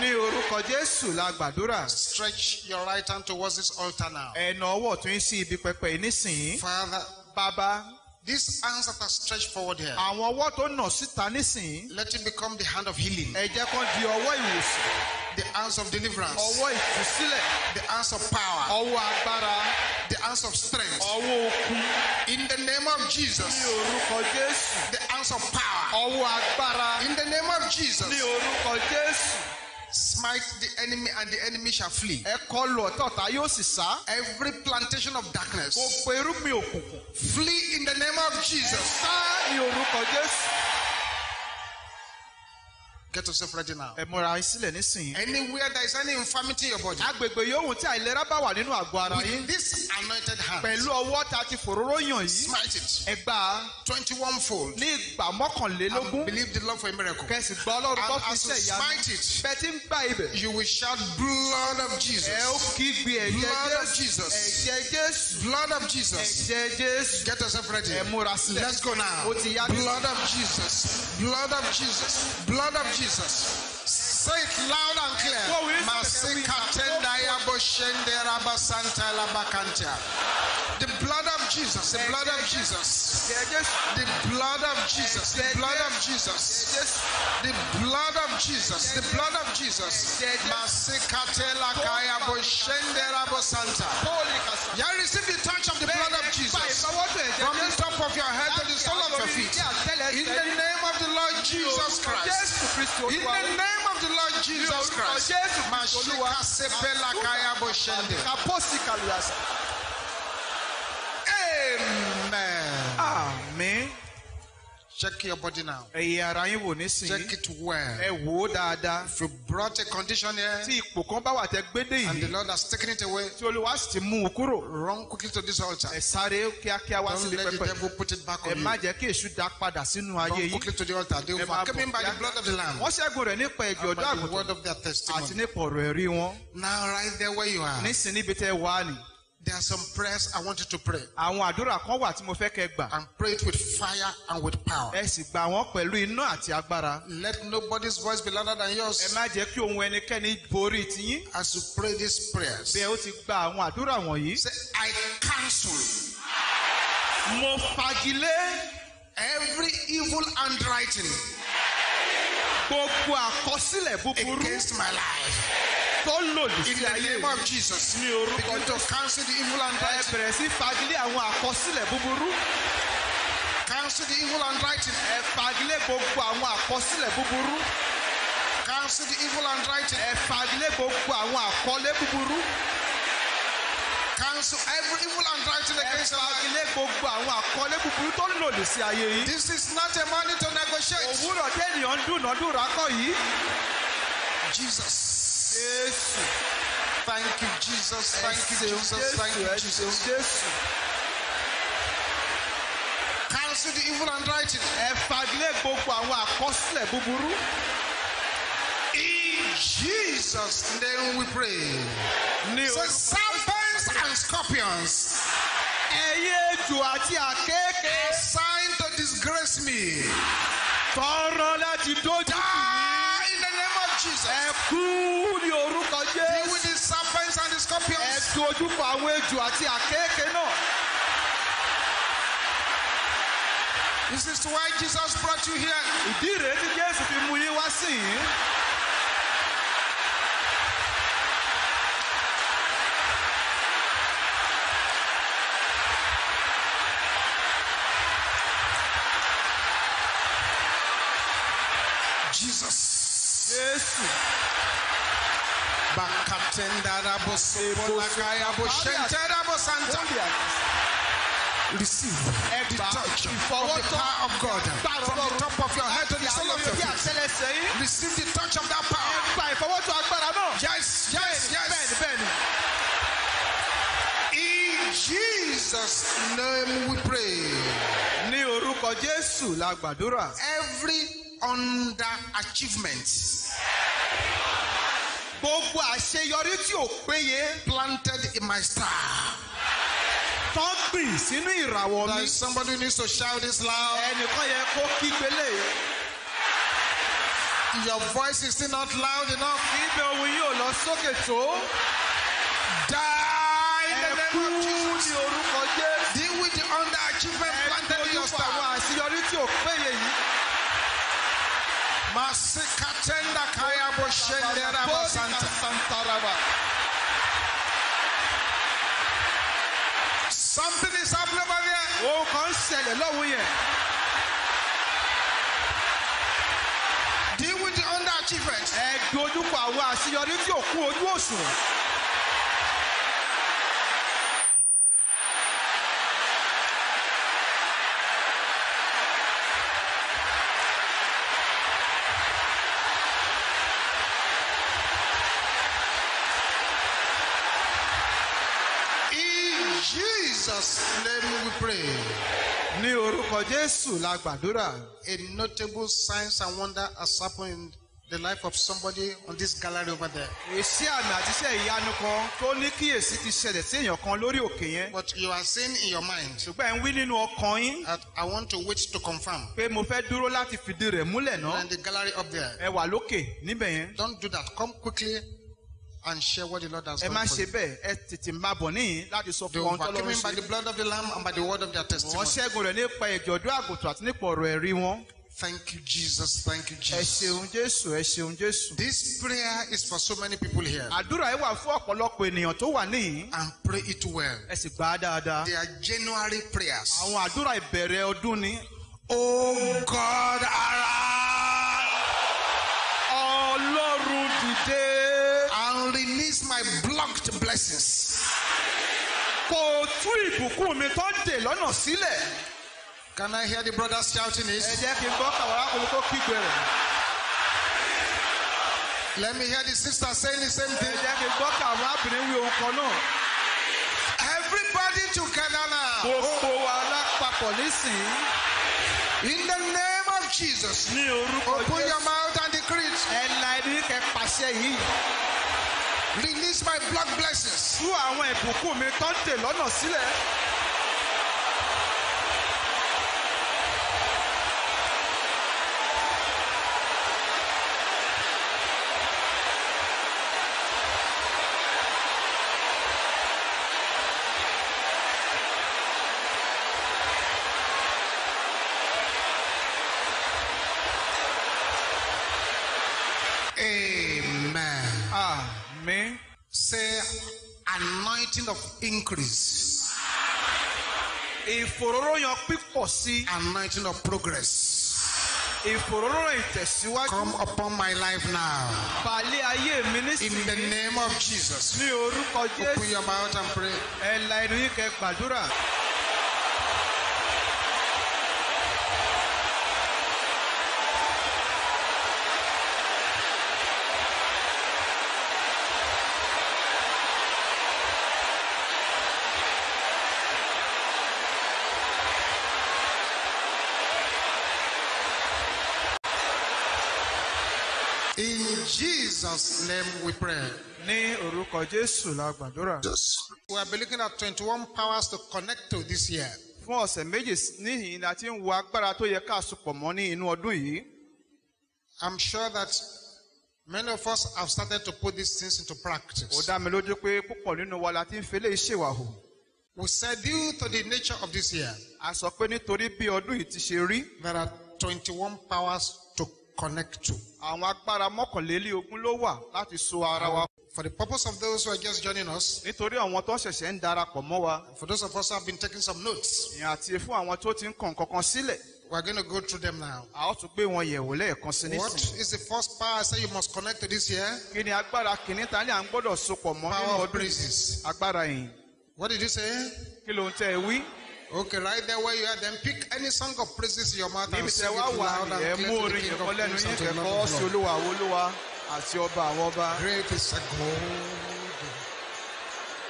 ní orúkọ jésù la gbàdúrà Stretch your right hand towards this altar now. ẹnà ọwọ́ tún sí ibi pẹpẹ nísìnyí Father, bàbá these hands that are stretched forward here, àwọn ọwọ́ tó nà síta nísìnyí. Let it become the hand of healing, ẹ jẹ́ kán di ọwọ́ ìwòsàn. The hands of deliverance, ọwọ́ ìtúsílẹ̀. The hands of power, ọwọ́ agbára. The hands of strength. ọwọ́ okun. In the name of ní Jesus, orúkọ jésù. The hands of power. ọwọ́ agbára. In the name of Jesus, ní orúkọ jésù smite the enemy and the enemy shall flee. ẹ kọlù ọ̀tọ̀ọ̀tá yóò sì sá Every plantation of darkness, gbogbo irúgbìn òkùnkùn flee in the name of Jesus. sá ní orúkọ jésù Get yourself ready now. ẹ múra sílẹ̀ nísìnyí. Anywhere there is any infirmity in your body, agbègbè yòówù tí àìlera bá wà nínú àgọ́ ara yín with this anointed hand, pẹ̀lú ọwọ́ tá a ti fòróró yàn yìí smite it ẹ gbà 21 fold. ní ìgbà mọ́kànlélógún And believe the Lord for a miracle. kẹsì gbọ́ ọlọ́run tó And fi as you ṣe ìyanu smite it, bẹ́ẹ̀ tí ń gbà ibẹ̀ you will shout blood of ẹ ó Jesus. kígbe ẹ̀jẹ̀ Blood of jésù Jesus. ẹ̀jẹ̀ jésù Blood of Jesus. ẹ̀jẹ̀ jésù Get yourself ready. ẹ múra sílẹ̀ Let's go now. ó ti yá Blood of Jesus. Blood of Jesus. Blood of Jesus. Say it loud and clear. Go with- Masika tenda ya boshende raba santa la bakantia. The blood of Jesus. The blood of Jesus. The blood of Jesus. The blood of Jesus. The blood of Jesus. The blood of Jesus. Masika tela kaya boshende raba santa. bóòlì kàṣà. You receive the touch of the blood of Jesus. From the top of your head to the sole of your feet. In the name of the Lord Jesus Christ. In the name of the Lord Jesus Christ. jésù kristu olúwa Mashika sepela kaya boshende. kaposi. Amen. Check your body now. ẹ̀yẹ ara yín wò nísìnyí. Check it well. ẹ wò ó dáadáa. If you brought a condition here tí ipò kan bá wà tẹ gbédè and the yìí Lord has taken it away, tí olúwa sì ti mú un kúrò. run quickly to this altar. ẹ sáré kíákíá wá Don't síbi let the pẹpẹ. devil put it back ẹ on má you. jẹ́ kí èṣù dá padà sínú ayé Run yìí. quickly to the altar. They ẹ overcame him by the blood of the Lamb. wọ́n ṣẹ́gun rẹ̀ nípa ẹ̀jẹ̀ ọ̀dọ́ By the àgùntàn word of their àti testimony. nípa ọ̀rọ̀ ẹ̀rí wọn. Now, right there where you are, nísìnyí níbi tẹ́ wà ní. There are some prayers I want you to pray. àwọn àdúrà kan wà tí mo fẹ́ kẹ́ gbà. And pray it with fire and with power. ẹ sì gbà wọ́n pẹ̀lú iná àti agbára. Let nobody's voice be louder than ẹ yours má jẹ́ kí ohun ẹnikẹ́ni borí tiyín. as you pray these prayers. bí ẹ ó ti gba àwọn àdúrà wọ̀nyí. Say, I cancel mo fagilé every evil handwriting gbogbo àkọsílẹ̀ búburú against my life. Tó lòdì In sí the ayé name mi. of Jesus. ní orúkọ Begin to cancel the evil ẹ bẹ̀rẹ̀ sí fagilé àwọn àkọsílẹ̀ búburú. Cancel the evil handwriting. ẹ fagilé gbogbo àwọn àkọsílẹ̀ búburú. Cancel the evil handwriting. ẹ fagilé gbogbo àwọn àkọlé búburú. Cancel every evil handwriting ẹ against life. fagilé gbogbo àwọn àkọlé búburú tó lòdì sí ayé yìí. This is not a money to negotiate. òwúrọ̀ tẹ́nìyàn ń dúnàádúrà kọ́ yìí. Jesus. Thank you, Jesus. Thank you, Jesus. Thank you, Jesus. jésù. Cancel the evil handwriting. ẹ fagilé gbogbo àwọn àkọsílẹ̀ búburú. In Jesus' name we pray. ní Say serpents and scorpions ẹyẹ ejò àti àkéèké assigned to disgrace me. tọrọ láti dójú tì mí. Jesus. ẹ kú ní orúkọ Deal with the serpents and the scorpions. dojú kọ àwọn ejò àti àkéèké náà. This is why Jesus brought you here. ìdí rèé tí jésù fi mú yín wá sí yìí. Jesus. Jésù Bakatendarabo sobolakayabo shenterabo santa. Receive the touch of the power of God from the top of your head to the sole of your feet. Receive the touch of that power. gba ìfọwọ́tọ́ agbára náà. Yes, yes, yes. Jesus' name we pray. ní orúkọ jésù la gbàdúrà. Every underachievement gbogbo àṣeyọrí tí ò péye planted in my star. tán gbìn sínú ìràwọ̀ mi. There is somebody who needs to shout this loud. ẹnìkan yẹ kó. Your voice is still not loud enough. ibẹ̀ ohun yóò lọ sókè tó. Die in the name of Jesus. ní orúkọ jésù. Deal with the underachievement planted in your dojú kọ àwọn star. àṣeyọrí tí ò péye yìí. Masikatenda kaya boshendera basanta. Something is happening over there. ohun kan ń ṣẹlẹ̀ lọ́hùn yẹn. Deal with the underachievement. ẹ dojú kọ àwọn àṣeyọrí tí ò kún ojú òṣùwọ̀n. Jesus' name we pray. ní orúkọ jésù la gbàdúrà. A notable signs and wonder has happened in the life of somebody on this gallery over there. iṣẹ́ àmì àti iṣẹ́ ìyanu kan tó ní kíyèsí ti ṣẹlẹ̀ sí èèyàn kan lórí òkè yẹn. But you are saying in your mind ṣùgbọ́n ẹ̀ ń wí nínú ọkàn yín that I want to wait to confirm. pé mo fẹ́ dúró láti fìdí rẹ̀ múlẹ̀ náà. And the gallery up there. ẹ wà lókè níbẹ̀ yẹn. Don't do that. Come quickly and share what the Lord has done for you. They overcame him by the blood of the Lamb and by the word of their testimony. Thank you, Jesus. Thank you, Jesus. This prayer is for so many people here. And pray it well. They are January prayers. Oh God, arise ọlọ́run dìde. Release my blocked blessings. kò tú ìbùkún mi tó dè lọ́nà sílẹ̀. Can I hear the brothers shouting ẹ this? jẹ́ kí n gbọ́ kàwọn arákùnrin tó kígbe rẹ̀. Let me hear the sisters saying the same ẹ thing. jẹ́ kí n gbọ́ kàwọn arábìnrin wí ohun kan náà. Everybody together now. gbogbo wa lápapọ̀ nísìnyí. In the name of Jesus. ní orúkọ Open your mouth and decree ẹ la ẹni kẹ pàṣẹ yìí. Release my blocked blessings. tú àwọn ìbùkún mi tó dè lọ́nà sílẹ̀. Increase, ìfòróróyàn pípọ̀ sí. anointing of progress. ìfòróróyàn ìtẹ̀síwájú. Come upon my life now. balẹ̀ ayé mi In the name of Jesus. ní orúkọ Open your mouth and pray. ẹ la ẹnu yín kẹ gbàdúrà. Jesus' name we pray. ní orúkọ jésù la gbàdúrà. We have been looking at 21 powers to connect to this year. fún ọ̀sẹ̀ méjì níhìn la ti ń wo agbára tó yẹ ká sopọ̀ mọ́ ní inú ọdún yìí. I'm sure that many of us have started to put these things into ó practice. dá mi lójú pé púpọ̀ nínú wa la ti ń fi eléyìí ṣèwàhù. We said, due to the nature of this year, a sọ pé nítorí bí ọdún yìí ti ṣe rí there are 21 powers to connect to. àwọn agbára mọ́kànlélógún ló wà láti so ara wa For the purpose of those who are just joining us, nítorí àwọn tó ṣẹ̀ṣẹ̀ ń darapọ̀ mọ́ wa for those of us who have been taking some notes, ìyẹn àti fún àwọn tó ti ń kàn kankan sílẹ̀ we're going to go through them now. a ó tún gbé wọn yẹ̀wò lẹ́ẹ̀kan sí What nísìnyí. is the first power I say you must connect to this year? kí ni agbára kìíní ta ni à ń gbọ́dọ̀ sopọ̀ mọ́ nínú Power of ọdún praises. agbára yìí What did you say? kí ló ń tẹ́ ẹ wí. Okay, right there where you are, then pick any song of praises in your mouth and sing it loud and clear to the King of Kings and to the Lord of Lords. olúwa àwọn olúwa àti ọba àwọn ọba. Great is a God.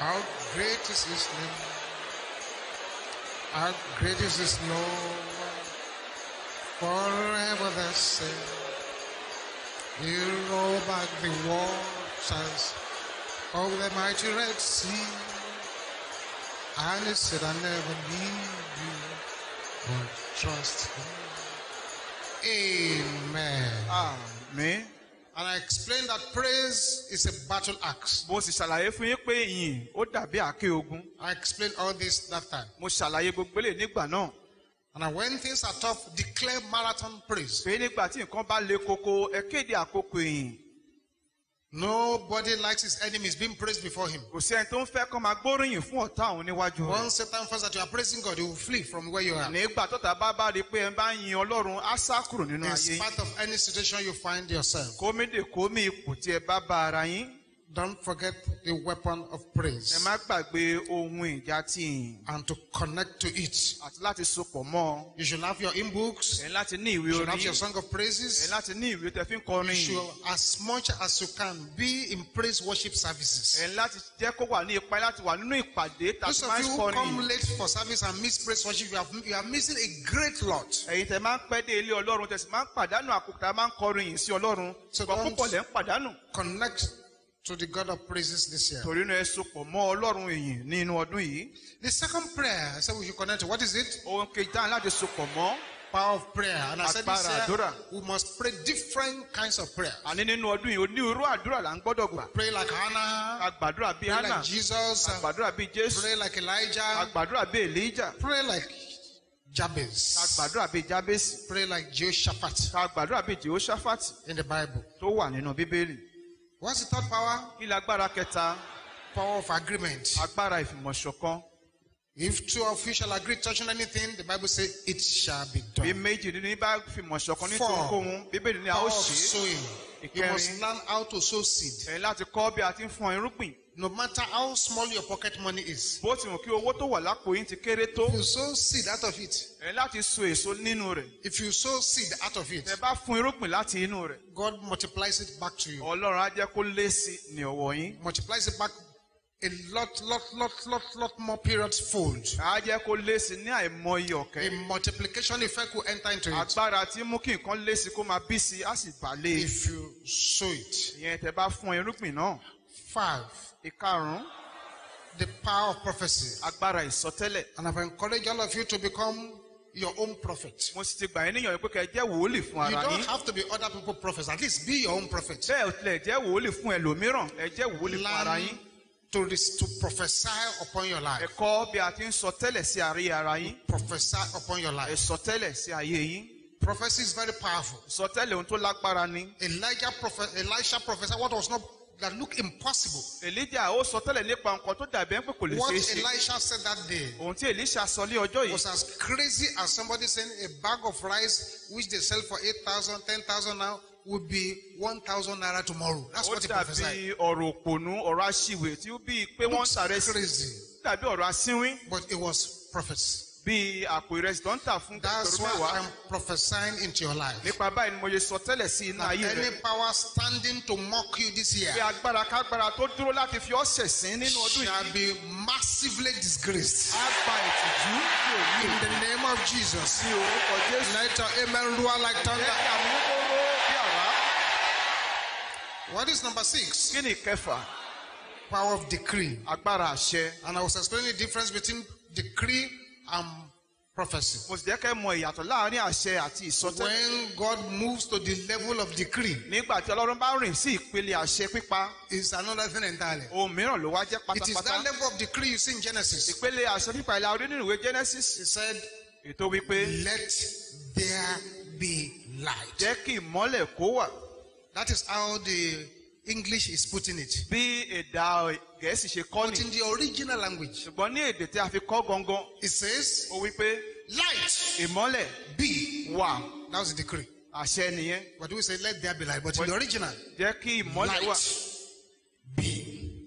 How great is his name. How great is his Lord. Forever the same. You roll back the waters of the mighty Red Sea. And he said, I never leave you, but trust him. Amen. àmín. And I explained that praise is a battle axe. mo sì ṣàlàyé fún yín pé ìyìn ó dàbí àáké ogun. I explained all this that time. mo ṣàlàyé gbogbo eléyìí nígbà náà And when things are tough, declare marathon praise. pé nígbà tí nǹkan bá le koko ẹ kéde àkókò ìyìn. Nobody likes his enemies being praised before him. kò sí ẹni tó ń fẹ́ kọ́ máa gbóríyìn fún ọ̀tá òun níwájú rẹ̀. Once Satan finds that you are praising God, he will flee from where you are. nígbà tọ́ta bá bá rí i pé ẹ bá yin ọlọ́run á sá kúrò nínú In ayé yín. spite of any situation you find yourself, kómìdè kómì ipò tí ẹ bá bá ara yín. Don't forget the weapon of ẹ praise má gbàgbé ohun ìjà tí ìyìn and to connect to it. àti láti sopọ̀ mọ́. You should have your in books, ẹ láti ní ìwé you should orin have your ẹ song of praises. láti ní ìwé tẹ fi ń You kọrin should, as much as you can, be in praise worship services. ẹ láti jẹ́ kó wà ní ipa láti wà nínú ìpàdé tàbí Those máa of ń you who kọrin come late for service and miss praise worship, you are, you are missing a great lot. ẹ̀yin tẹ máa ń pẹ́ dé ilé ọlọ́run tẹ̀sí máa ń pàdánù àkókò tá a máa ń kọrin yìí sí ọlọ́run So don't- Connect to the God of praises this year. torí náà ẹ sopọ̀ mọ́ ọlọ́run ìyìn ní inú ọdún yìí. The second prayer I said we should connect. To. What is it? ohun kejì dáhùn láti sopọ̀ mọ́. Power of prayer. And I said this year, we must pray different kinds of prayer. àní nínú ọdún yìí onírúurú àdúrà là ń gbọ́dọ̀ gbà. Pray like Hannah, àgbàdúrà bíi pray hannah. Like Jesus, àgbàdúrà bíi jésù. Pray like Elijah, àgbàdúrà bíi elijah. Pray like Jabez, àgbàdúrà bíi jabesi pray like Jehoshaphat. Àgbàdúrà bíi jehoshaphat. In the Bible. tó wà nínú bíbélì What's the third power? kí lágbára kẹta Power of agreement. agbára ìfìmọ̀ṣọ̀kan If two of you shall agree touching anything, the Bible says it shall be bí done. méjì nínú bá fìmọ̀ṣọ̀kan ní Four. tòǹkóhun bíbélì ni a ó Power of ṣe é sowing. You must learn how to sow seed. ẹ láti kọ́ bí a ti ń fọn irúgbìn No matter how small your pocket money is. bó ti wù kí owó tó wà lápò yín ti kéré tó If you sow seed out of it, ẹ láti so èso nínú rẹ̀ if you sow seed out of it, ẹ bá fún irúgbìn láti inú rẹ̀ God multiplies it back to you. ọlọ́run á jẹ́ kó lé sí ní ọwọ́ yín Multiplies it back a lot, lot, lot, lot, lot more periods fold. á jẹ́ kó lé sí ní àìmọye A ọ̀kẹ́ multiplication effect will enter into it agbára tí mú kí nǹkan lé sí kó máa bí sí á sì bà lé if you sow it. ìyẹn tẹ bá fún irúgbìn náà Five, ìkarùn-ún the power of prophecy. agbára ìsọtẹ́lẹ̀ And I've encouraged all of you to become your own prophet. mo sì ti gbà yín níyànjú pé kẹ́ ẹ jẹ́ wòólì fún You ara don't yín have to be other people prophets. At least be your own prophet. bẹ́ẹ̀ tilẹ̀ jẹ́ wòólì fún ẹlòmíràn ẹ jẹ́ wòólì fún ara yín to, to prophesy upon your life. kọ́ bí a ti ń sọ tẹ́lẹ̀ sí àárín ara yín Prophesy upon your life. sọ tẹ́lẹ̀ sí ayé yín Prophecy is very powerful. sọ tẹ́lẹ̀ ohun tó lágbára ni Elijah prophet, Elisha prophesied what was not that looked impossible. elijah ó sọ tẹ́lẹ̀ nípa nǹkan tó dàbí ẹni pé kò lè What ṣeé ṣe Elisha said that day ohun tí elisha sọ ní ọjọ́ yìí was as crazy as somebody saying a bag of rice which they sell for 8,000, 10,000 now will be 1,000 naira tomorrow. That's what he prophesied. dàbí ọ̀rọ̀ òpònú ọ̀rọ̀ aṣiwè tí ó bíi pé wọ́n ń Looks crazy, dàbí ọ̀rọ̀ asínwín but it was prophets. Bíi àpò ìrẹsì tó ń tà fún That's why I'm prophesying into your life. nípa báyìí ni mo ṣe sọ tẹ́lẹ̀ sí That ayé any power standing to mock you this year pé agbára kágbára tó dúró láti fi ọ́ ṣẹ̀sín nínú ọdún shall be massively disgraced. á gba ìtìjú tí ò ní In the name of Jesus. ní orúkọ jésù Let your amen roar like thunder. kí àwọn kóró bí àrá What is number six? kí ni ìkẹfà Power of decree. agbára àṣẹ And I was explaining the difference between decree and prophecy. mo sì jẹ́ kẹ́ mọ ìyàtọ̀ láàárín àṣẹ àti ìsọtẹ́lẹ̀ When God moves to the level of decree, nígbà tí ọlọ́run bá rìn sí ìpele àṣẹ pípa it's another thing entirely. ohun mìíràn ló wá jẹ́ It is that pátápátá level of decree you see in Genesis. ìpele àṣẹ pípa ìlà orí nínú ìwé genesis He said, ètò wípé Let there be light. jẹ́ kí ìmọ́lẹ̀ kó wà That is how the English is putting it. bí èdè gẹ̀ẹ́sì ṣe kọ́ But ni in the original language, ṣùgbọ́n ní èdè tí a fi kọ́ gangan it says, ó wípé Light ìmọ́lẹ̀ be. wà That was the decree. àṣẹ nìyẹn But we say, Let there be light. But in the original, jẹ́ kí ìmọ́lẹ̀ wà light be.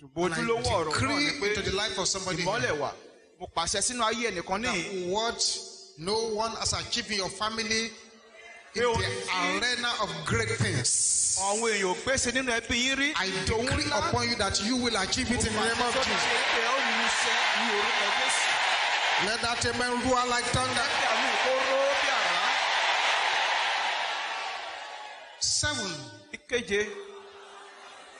ṣùgbọ́n ojúlówó ọ̀rọ̀ náà ni pé ìmọ́lẹ̀ wà mo pàṣẹ sínú ayé ẹnìkan that what no one has achieved in your family in Pé the arena of great things. Àwọn èèyàn ò gbèsè nínú ẹbí yín rí I decree ńlá upon you that you will achieve it in the name of Jesus. Let that amen roar like thunder. Seven, ìkeje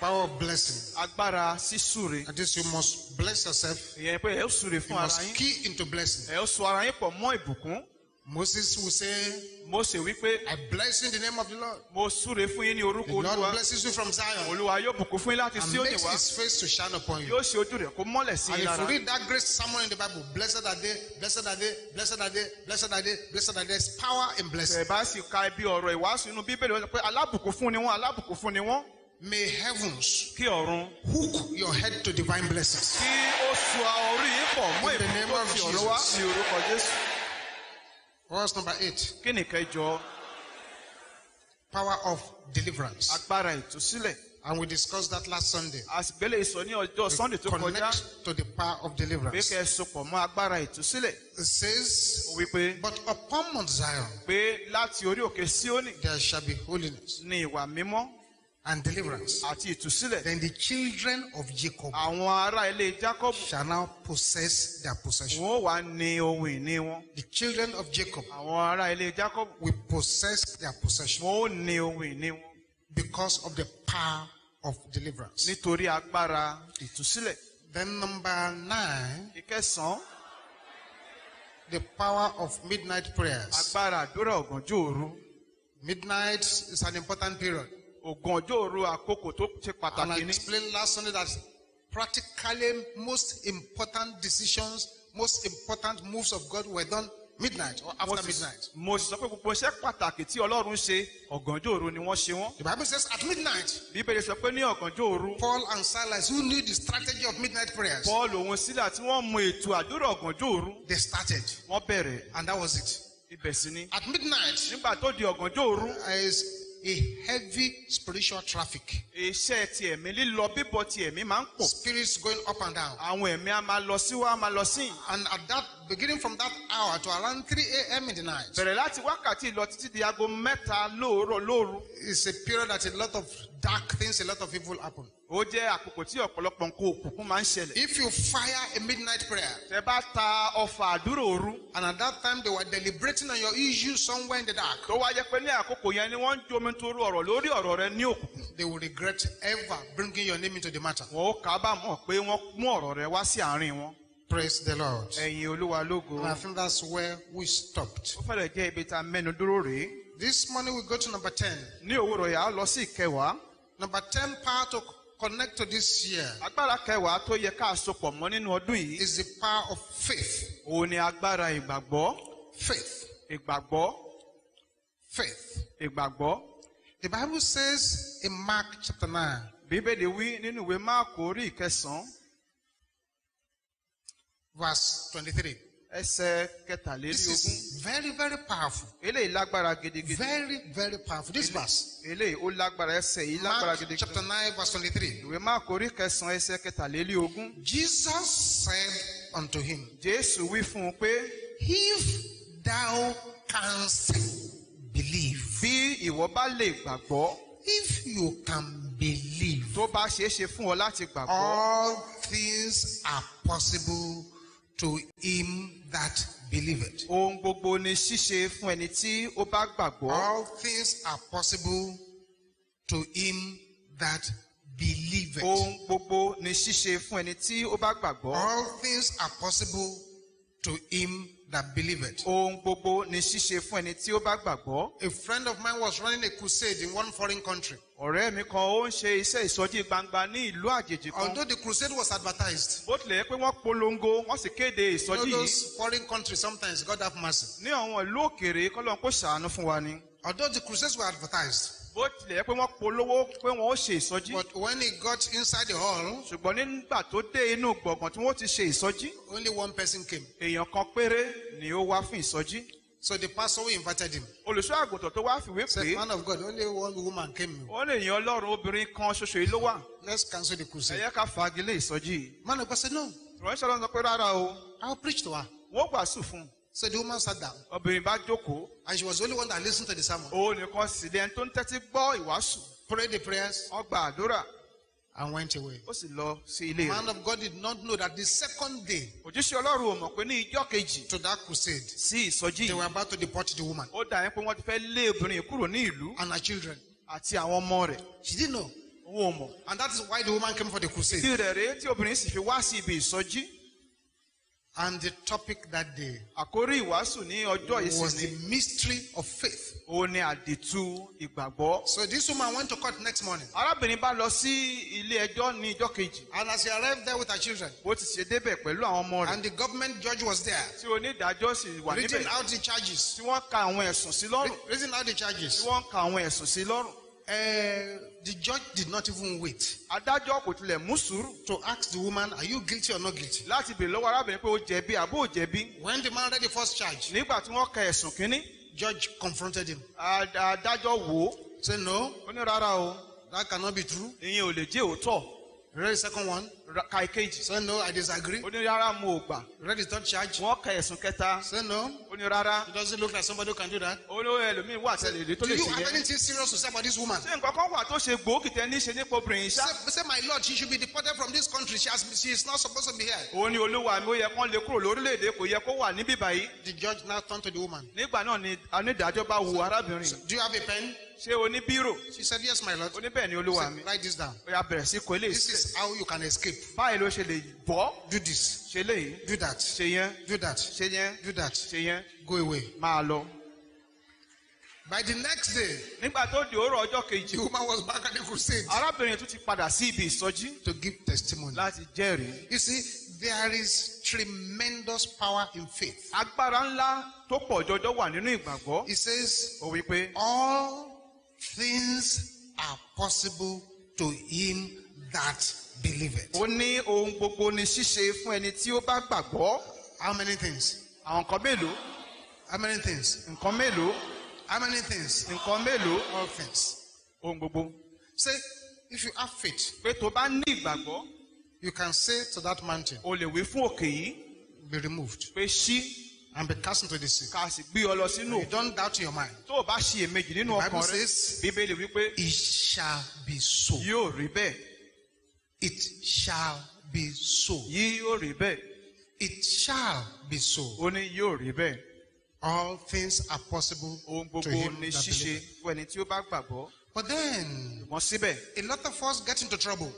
power of blessing. agbára sísúre That is, you must bless yourself. ìyẹn pé ẹ ó súre You fún ara must yín key into blessing. ẹ ó so ara yín pọ̀ mọ́ ìbùkún Moses will say, Mósè wípé I bless you in the name of the Lord. mo súre fún yín ní The orúkọ olúwa Lord blesses you from Zion olúwa yóò bùkún fún yín láti and Síónì makes wá his face to shine upon you. yóò ṣe ojú rẹ̀ kó mọ́lẹ̀ sí And i if you read that great sermon in the Bible, blessed are they, blessed are they, blessed are they, blessed are they, blessed are they, there's power in blessing. ẹ bá sì ka ibi ọ̀rọ̀ ìwàásù inú bíbélì wọ́n sọ pé alábùkún fún ni wọ́n alábùkún fún ni wọ́n May heavens kí ọ̀run hook your head to divine blessings. kí ó so orí yín pọ̀ mọ́ the ìbùkún tó ti ọ̀run wá ní orúkọ Jésù Verse number eight, kí ni kẹjọ? Power of deliverance. agbára ìtúsílẹ̀. And we discussed that last Sunday. àsìgbélé ìsọ ní ọjọ́ sunday tó kọjá. Connect to the power of pé deliverance. kẹ́ ẹ sopọ̀ mọ́ agbára ìtúsílẹ̀. It says, wípé But upon Mount Zion pé láti orí òkè Síónì there shall be holiness. ní ìwà mímọ́ and deliverance. àti ìtúsílẹ̀ Then the children of Jacob àwọn ará ilé Jákọ́bù shall now possess their possession. wọn wá ní ohun ìní wọn The children of Jacob àwọn ará ilé Jákọ́bù will possess their possession wọn ó ní ohun ìní wọn because of the power of deliverance. nítorí agbára ìtúsílẹ̀ Then number nine, ìkẹsàn-án the power of midnight prayers. agbára àdúrà ọ̀gànjọ́ òru Midnight is an important period. Ọ̀gànjọ́ òru àkókò tó ṣe And I pàtàkì ní explained last Sunday that practically most important decisions, most important moves of God were done midnight or after sì- midnight. mo sì sọ pé gbogbo iṣẹ́ pàtàkì tí Ọlọ́run ṣe ọ̀gànjọ́ òru ni wọ́n ṣe wọ́n The Bible says at midnight, bíbélì sọ pé ní ọ̀gànjọ́ òru Paul and Silas, who knew the strategy of midnight prayers, Paul òun sílà tí wọ́n mọ ètò àdúrà ọ̀gànjọ́ òru they started. wọ́n bẹ̀rẹ̀ And that was it. ibẹ̀ sí ni At midnight nígbà tó di ọ̀gànjọ́ òru is a heavy spiritual traffic. iṣẹ́ ti ẹ̀mí lílọ bíbọ̀ ti ẹ̀mí máa ń pọ̀ Spirits going up and down. àwọn ẹ̀mí á máa lọ sí wá á máa lọ sí And at that, beginning from that hour to around 3 a.m. in the night, bẹ̀rẹ̀ láti wákàtí lọ títí di aago mẹ́ta lóòrọ̀ lóòru it's a period that a lot of dark things, a lot of evil happen. ó jẹ́ àkókò tí ọ̀pọ̀lọpọ̀ nǹkan òkùnkùn máa ń ṣẹlẹ̀ If you fire a midnight prayer, tẹ bá ta ọfà àdúrà òru and at that time they were deliberating on your issue somewhere in the dark, tó wá jẹ́ pé ní àkókò yẹn ni wọ́n ń jomi ọ̀rọ̀ lórí ọ̀rọ̀ rẹ ní òkùnkùn they will regret ever bringing your name into the matter. wọn ó kábàámọ̀ pé wọ́n mú ọ̀rọ̀ rẹ wá sí àárín wọn Praise the Lord. ẹ̀yin olúwa lógo And I think that's where we stopped. ó fẹ́rẹ̀ jẹ́ ibi tá a mẹ́nu dúró rèé This morning we go to number 10. ní òwúrọ̀ yà á lọ sí ìkẹwàá Number 10 power to connect to this year agbára kẹwàá tó yẹ ká sopọ̀ mọ́ nínú ọdún yìí is the power of faith. òun ni agbára ìgbàgbọ́ Faith. ìgbàgbọ́ Faith. ìgbàgbọ́ The Bible says in Mark chapter 9, bíbélì wí nínú ìwé máàkù orí ìkẹsàn-án verse 23. ẹsẹ̀ This kẹtàlélógún is very, very powerful. eléyìí lágbára gidigidi Very, very powerful. This verse. eléyìí ó lágbára ẹsẹ̀ yìí lágbára Mark chapter 9, verse 23. ìwé máàkù orí ìkẹsàn-án ẹsẹ̀ kẹtàlélógún Jesus said unto him, jésù wí fún un pé If thou canst believe, bí ìwọ bá lè gbàgbọ́ if you can believe, tó bá ṣeé ṣe fún ọ láti gbàgbọ́ all things are possible to him that believeth. ohun gbogbo ni ṣíṣe fún ẹni tí ó bá gbàgbọ́ All things are possible to him that believeth. ohun gbogbo ni ṣíṣe fún ẹni tí ó bá gbàgbọ́ All things are possible to him that believeth. ohun gbogbo ni ṣíṣe fún ẹni tí ó bá gbàgbọ́. A friend of mine was running a crusade in one foreign country. ọ̀rẹ́ mi kan ó ń ṣe iṣẹ́ ìsọjí gbangba ní ìlú àjèjì kan. Although the crusade was advertised, bó tilẹ̀ pé wọ́n polongo wọ́n sì kéde you ìsọjí know yìí. those foreign countries sometimes God have mercy. ní àwọn ìlú òkèèrè kọ́lọ́n kó ṣàánú fún wa ni. Although the crusades were advertised, bó tilẹ̀ pé wọ́n polówó pé wọ́n ó ṣe ìsọjí. but when he got inside the hall, ṣùgbọ́n nígbà tó dé inú gbọ̀ngàn tí wọ́n ti ṣe ìsọjí only one person came. èèyàn kan péré ni ó wá fún ìsọjí. So the pastor who invited him olùṣọ́ àgùntàn tó wá fìwé said, pé Man of God, only one woman came. wọ́n lè yan ọlọ́run obìnrin kan ṣoṣo yìí ló wà. Let's cancel the ẹ crusade. yẹ ká fagilé ìsọjí. Man of God said, No, ìránṣẹ́ sọ pé rárá o I'll preach to her. wọ́n gbàsù fún un. So the woman sat down, obìnrin bá jókòó and she was the only one that listened to the sermon, òun nìkan sì lẹ́ni tó ń tẹ́tí gbọ́ ìwàásù. prayed the prayers, wọ́n gba àdúrà and went away. ó sì lọ sí ilé Man rẹ̀. of God did not know that the second day òjíṣẹ́ ọlọ́run ò mọ̀ pé ní ijọ́ kejì to that crusade, sí ìsọjí they were about to deport the woman ó dà yín pé wọ́n ti fẹ́ lé obìnrin kúrò ní ìlú and her children. àti àwọn ọmọ rẹ̀ She didn't know. ò mọ̀. And that is why the woman came for the crusade. ìdí rẹ̀ rèé tí obìnrin sì fi wá sí ibi ìsọjí. And the topic that day àkórí ìwàásù ní ọjọ́ yìí was the mystery of faith. òun ni àdìtú ìgbàgbọ́. So this woman went to court next morning. arábìnrin bá lọ sí ilé ẹjọ́ ní ijọ́ kejì And as she arrived there with her children, bó ti ṣe débẹ̀ pẹ̀lú àwọn ọmọ rẹ̀ and the government judge was there, tí onídàájọ́ sì wà reading níbẹ̀ out the charges, tí wọ́n ka àwọn ẹ̀sùn sí lọ́rùn reading out the tí charges. wọ́n ka àwọn ẹ̀sùn sí lọ́rùn. Uh, the judge did not even wait adájọ́ kò tilẹ̀ mú sùúrù to ask the woman, Are you guilty or not guilty? láti béèrè lọ́wọ́ arábìnrin pé ó jẹ̀bi àbó ò jẹ̀bi. When the man read the first charge, nígbà tí wọ́n ka ẹ̀sùn kínní judge confronted him. ad- adájọ́ wò ó Say, No, ó ní rárá o that cannot be true. ìyẹn ò lè jẹ́ òótọ́ Read the second one. Ka ìkejì Say, No, I disagree. ó ní rárá mo ò gbà Read the third charge. wọ́n ka ẹ̀sùn kẹta Say, No, ó ní rárá it doesn't look like somebody who can do that. ó ní ẹlòmíín wà tẹ́lẹ̀ èdè tó Do lè you ṣe have yẹn. anything serious to say about this woman? ṣé nǹkan kan wà tó ṣe gbòógì tẹ́ ní ṣe nípa obìnrin ṣá. Say, my lord, she should be deported from this country. She has, she is not supposed to be here. òun ni olúwa mi ó yẹ kán lè kúrò lórílẹ̀‐èdè kò yẹ kó wà níbí báyìí. The judge now turned to the woman. nígbà náà ni onídàájọ́ bá wo arábìnrin Do you have a pen? Ṣé o ní bírò She said, Yes, my lord. ó ní bẹ́ẹ̀ ni olúwa mi write this down. ó yà bẹ̀rẹ̀ sí kó eléyìí This is how you can escape. báyìí ló ṣe lè bọ́ Do this. ṣe léyìí Do that. ṣe yẹn Do that. ṣe yẹn Do that. ṣe yẹn Go away. máa lọ. By the next day, nígbà tó di òórọ̀ ọjọ́ kejì the woman was back at the crusade arábìnrin tún ti padà sí ibi ìsọjí to give testimony. láti jẹ́rìí. You see, there is tremendous power in faith. agbára ńlá tó pọ̀ jọjọ wà nínú ìgbàgbọ́. He says, ó wí pé All things are possible to him that believeth. ó ní ohun gbogbo ni ṣíṣe fún ẹni tí ó bá gbàgbọ́. How many things? àwọn nǹkan mélòó How many things? nǹkan mélòó How many things? nǹkan mélòó All things. ohun gbogbo. Say, if you have faith, pé tó bá ní ìgbàgbọ́ you can say to that mountain, o lè wí fún òkè yìí Be removed pé ṣí and be cast into the sea. ká sì gbé ọ lọ sínú You don't doubt in your mind. tó o bá ṣiyèméjì nínú The Bible ọkàn rẹ says- bíbélì wípé It shall be so. yóò rí bẹ́ẹ̀ It shall be so. yóò rí bẹ́ẹ̀ It shall be so. ó ní yóò rí bẹ́ẹ̀ All things are possible ohun to gbogbo him ni that ṣíṣe believeth. fún ẹni tí ó bá gbàgbọ́ But then, a lot of us get into trouble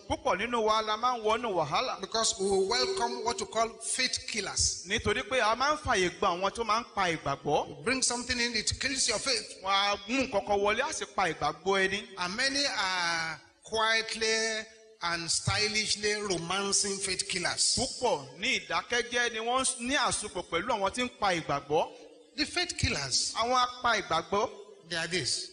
because we welcome what you call faith killers. ìgbàgbọ́ Bring something in, it kills your faith. And many are quietly and stylishly romancing faith killers. The faith killers, they are this.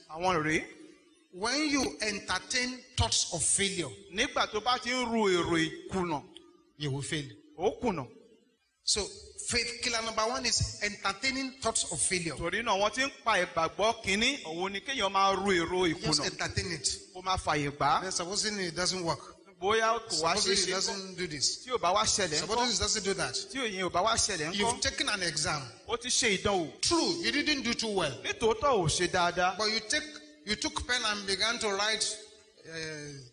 When you entertain thoughts of failure, nígbà tó bá ti ń ru èrò ìkùnà you will fail. ó kùnà So, faith killer number one is entertaining thoughts of failure. torí náà wọ́n ti ń pa ìgbàgbọ́ kínní òun ni kéèyàn máa ru èrò Just entertain it. kó máa fàyè gbà Then supposing it doesn't work. bóyá kò wá ṣe Supposing it é ṣe kọ́. doesn't do this. tí ò bá wá ṣẹlẹ̀ ńkọ́ Supposing it doesn't do that. tí òyìn ò bá wá ṣẹlẹ̀ You've taken an exam. ó ti ṣe ìdánwò True, you didn't do too well. nítòótọ́ ò ṣe dáadáa But you take you took pen and began to write uh,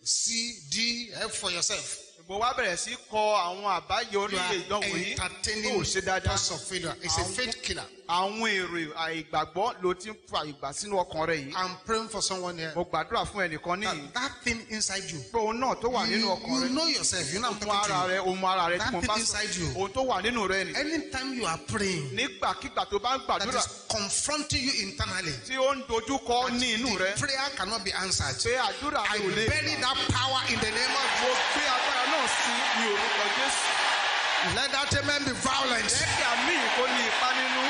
C, D, F for yourself. ṣùgbọ́n wá bẹ̀rẹ̀ sí kọ àwọn àbáyọrí You are ìdánwò yìí entertaining ṣe dáadáa thoughts of failure. It's a faith killer. Àwọn èrò àìgbàgbọ́ ló ti ń fa ìgbà sínú ọkàn rẹ yìí I'm praying for someone here. mo gbàdúrà fún ẹnìkan níyì That, that thing inside you. pé òun náà tó wà nínú You, ọkàn you rẹ know yourself. You know I'm ohun talking ara to rẹ you. ohun ara rẹ tí That mo thing bá sọ inside you. ohun tó wà nínú rẹ ni Anytime you are praying, nígbàkigbà tó bá ń that gbàdúrà is confronting you internally. tí ó ń dojú kọ ní inú rẹ The prayer cannot be answered. pé àdúrà I rẹ ò lè bury that power in the name of mo gbé agbára náà sí ní orúkọ jésù Let that amen be violent. jẹ́ kí àmì ní ipa nínú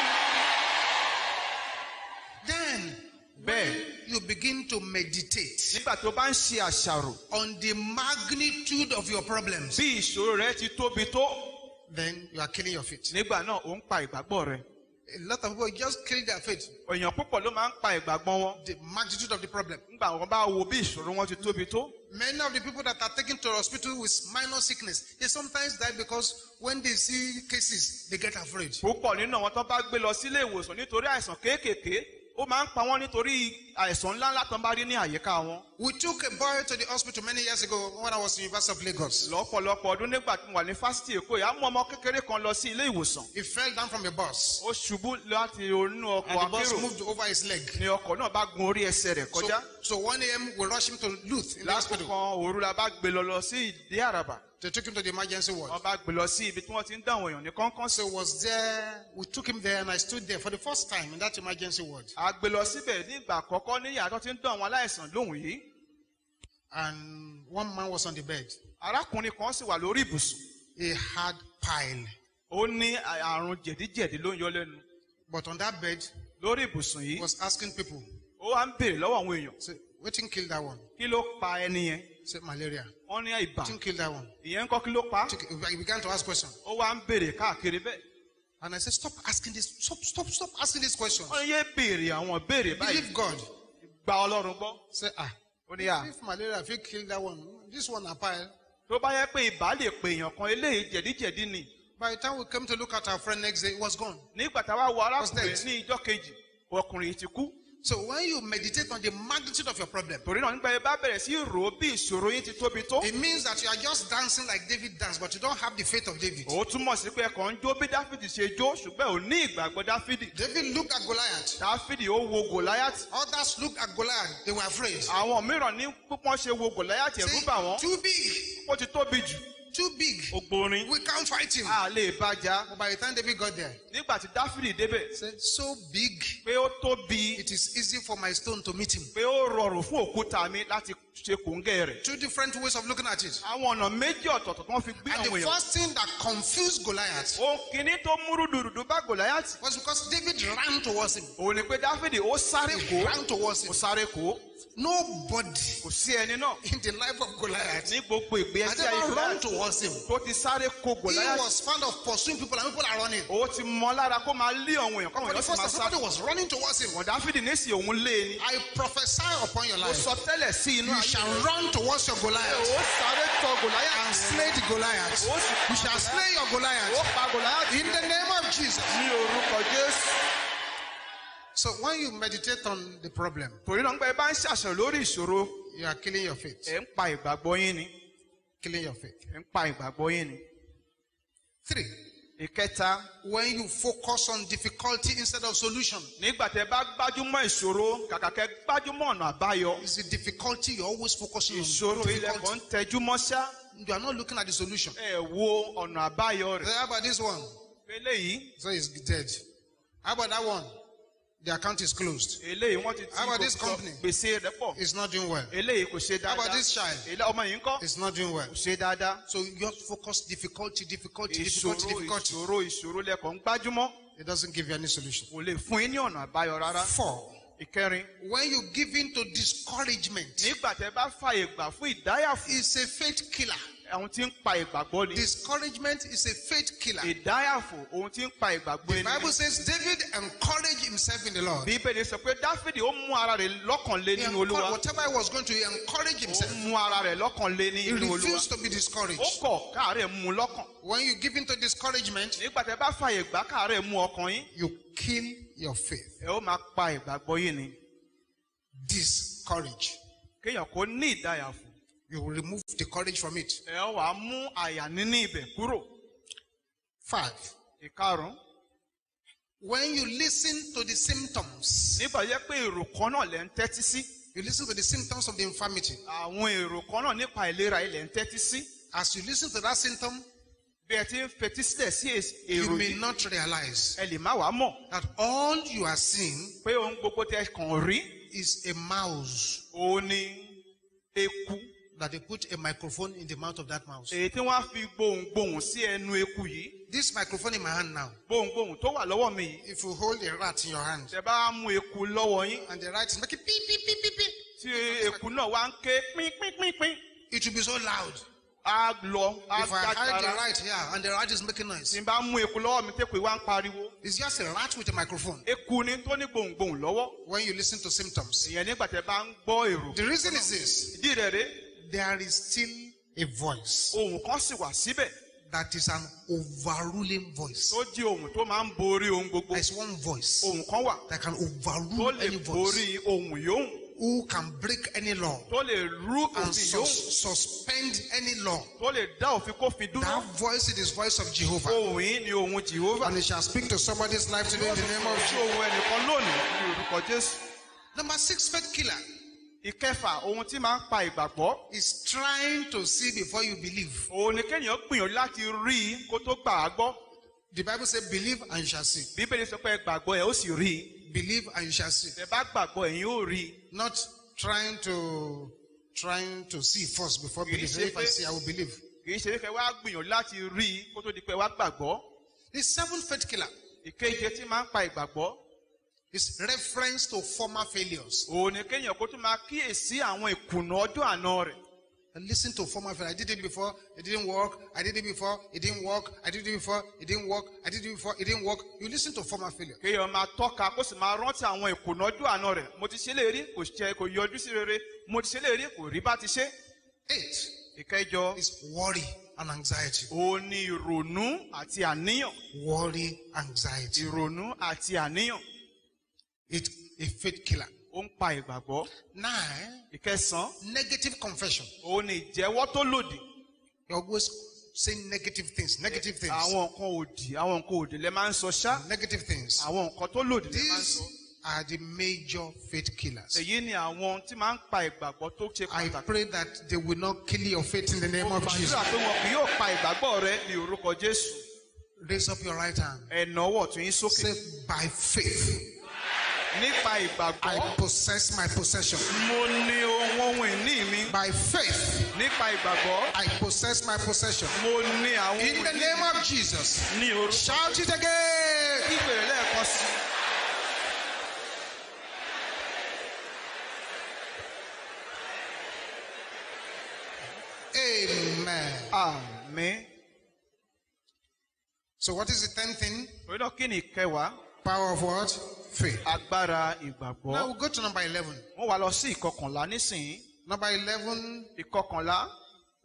Then bẹ́ẹ̀ you begin to meditate nígbà tó bá ń ṣe àṣàrò on the magnitude of your problems. bí ìṣòro rẹ ti tóbi tó Then you are killing your faith. nígbà náà ó ń pa ìgbàgbọ́ rẹ A lot of people just kill their faith. èèyàn púpọ̀ ló máa ń pa ìgbàgbọ́ wọn The magnitude of the problem. nígbà wọn bá wo bí ìṣòro wọn ti tóbi tó Many of the people that are taken to hospital with minor sickness, they sometimes die because when they see cases, they get afraid. púpọ̀ nínú àwọn tó bá gbé lọ sílé ìwòsàn nítorí àìsàn kéékèèké ó máa ń pa wọ́n nítorí àìsàn ńláńlá ń bá rí ní àyíká wọn We took a boy to the hospital many years ago when I was in University of Lagos. lọ́pọ̀lọpọ̀ ọdún nígbà tí mo wà ní fásitì èkó yìí á mú ọmọ kékeré kan lọ sí ilé ìwòsàn He fell down from a bus, ó ṣubú láti inú ọkọ̀ and the bus akérò moved over his leg. ni ọkọ̀ náà bá gun orí ẹsẹ̀ rẹ̀ So, kọjá so 1 a.m. we rushed him to Luth in the lásìkò hospital. kan òru la bá gbé lọ lọ sí ìdí àràbà They took him to the emergency ward. bá gbé lọ sí ibi tí wọ́n ti ń dáwọn èèyàn ní kánkán So was there, we took him there and I stood there for the first time in that emergency ward. a gbé lọ síbẹ̀ ní ìgbà àkọ́kọ́ ní yàrá tó ti ń dán àwọn aláìsàn lóhùn yìí And one man was on the bed. arákùnrin kan sì wà lórí ibùsùn He had pile. ó ní àrùn jẹ̀díjẹ̀dí ló ń yọ lẹ́nu But on that bed, lórí ibùsùn yìí was asking people, ó wá ń béèrè lọ́wọ́ àwọn èèyàn thing killed that one? kí ló pa ẹni yẹn Say malaria. wọ́n ní ibà What thing killed that one? ìyẹn ń kọ́ kí ló pa He began to ask questions. ó wá ń béèrè káàkiri bẹ́ẹ̀ And I said, stop asking this. Stop, stop, stop asking these questions. wọ́n yé béèrè àwọn béèrè báyìí Believe God. gba ọlọ́run gbọ́ Say, ah, ó ní à if malaria, if he killed that one, this one a pile. tó bá yẹ pé ibà lè pe èèyàn kan eléyìí jẹ̀díjẹ̀dí ni By the time we came to look at our friend next day, it was gone. nígbà tá a wá wo arákùnrin ní ìjọ kejì ọkùnrin yìí ti kú So when you meditate on the magnitude of your problem, torí náà nígbà yẹn bá bẹ̀rẹ̀ sí rò ó bí ìṣòro yín ti tóbi tó it means that you are just dancing like David danced, but you don't have the faith of David. ó túmọ̀ sí pé ẹ̀kọ́ ń jó bí dáfídì ṣe jó ṣùgbọ́n ò ní ìgbàgbọ́ dáfídì David looked at Goliath. dáfídì ó wo gòláyàtì Others looked at Goliath. They were afraid. àwọn mìíràn ní púpọ̀ ṣe wo gòláyàtì ẹ̀rú bà wọ́n too big, ó ti tóbi jù too big. ògbórin We can't fight him. a lè bàjá But by the time David got there, nígbà tí dáfídì débẹ̀ said, so big, pé ó tóbi it is easy for my stone to meet him. pé ó rọrùn fún òkúta mi láti ṣe kòńgẹ́ rẹ̀ Two different ways of looking at it. àwọn ọ̀nà méjì ọ̀tọ̀ọ̀tọ̀ tó wọ́n fi gbé And the first thing that confused Goliath ohun kìíní tó múrú dùdùdù bá gòláyàtì was because David ran towards him. òun ni pé dáfídì ó sáré He ran towards ó him. sáré kó Nobody kò sí ẹni náà in the life of Goliath ní gbogbo ìgbé had ẹsẹ̀ ayé ever run towards him. tó ti sáré kó He was fond of pursuing people and people are running. ó ti mọ lára kó máa lé àwọn èèyàn káwọn For the first máa time, sá somebody was running towards him. wọn dáfídì nísìnyí òun lé ni I prophesy upon your life. sọ tẹ́lẹ̀ sí inú You ayé shall rẹ̀ run towards your ó Goliath sáré tọ and gòláyàtì slay the Goliath. ó sì You shall slay your ó Goliath pa gòláyàtì in the name of Jesus. ní orúkọ jésù So when you meditate on the problem, torí náà nígbà yẹn bá ń ṣàṣàrò lórí ìṣòro you are killing your faith. ẹ̀ ń pa ìgbàgbọ́ yín ni Killing your faith. ẹ̀ ń pa ìgbàgbọ́ yín ni. Three, ìkẹta when you focus on difficulty instead of solution, nígbà tẹ bá gbájúmọ́ ìṣòro kàkà kẹ gbájúmọ́ ọ̀nà àbáyọ it's the difficulty you're always focusing ìṣòro on. ilẹ̀ kan tẹjúmọ́ ṣá You are not looking at the solution. ẹ wo ọ̀nà àbáyọ rẹ̀ How about this one? eléyìí So it's dead. How about that one? The account is closed. eléyìí wọ́n ti tí How about this company? gbèsè rẹ̀ pọ̀ It's not doing well. eléyìí kò ṣe How about dáadáa this child? Èlé- ọmọ yìí ń kọ́ It's not doing well. kò ṣe dáadáa So you just focus difficulty, difficulty, difficulty, difficulty. ìṣòro ìṣòro lẹ́kọ̀ọ́ ń gbájúmọ́ It doesn't give you any solution. kò lè fún yín ní ọ̀nà àbáyọ rárá Four, ìkẹrin when you give in to discouragement, nígbà tẹ bá fààyè gbà fún ìdáyàfò it's a faith killer. Àwọn tí ń pa ìgbàgbọ́ ni Discouragement is a faith killer. ìdáyàfò ohun tí ń pa ìgbàgbọ́ The Bible says David encouraged himself in the Lord. bíbélì sọ pé dáfídì ó mú ara rẹ̀ lọ́kàn lé He nínú olúwa whatever he was going to, he encouraged ó himself. mú ara rẹ̀ lọ́kàn lé He nínú olúwa refused to be discouraged. ó kọ̀ káàárẹ̀ mú lọ́kàn When you give in to discouragement, nígbà tẹ bá fààyè gbà káàárẹ̀ mú ọkàn yín you kill your faith. ẹ ó máa pa ìgbàgbọ́ yín ni Discourage. kéèyàn kó ní ìdáyàfò You will remove the courage from it. ẹ wàá mú àyà níní ibẹ̀ kúrò. Five. ìkarùn-ún When you listen to the symptoms, nígbà yẹ pé èrò kan náà lẹ́ ń tẹ́tí sí you listen to the symptoms of the infirmity. àwọn èrò kan náà nípa ìlera ilẹ̀ ń tẹ́tí sí As you listen to that symptom, bí ẹ ti ń fetí sílẹ̀ sí ès- you èrò may yìí not realize ẹ lè má wàá mọ̀ that all you are seeing pé ohun gbogbo tẹ kàn rí is a mouse òun ni eku that they put a microphone in the mouth of that mouse. èyí tí wọ́n á fi gbohùngbohùn sí ẹnu eku yìí. This microphone in my hand now, gbohùngbohùn tó wà lọ́wọ́ mi yìí. If you hold a rat in your hand. Tẹ bá mú eku lọ́wọ́ yín. And the rat is making beep, beep, beep, beep, tí eku náà wá ń ké pínpínpínpín it will be so loud. á lọ á If I hide the rat here and the rat is making tí noise, n bá mú eku lọ́wọ́ mi tẹ́kù wá ń pariwo. It's just a rat with a microphone. eku ni tó ní gbohùngbohùn lọ́wọ́. When you listen to symptoms, ìyẹn nígbà tẹ bá ń gbọ́ èrò. The reason is this. Ìdí rẹ̀ rèé there is still a voice ohùn kan sì wà síbẹ̀ that is an overruling voice. tó di ohùn tó máa ń borí ohun gbogbo There's one voice ohùn kan wà that can tó overrule lè any voice, borí ohùn yòówù who can break any law tó lè rú and òfin sus- yòówù suspend any law. tó lè dá òfin kófin dúró That voice is the voice of Jehovah. ohùn yìí ni ohùn jehova And it shall speak to somebody's life today in the name of Jesus. ohùn ẹnìkan lónìí ní orúkọ jésù Number six, faith killer ìkẹfà ohun tí máa ń pa ìgbàgbọ́ is trying to see before you believe. òun ni kéèyàn gbìyànjú láti rí i kó tó gbà á gbọ́ The Bible says, believe and you shall see. bíbélì sọ pé gbàgbọ́ ẹ ó sì rí i Believe and you shall see. ẹ bá gbàgbọ́ ẹ̀yin ó rí i Not trying to trying to see first before ṣe If I see, I will believe. kì í ṣe wípé wá gbìyànjú láti rí i kó tó di pé wá gbàgbọ́ The seventh faith killer ìkeje tí máa ń pa ìgbàgbọ́ is reference to former failures. òun ni kéèyàn kó tún máa kíyèsí àwọn ìkùnà ọjọ́ àná rẹ̀ listen to former failures. I did it before, it didn't work. I did it before, it didn't work. I did it before, it didn't work. I did it before, it didn't work. You listen to former failure. kéèyàn máa tọ́ka kó sì máa rántí àwọn ìkùnà ọjọ́ àná rẹ̀ mo ti ṣe lè rí kò ṣe kò yọjú sí rere mo ti ṣe lè rí kò rí bá ti ṣe Eight ìkẹjọ is worry and anxiety. òun ni ìrònú àti àníyàn Worry, anxiety. ìrònú àti àníyàn It's a faith killer. ó ń pa ìgbàgbọ́ Nine, ìkẹsàn negative confession. òun ni ìjẹ́wọ́ tó lòdì You're always saying negative things, negative things, àwọn nǹkan òdì àwọn nǹkan òdì lẹ máa ń sọ ṣá negative things. àwọn nǹkan tó lòdì lẹ máa ń These sọ are the major faith killers. èyí ni àwọn tí máa ń pa ìgbàgbọ́ tó ṣe I pàtàkì pray that they will not kill your faith in the name mo of gbàdúrà Jesus. pé wọn kì yóò pa ìgbàgbọ́ rẹ ní orúkọ jésù Raise up your right hand. ẹ̀nà ọwọ́ tún yín sókè Say, by faith, nípa I possess my possession. mo ní ohun ohun ìní mi By faith, nípa ìgbàgbọ́ I possess my possession. mo ní àwọn In the name of Jesus. ní orúkọ Shout it again. ìbéèrè lẹ́ẹ̀kan sí Amen. àmín So, what is the tenth thing? torí náà kí ni ìkẹwàá Power of what? Faith. agbára ìgbàgbọ́ Now we go to number 11. wọ́n wá lọ sí ìkọkànlá nísìnyí Number 11, ìkọkànlá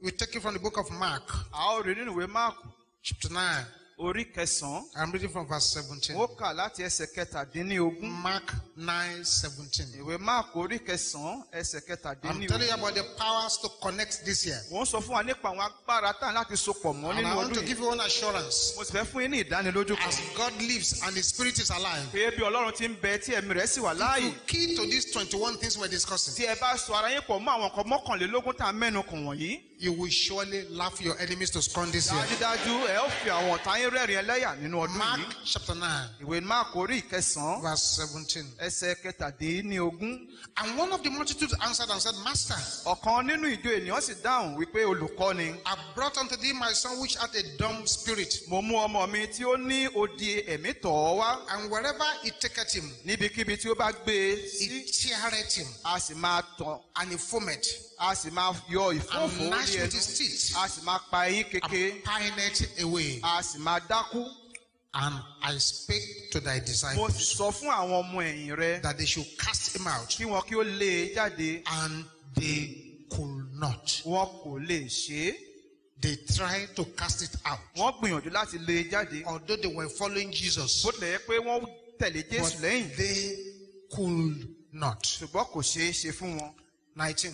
we take it from the book of Mark, a ó rí nínú ìwé máàkù chapter 9. Orí kẹsàn-án I'm reading from verse 17. ó kà láti ẹsẹ̀ kẹtàdínlógún Mark 9 17. ìwé máàkù orí kẹsàn-án ẹsẹ̀ I'm telling you kẹtàdínlógún about the powers to connect this year. wọ́n sọ fún wa nípa àwọn agbára tá láti sopọ̀ mọ́ And nínú I want ọdún to yìí give you one assurance. mo sì fẹ́ fún yín ní ìdánilójú kan As God lives and His Spirit is alive, pé bí ọlọ́run ti ń bẹ tí ẹ̀mí rẹ̀ sì wà láàyè the key to these 21 things we're discussing, tí ẹ bá sọ ara yín pọ̀ mọ́ àwọn nǹkan mọ́kànlélógún tá a mẹ́nu kàn wọ̀nyí you will surely laugh your enemies to scorn this year. dájúdájú ẹ ó fi àwọn ọ̀tá yín rẹ́rìn ẹlẹ́yà nínú ọdún Mark yìí. chapter 9, ìwé máàkù orí ìkẹsàn-án verse 17. ẹsẹ̀ kẹtàdínlógún And one of the multitude answered and said, Master, ọ̀kan nínú ìjọ ènìyàn sì dáhùn wípé olùkọ́ ni. I brought unto thee my son which hath a dumb spirit, mo mú ọmọ mi tí ó ní odi ẹ̀mí tọ̀ ọ́ wá. And wherever he taketh him, níbikíbi tí ó bá gbé e sí he teareth him, a sì máa tàn and he foameth, a sì máa yọ ìfófó orí with his teeth, a sì máa pa eyín kéke. And pineth away. a sì máa dákú. And I spake to thy mo sì disciples sọ fún àwọn ọmọ ẹ̀yìn rẹ that they should cast him out, kí wọn kí ó lé e jáde. And they could not. wọn kò lè ṣe é. They tried to cast it out, wọn gbìyànjú láti lé e jáde. Although they were following Jesus, bó tilẹ̀ yẹ pé wọ́n tẹ̀lé but jésù lẹ́yìn. they could not. ṣùgbọ́n kò ṣeé ṣe fún wọn. 19.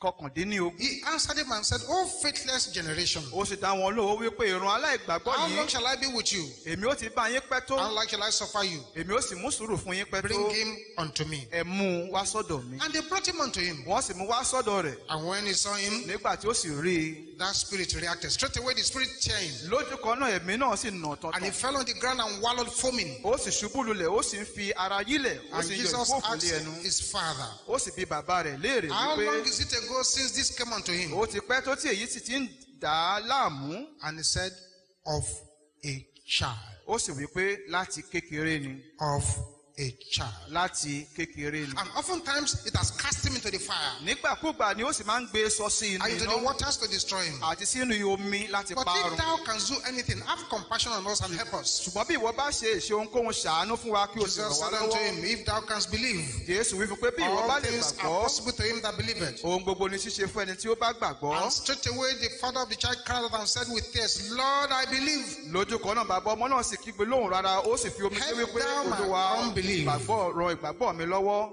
Kọkàndínlógún He answered him and said, O faithless generation, ó sì dá wọn lóhùn wípé ìran aláìgbàgbọ́ how long yìí shall I be with you? èmi ó ti bá yín pẹ́ tó How long shall I suffer you? èmi ó sì mú sùúrù fún yín pẹ́ tó Bring him unto me. ẹ mú un wá sọ́dọ̀ mi And they brought him unto him. wọ́n sì mú wá sọ́dọ̀ rẹ̀ And when he saw him, nígbà tí ó sì rí i that spirit reacted. Straight away, the spirit changed. lójú kan náà ẹ̀mí náà sì nà And he fell on the ground and wallowed foaming. ó sì ṣubú lulẹ̀ ó sì ń fi ara yílẹ̀ ó And sì ń yọ Jesus asked his father, ó sì bi bàbá rẹ̀ léèrè How long is it ago since this came unto him? ó ti pẹ́ tó tí èyí sì ti ń dà á láàmú And he said, Of a child. ó sì wípé láti kékeré ni Of a child. láti kékeré ni. And oftentimes it has cast him into the fire nígbàkúgbà ni ó sì máa ń gbé sọ sí inú and into the iná waters to destroy him. àti sínú omi láti But parun. if thou canst do anything, have compassion on us and help us. ṣùgbọ́n bí ìwọ bá ṣe èṣe ohunkóhun ṣàánú fún wa kí o sì ràn Jesus wá said unto lọ́wọ́. him, If thou canst believe, jésù wí fún pé bí ìwọ bá all lè things are gbàgbọ́ possible to him that believeth. ohun gbogbo ni ṣíṣe fún ẹni tí ó bá gbàgbọ́. And straightway the father of the child cried out and said with tears, Lord, I believe. lójú kan náà bàbá ọmọ náà sì kígbe lóhùn rárá ó sì fi omi Help wípé thou my olúwa unbelief." ìgbàgbọ́ ìgbàgbọ́ mi lọ́wọ́.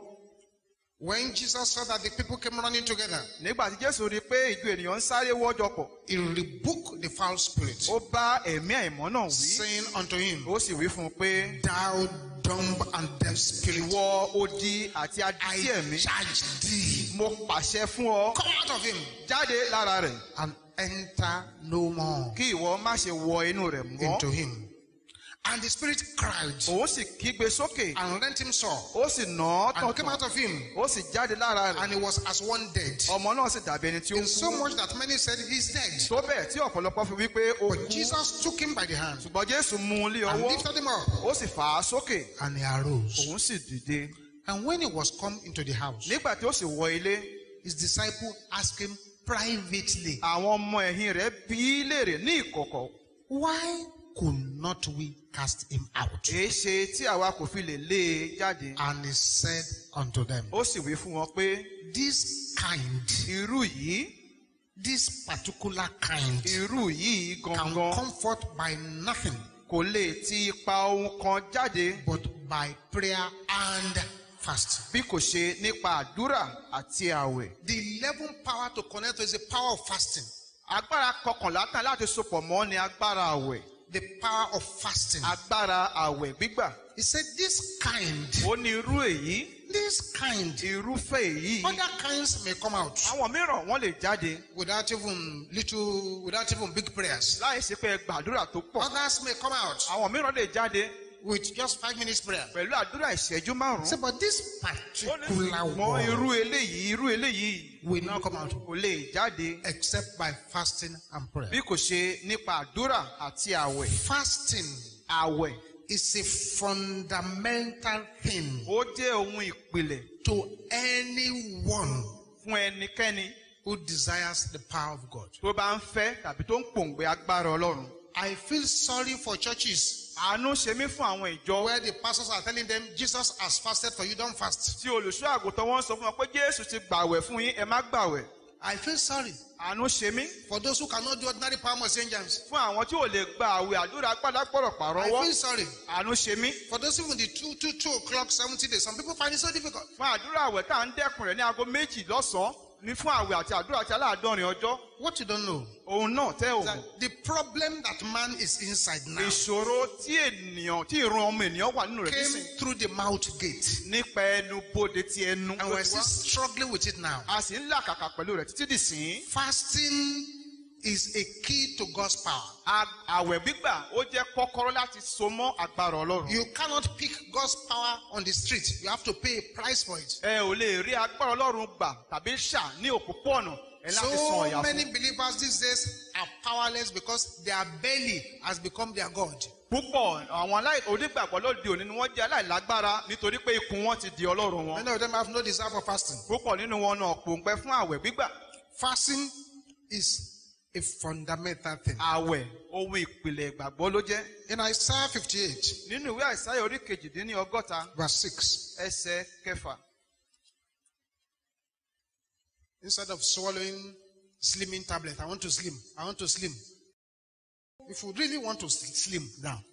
When Jesus saw that the people came running together, nígbà tí jésù rí i pé ìjọ ènìyàn ń sáré wọ́jọ pọ̀ he rebuked the foul spirit, ó bá ẹ̀mí àìmọ́ náà wí saying unto him, ó sì wí fún un pé Thou dumb and deaf spirit, ìwọ odi àti I adití ẹ̀mí charge thee. mo pàṣẹ fún ọ Come out of him jáde lára rẹ̀ and enter no more kí ìwọ má ṣe wọ inú rẹ̀ mọ́ into him. And the spirit cried. Òun sì kígbe sókè. And rent him sore ó sì nà and came out of him, ó sì jáde lára rẹ̀. And he was as one dead. ọmọ náà sì dàbí ẹni tí ó In so much that many said, He's dead. tó bẹ́ẹ̀ tí ọ̀pọ̀lọpọ̀ fi wípé ó But kú. Jesus took him by the hand. Ṣùgbọ́n jésù mú un lé and ọwọ́. lifted him up, ó sì fà á sókè. And he arose. òun sì dìde. And when he was come into the house, nígbà tí ó sì wọ ilé his disciple asked him privately, àwọn ọmọ ẹ̀yìn rẹ̀ bí léèrè ní ìkọ̀kọ̀. Why could not we cast him out? èé ṣe tí àwa kò fi lè lé e jáde And he said unto them, ó sì wí fún wọn pé This kind, irú yìí this particular kind, irú yìí can gangan comfort by nothing kò lè ti ipa ohun kan jáde but by prayer and fasting. bí kò ṣe nípa àdúrà àti àwẹ̀. The 11th power to connect is the power of fasting. agbára kọkànlá tán láti sopọ̀ mọ́ ni agbára àwẹ̀ The power of fasting. agbára àwẹ̀ gbígbà. He said, This kind, ó ní irú èyí this kind, irúfẹ́ èyí. other kinds may come out àwọn mìíràn wọ́n lè jáde without even little, without even big prayers. láìsí pé gbàdúrà tó pọ̀. Others may come out àwọn mìíràn lè jáde with just five minutes prayer. pẹ̀lú àdúrà ìṣẹ́jú Say, márùn-ún. but this particular ṣùgbọ́n irú one eléyìí irú eléyìí will not come out kò lè jáde except by fasting and prayer. bí kò ṣe nípa àdúrà àti àwẹ̀. Fasting àwẹ̀ is a fundamental thing ó jẹ́ ohun ìpìlẹ̀ to anyone fún ẹnikẹ́ni who desires the power of God. tó bá ń fẹ́ tàbí tó ń pòǹgbẹ agbára ọlọ́run. I feel sorry for churches àánú ṣe mí fún àwọn ìjọ where the pastors are telling them Jesus has fasted for you, don't fast. tí olùṣọ́ àgùntàn wọn sọ fún wọn pé jésù ti gbàwẹ̀ fún yín ẹ má gbàwẹ̀. I feel sorry àánú ṣe mí for those who cannot do ordinary palm of St. James. fún àwọn tí ò lè gba àwẹ̀ àdúrà gbàdágbọ̀rọ̀ I pàrọwọ́. feel sorry àánú ṣe mí for those even the two, two, two o'clock, 70 days. Some people find it so difficult. fún àdúrà àwẹ̀ tá à ń dẹ́kun rẹ̀ ní aago méjì lọ́sàn-án ní fún àwẹ̀ àti àdúrà àti aláàdọ́rin ọjọ́. What you don't know òun náà tẹ́ that the problem that man is inside now ìṣòro tí ènìyàn tí ìran ọmọ ènìyàn wà nínú rẹ̀ came nísìn through the mouth gate. nípa ẹnu bodè ti ẹnu. And we're still struggling with it now. a sì ń làkàkà pẹ̀lú rẹ̀ títí dìsín. Fasting is a key to God's power. Àwẹ̀ gbígbà ó jẹ́ kọ́kọ́rọ́ láti so mọ́ agbára ọlọ́run. You cannot pick God's power on the street. You have to pay a price for it. ẹ ò lè rí agbára ọlọ́run gbà tàbí ṣà ní òpópónà So many believers these days are powerless because their belly has become their God. púpọ̀ àwọn onígbàgbọ́ lóde òní ni wọ́n jẹ́ aláìlágbára nítorí pé ikùn wọn ti di ọlọ́run wọn. Many of them have no desire for fasting. púpọ̀ nínú wọn náà pòǹgbẹ fún àwẹ̀ gbígbà. Fasting is a fundamental thing. àwẹ̀ ohun ìpìlẹ̀ ìgbàgbọ́ ló jẹ́. In Isaiah 58, nínú ìwé àìsáyà orí kejìdínní ọgọ́ta verse 6, ẹsẹ̀ kẹfà. instead of swallowing slimming tablet, I want to slim. I want to slim. If you really want to sl- slim down,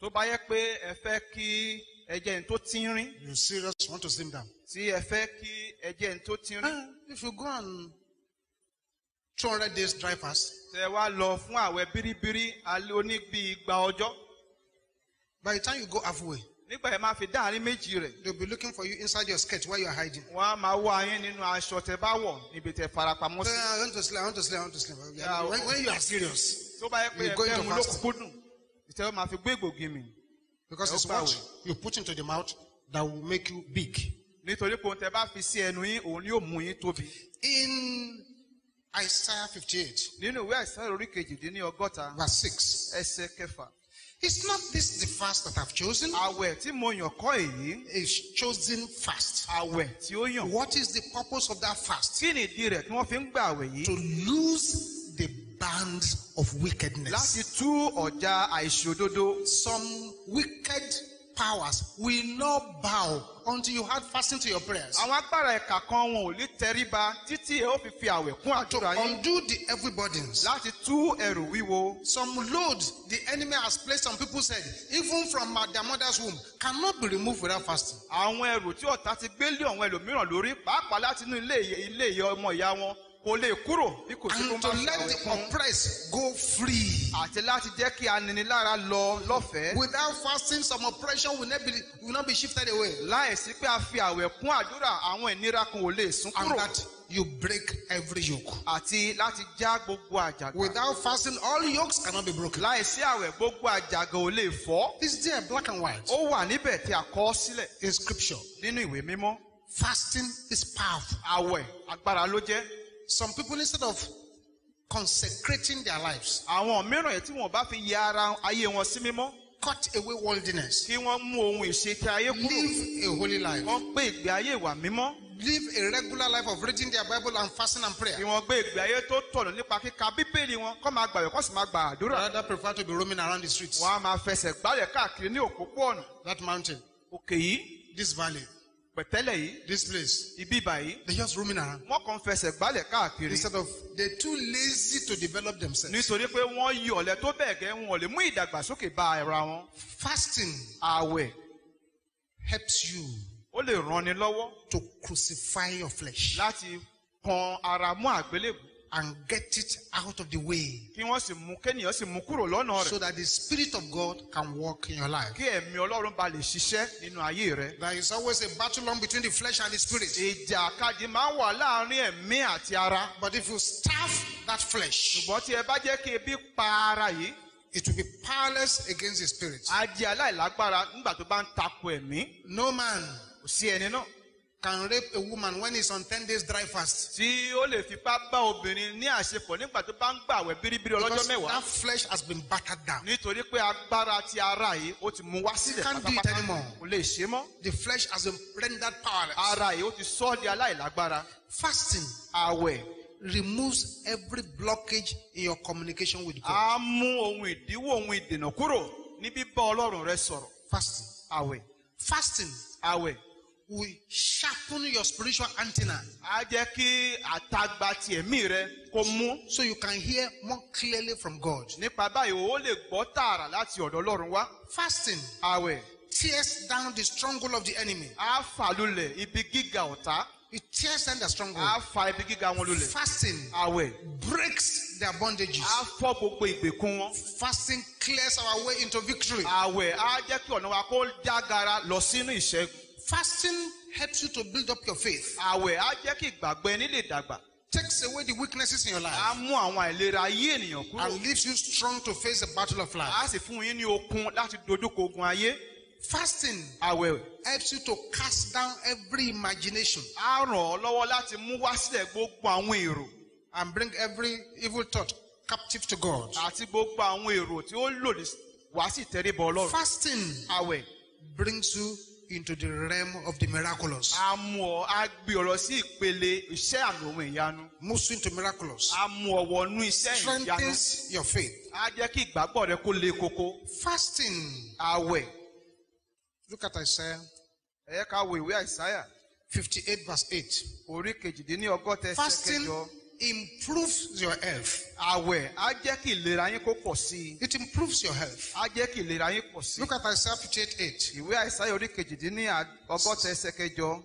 tó bá yẹ pé ẹ fẹ́ kí ẹjẹ́ ní tó tínrín you serious want to slim down. tí ẹ fẹ́ kí ẹjẹ́ ní tó tínrín. Ah, if you go and 200 days dry fast. tẹ wá lọ fún àwẹ̀ bíríbírí alẹ́ oníbi igba ọjọ́ By the time you go halfway, nígbà yẹn máa fi dáàrin méjì rẹ̀ they'll be looking for you inside your skirt where you are hiding. wọ́n á máa wá yín nínú aṣọ tẹ bá wọ̀ níbi tẹ farapamọ́ sí. I want to sleep, I want to sleep, I want to sleep. Yeah, when, when you are serious, tó bá yẹ pé ẹgbẹ́ mu ló kúkú dùn ìtẹ́wọ́ máa fi gbé gbòógì mi because it's what you put into the mouth that will make you big. nítorí pé ohun tẹ bá fi sí ẹnu yín òun yóò mú yín tóbi. In Isaiah 58, nínú ìwé àìsàn orí kejìdínní ọgọ́ta verse 6, ẹsẹ̀ kẹfà is not this the fast that I've chosen? àwẹ̀ tí mo yàn kọ́ èyí It's chosen fast. àwẹ̀ tí ó yàn. What is the purpose of that fast? kí ni ìdí rẹ̀ tí wọ́n fi ń gbà àwẹ̀ To lose the bands of wickedness. láti tú ọ̀já àìṣòdodo. Some wicked powers will not bow until you had fasting to your prayers. àwọn agbára ẹ̀ka kan wọn ò ní tẹríba títí ẹ ó fi fi àwẹ̀ kún To àdúrà yín undo the heavy burdens. láti tú ẹrù wíwo. Some load the enemy has placed on people's head, even from their mother's womb, cannot be removed without fasting. àwọn ẹrù tí ọ̀tá ti gbé lé àwọn ẹlòmíràn lórí pàápàá láti inú ilé ilé ọmọ ìyá wọn kò lè kúrò bí kò sí kó And to má fi let àwẹ̀ the oppressed go free. àti láti jẹ́ kí aninilára lọ lọ́fẹ̀ẹ́. Without fasting, some oppression will not be will not be shifted away. láìsí pé a fi àwẹ̀ kún àdúrà àwọn ìnira kan ò lè sún And kúrò. that you break every yoke. àti láti já gbogbo àjàgà. Without fasting, all yokes cannot be broken. láìsí àwẹ̀ gbogbo àjàgà ò lè fọ́. It's there, black and white, ó wà níbẹ̀ tí a kọ́ sílẹ̀ in scripture. nínú ìwé mímọ́. Fasting is powerful. àwẹ̀ agbára ló jẹ́. Some people, instead of consecrating their lives, àwọn mìíràn tí wọn bá fi yẹ ara ayé wọn sí mímọ́ cut away worldliness, kí wọ́n mú ohun ìṣètì ayé kúrò. Live a holy life, wọ́n gbé ìgbé ayé ìwà mímọ́. Live a regular life of reading their Bible and fasting and kí prayer. wọ́n gbé ìgbé ayé tó tọ̀nà nípa kíka bíbélì wọn kọ́ máa gbàwẹ̀ kọ́ sì máa gbà àdúrà Rather prefer to be roaming around the streets. wọ́n á máa fẹsẹ̀ gbálẹ̀ káàkiri ní òpópó-ọ̀nà That mountain, òkè yìí. This valley, pẹ̀tẹ́lẹ̀ yìí this place. ibi báyìí They're just roaming around. wọ́n kàn fẹsẹ̀ gbálẹ̀ káàkiri Instead of, they're too lazy to develop themselves. nítorí pé wọ́n yí ọ̀lẹ tó bẹ́ẹ̀ gẹ́ wọn ò lè mú ìdàgbàsókè bá ara wọn Fasting àwẹ̀ helps you ó lè ranni lọ́wọ́ to crucify your flesh láti kan ara mú àgbélébù and get it out of the way kí wọ́n sì mú kéèyàn sì mú kúrò lọ́nà so rẹ̀ that the Spirit of God can work in your life. kí ẹ̀mí ọlọ́run ba lè ṣiṣẹ́ nínú ayé rẹ̀. There is always a battle on between the flesh and the spirit. ìjà kadì máa ń wà láàárín ẹ̀mí àti ara. But if you starve that flesh, ṣùgbọ́n tí ẹ bá jẹ́ kí ebi pa ara yìí it will be powerless against the spirit. di aláìlágbára nígbà tó bá ń tako ẹ̀mí. No man kò sí ẹni náà can rape a woman when he's on 10 days dry fast. tí ó lè fipá bá obìnrin ní àṣepọ̀ nígbà tó bá ń gbàwẹ̀ bíríbírí ọlọ́jọ́ Because mẹ́wàá. that flesh has been battered down. nítorí pé agbára ti ara yìí ó ti mú wá sílẹ̀ Can't do it pátápátá anymore. kò lè ṣe mọ́. The flesh has been rendered powerless. ara yìí ó ti sọ́ ọ́ di aláìlágbára. Fasting àwẹ̀ removes every blockage in your communication with God. á mú ohun ìdíwọ́ ohun ìdènà kúrò ní bíbá ọlọ́run rẹ sọ̀rọ̀. Fasting. àwẹ̀ Fasting àwẹ̀ will sharpen your spiritual antenna á jẹ́ kí àtagbà ti ẹ̀mí rẹ kó mú. so you can hear more clearly from God. nípa báyìí o lè gbọ́ tààrà láti ọ̀dọ̀ ọlọ́run wá. Fasting àwẹ̀ tears down the stronghold of the enemy. á fà lulẹ̀ ibi gíga ọ̀tá. It tears down the á stronghold. fa ibi gíga wọn lulẹ̀. Fasting àwẹ̀ breaks their bondages. á fọ́ gbogbo ìgbèkùn wọn. Fasting clears our way into victory. àwẹ̀ á jẹ́ kí ọ̀nà wa kó jágara lọ sínú ìṣẹ́gun. Fasting helps you to build up your faith. àwẹ̀ á jẹ́ kí ìgbàgbọ́ ẹni lè dàgbà. Takes away the weaknesses in your á life mú àwọn àìlera ayé ènìyàn kúrò. and leaves you strong to face the battle of life. á sì fún yín ní okun láti dojúkọ ogun ayé. Fasting àwẹ̀ helps you to cast down every imagination á ràn ọ́ lọ́wọ́ láti mú wá sílẹ̀ gbogbo àwọn èrò and bring every evil thought captive to God. àti gbogbo àwọn èrò tí ó lòdì wá sí ìtẹríbọ ọlọ́run. Fasting àwẹ̀ brings you into the realm of the miraculous. á mú ọ á gbé ọ lọ sí ìpele iṣẹ́ àmì ohun ìyanu. Moves into miraculous. mú ọ wọnú iṣẹ́ ìyanu. Strengthens your faith. á jẹ́ kí ìgbàgbọ́ rẹ kó le koko. Fasting. àwẹ̀ Look at Isaiah ẹ yẹ ká wo ìwé àìsáyà 58 verse 8. orí kejìdínlọ́gọ́ta ẹsẹ̀ Fasting kẹjọ. Improves your health. àwẹ̀ á jẹ́ kí ìlera yín kó pọ̀ sí i. It improves your health. á jẹ́ kí ìlera yín pọ̀ sí i. Look at Isaiah 58 8. ìwé àìsáyà orí kejìdínlọ́gọ́ta ẹsẹ̀ kẹjọ.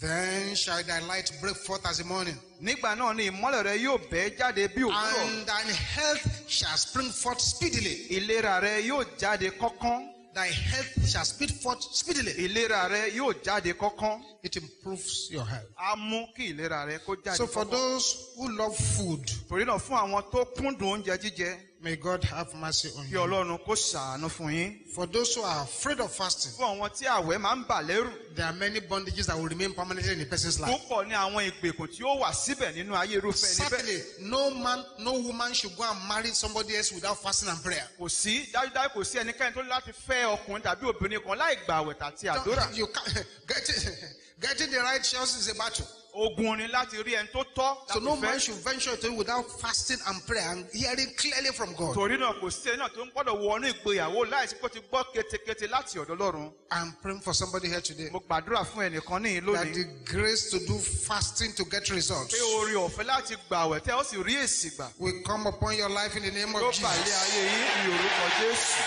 Then shall thy light break forth as the morning, nígbà náà ni ìmọ́lẹ̀ rẹ yóò bẹ́ jáde bí òwúrọ̀ and thine health shall spring forth speedily. ìlera rẹ yóò jáde kánkán Thy health shall speed forth speedily. ìlera rẹ yóò jáde kánkán It improves your health. á mú kí ìlera rẹ kó jáde So for kánkán. those who love food, torí náà fún àwọn tó kúndùn oúnjẹ jíjẹ may God have mercy on kí you. ọlọ́run kó ṣàánú fún yín For those who are afraid of fasting, fún àwọn tí àwẹ̀ máa ń bà lẹ́rù there are many bondages that will remain permanently in a person's life. púpọ̀ ní àwọn ìgbèkùn tí ó wà síbẹ̀ nínú ayé irúfẹ́ ẹni bẹ́ẹ̀ Certainly, no man, no woman should go and marry somebody else without fasting and prayer. kò sí dájúdájú kò sí ẹnikẹ́ni tó láti fẹ́ ọkùnrin tàbí obìnrin kan láì àwẹ̀ àti àdúrà getting the right choice is a battle. Ogun ni láti rí ẹni tó tọ́ So no man should venture to it without fasting and prayer and hearing clearly from God. torí náà kò sí ẹni náà tó ń gbọ́dọ̀ wọnú ìgbéyàwó láìsí kó ti gbọ́ ketekete láti ọ̀dọ̀ Ọlọ́run I'm praying for somebody here today mo gbàdúrà fún ẹnìkan níyìn that the grace to do fasting to get results pé oore ọ̀fẹ́ láti gbà tẹ́ ó sì rí èsì gbà will come upon your life in the name of Jesus. ayé yín ní orúkọ Jésù.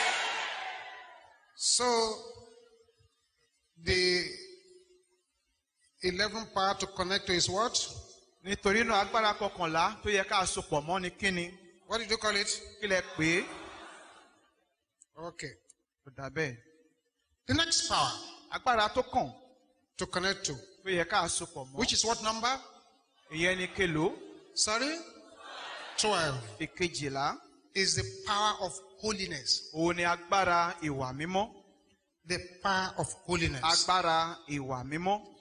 So the 11th part to connect to his what? nítorí náà agbára kọkànlá tó yẹ ká sopọ̀ mọ́ ni kíni What did you call it? kí lẹ Okay. kò dà bẹ́ẹ̀. The next power agbára tó kàn to connect to, tó yẹ ká sopọ̀ mọ́ which is what number? ìyẹn ni kelo Sorry? 12 ìkejìlá is the power of holiness. òun ni agbára ìwà mímọ́ The power of holiness. agbára ìwà mímọ́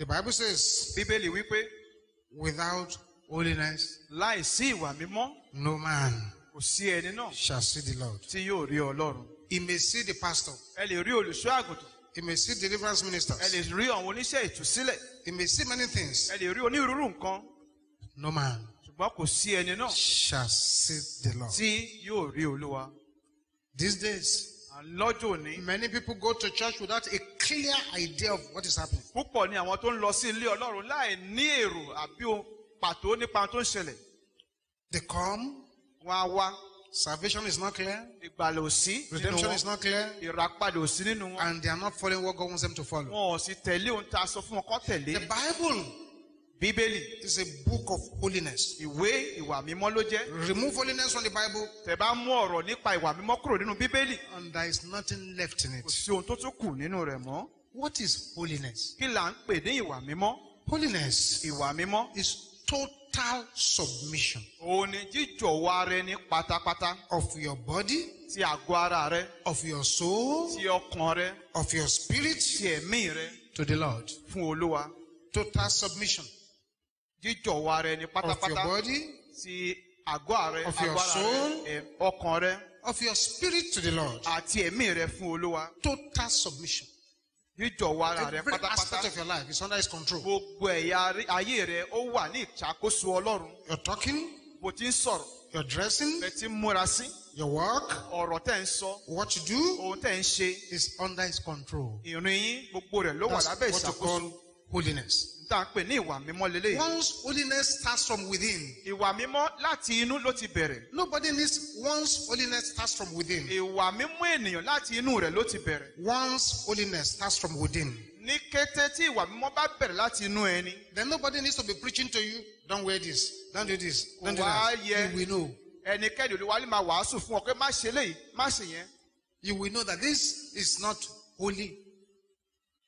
The Bible says, bíbélì wípé without holiness, láìsí ìwà mímọ́ no man kò sí ẹni náà shall see the Lord. tí yóò rí ọlọ́run. He may see the pastor, ẹ lè rí olùṣọ́ àgùntàn. He may see deliverance ẹ lè ministers, rí àwọn oníṣẹ́ ìtúsílẹ̀. He may see many things. ẹ lè rí onírúurú nǹkan. No man ṣùgbọ́n kò sí ẹni náà shall see the Lord. tí yóò rí olúwa. These days, lọ́jọ́ òní. Many people go to church without a clear idea of what is happening. púpọ̀ ni àwọn tó ń lọ sí ilé ọlọ́run láì ní èrò àbí ohun pàtó nípa ohun tó ń ṣẹlẹ̀. They come, wọn á wá. salvation is not clear, ìgbàlà ò sí nínú redemption is not clear, ìràpadà ò sí nínú wọn. And they are not following what God wants them to follow. wọn ò sì tẹ̀lé ohun tá a sọ fún wọn kọ́ tẹ̀lé. The Bible bíbélì is a book of holiness. ìwé ìwà mímọ́ ló jẹ́. Remove holiness from the Bible, tẹ́ bá mú ọ̀rọ̀ nípa ìwà mímọ́ kúrò nínú bíbélì. And there is nothing left in kò it. sí ohun tó tún kù nínú rẹ̀ mọ́. What is holiness? kí là ń pè ní ìwà mímọ́? Holiness ìwà mímọ́. is total submission òun ni jíjọ̀wọ́ ara ẹni pátápátá. of your body, ti àgọ́ ara rẹ. of your soul, ti ọkàn rẹ. of your ti spirit ẹ̀mí rẹ. to the Lord. fún olúwa. Total submission jíjọ̀wọ́ ara ẹni pátápátá ti àgọ́ rẹ agbára ọkàn rẹ of your spirit to the Lord. àti ẹ̀mí rẹ fún olúwa Total submission. jíjọ̀wọ́ ara rẹ Every aspect pátápátá of your life is under His control. gbogbo ẹ̀yà ayé rẹ ó wà ní ìṣàkóso ọlọ́run Your talking, bó ti ń sọ̀rọ̀ your dressing, bẹ́ẹ̀ ti ń múra sí your work, ọ̀rọ̀ tẹ̀ ń sọ what you do ohun tẹ̀ ń ṣe is under His control. ìrìn yín gbogbo rẹ̀ ló wà That's lábẹ́ what you ìṣàkóso call holiness. Tá à ń pè ní ìwà mímọ́ lélẹ́yìí Once holiness starts from within, ìwà mímọ́ láti inú ló ti bẹ̀rẹ̀ nobody needs. Once holiness starts from within, ìwà mímọ́ ènìyàn láti inú rẹ̀ ló ti bẹ̀rẹ̀ once holiness starts from within, ní kété tí ìwà mímọ́ bá bẹ̀rẹ̀ láti inú ẹni then nobody needs to be preaching to you. Don't wear this. Don't do this. Don't do that. You will know. ẹnikẹ́ni olúwa lè máa wàásù fún ọ pé má ṣe léyìí má ṣe yẹn You will know that this is not holy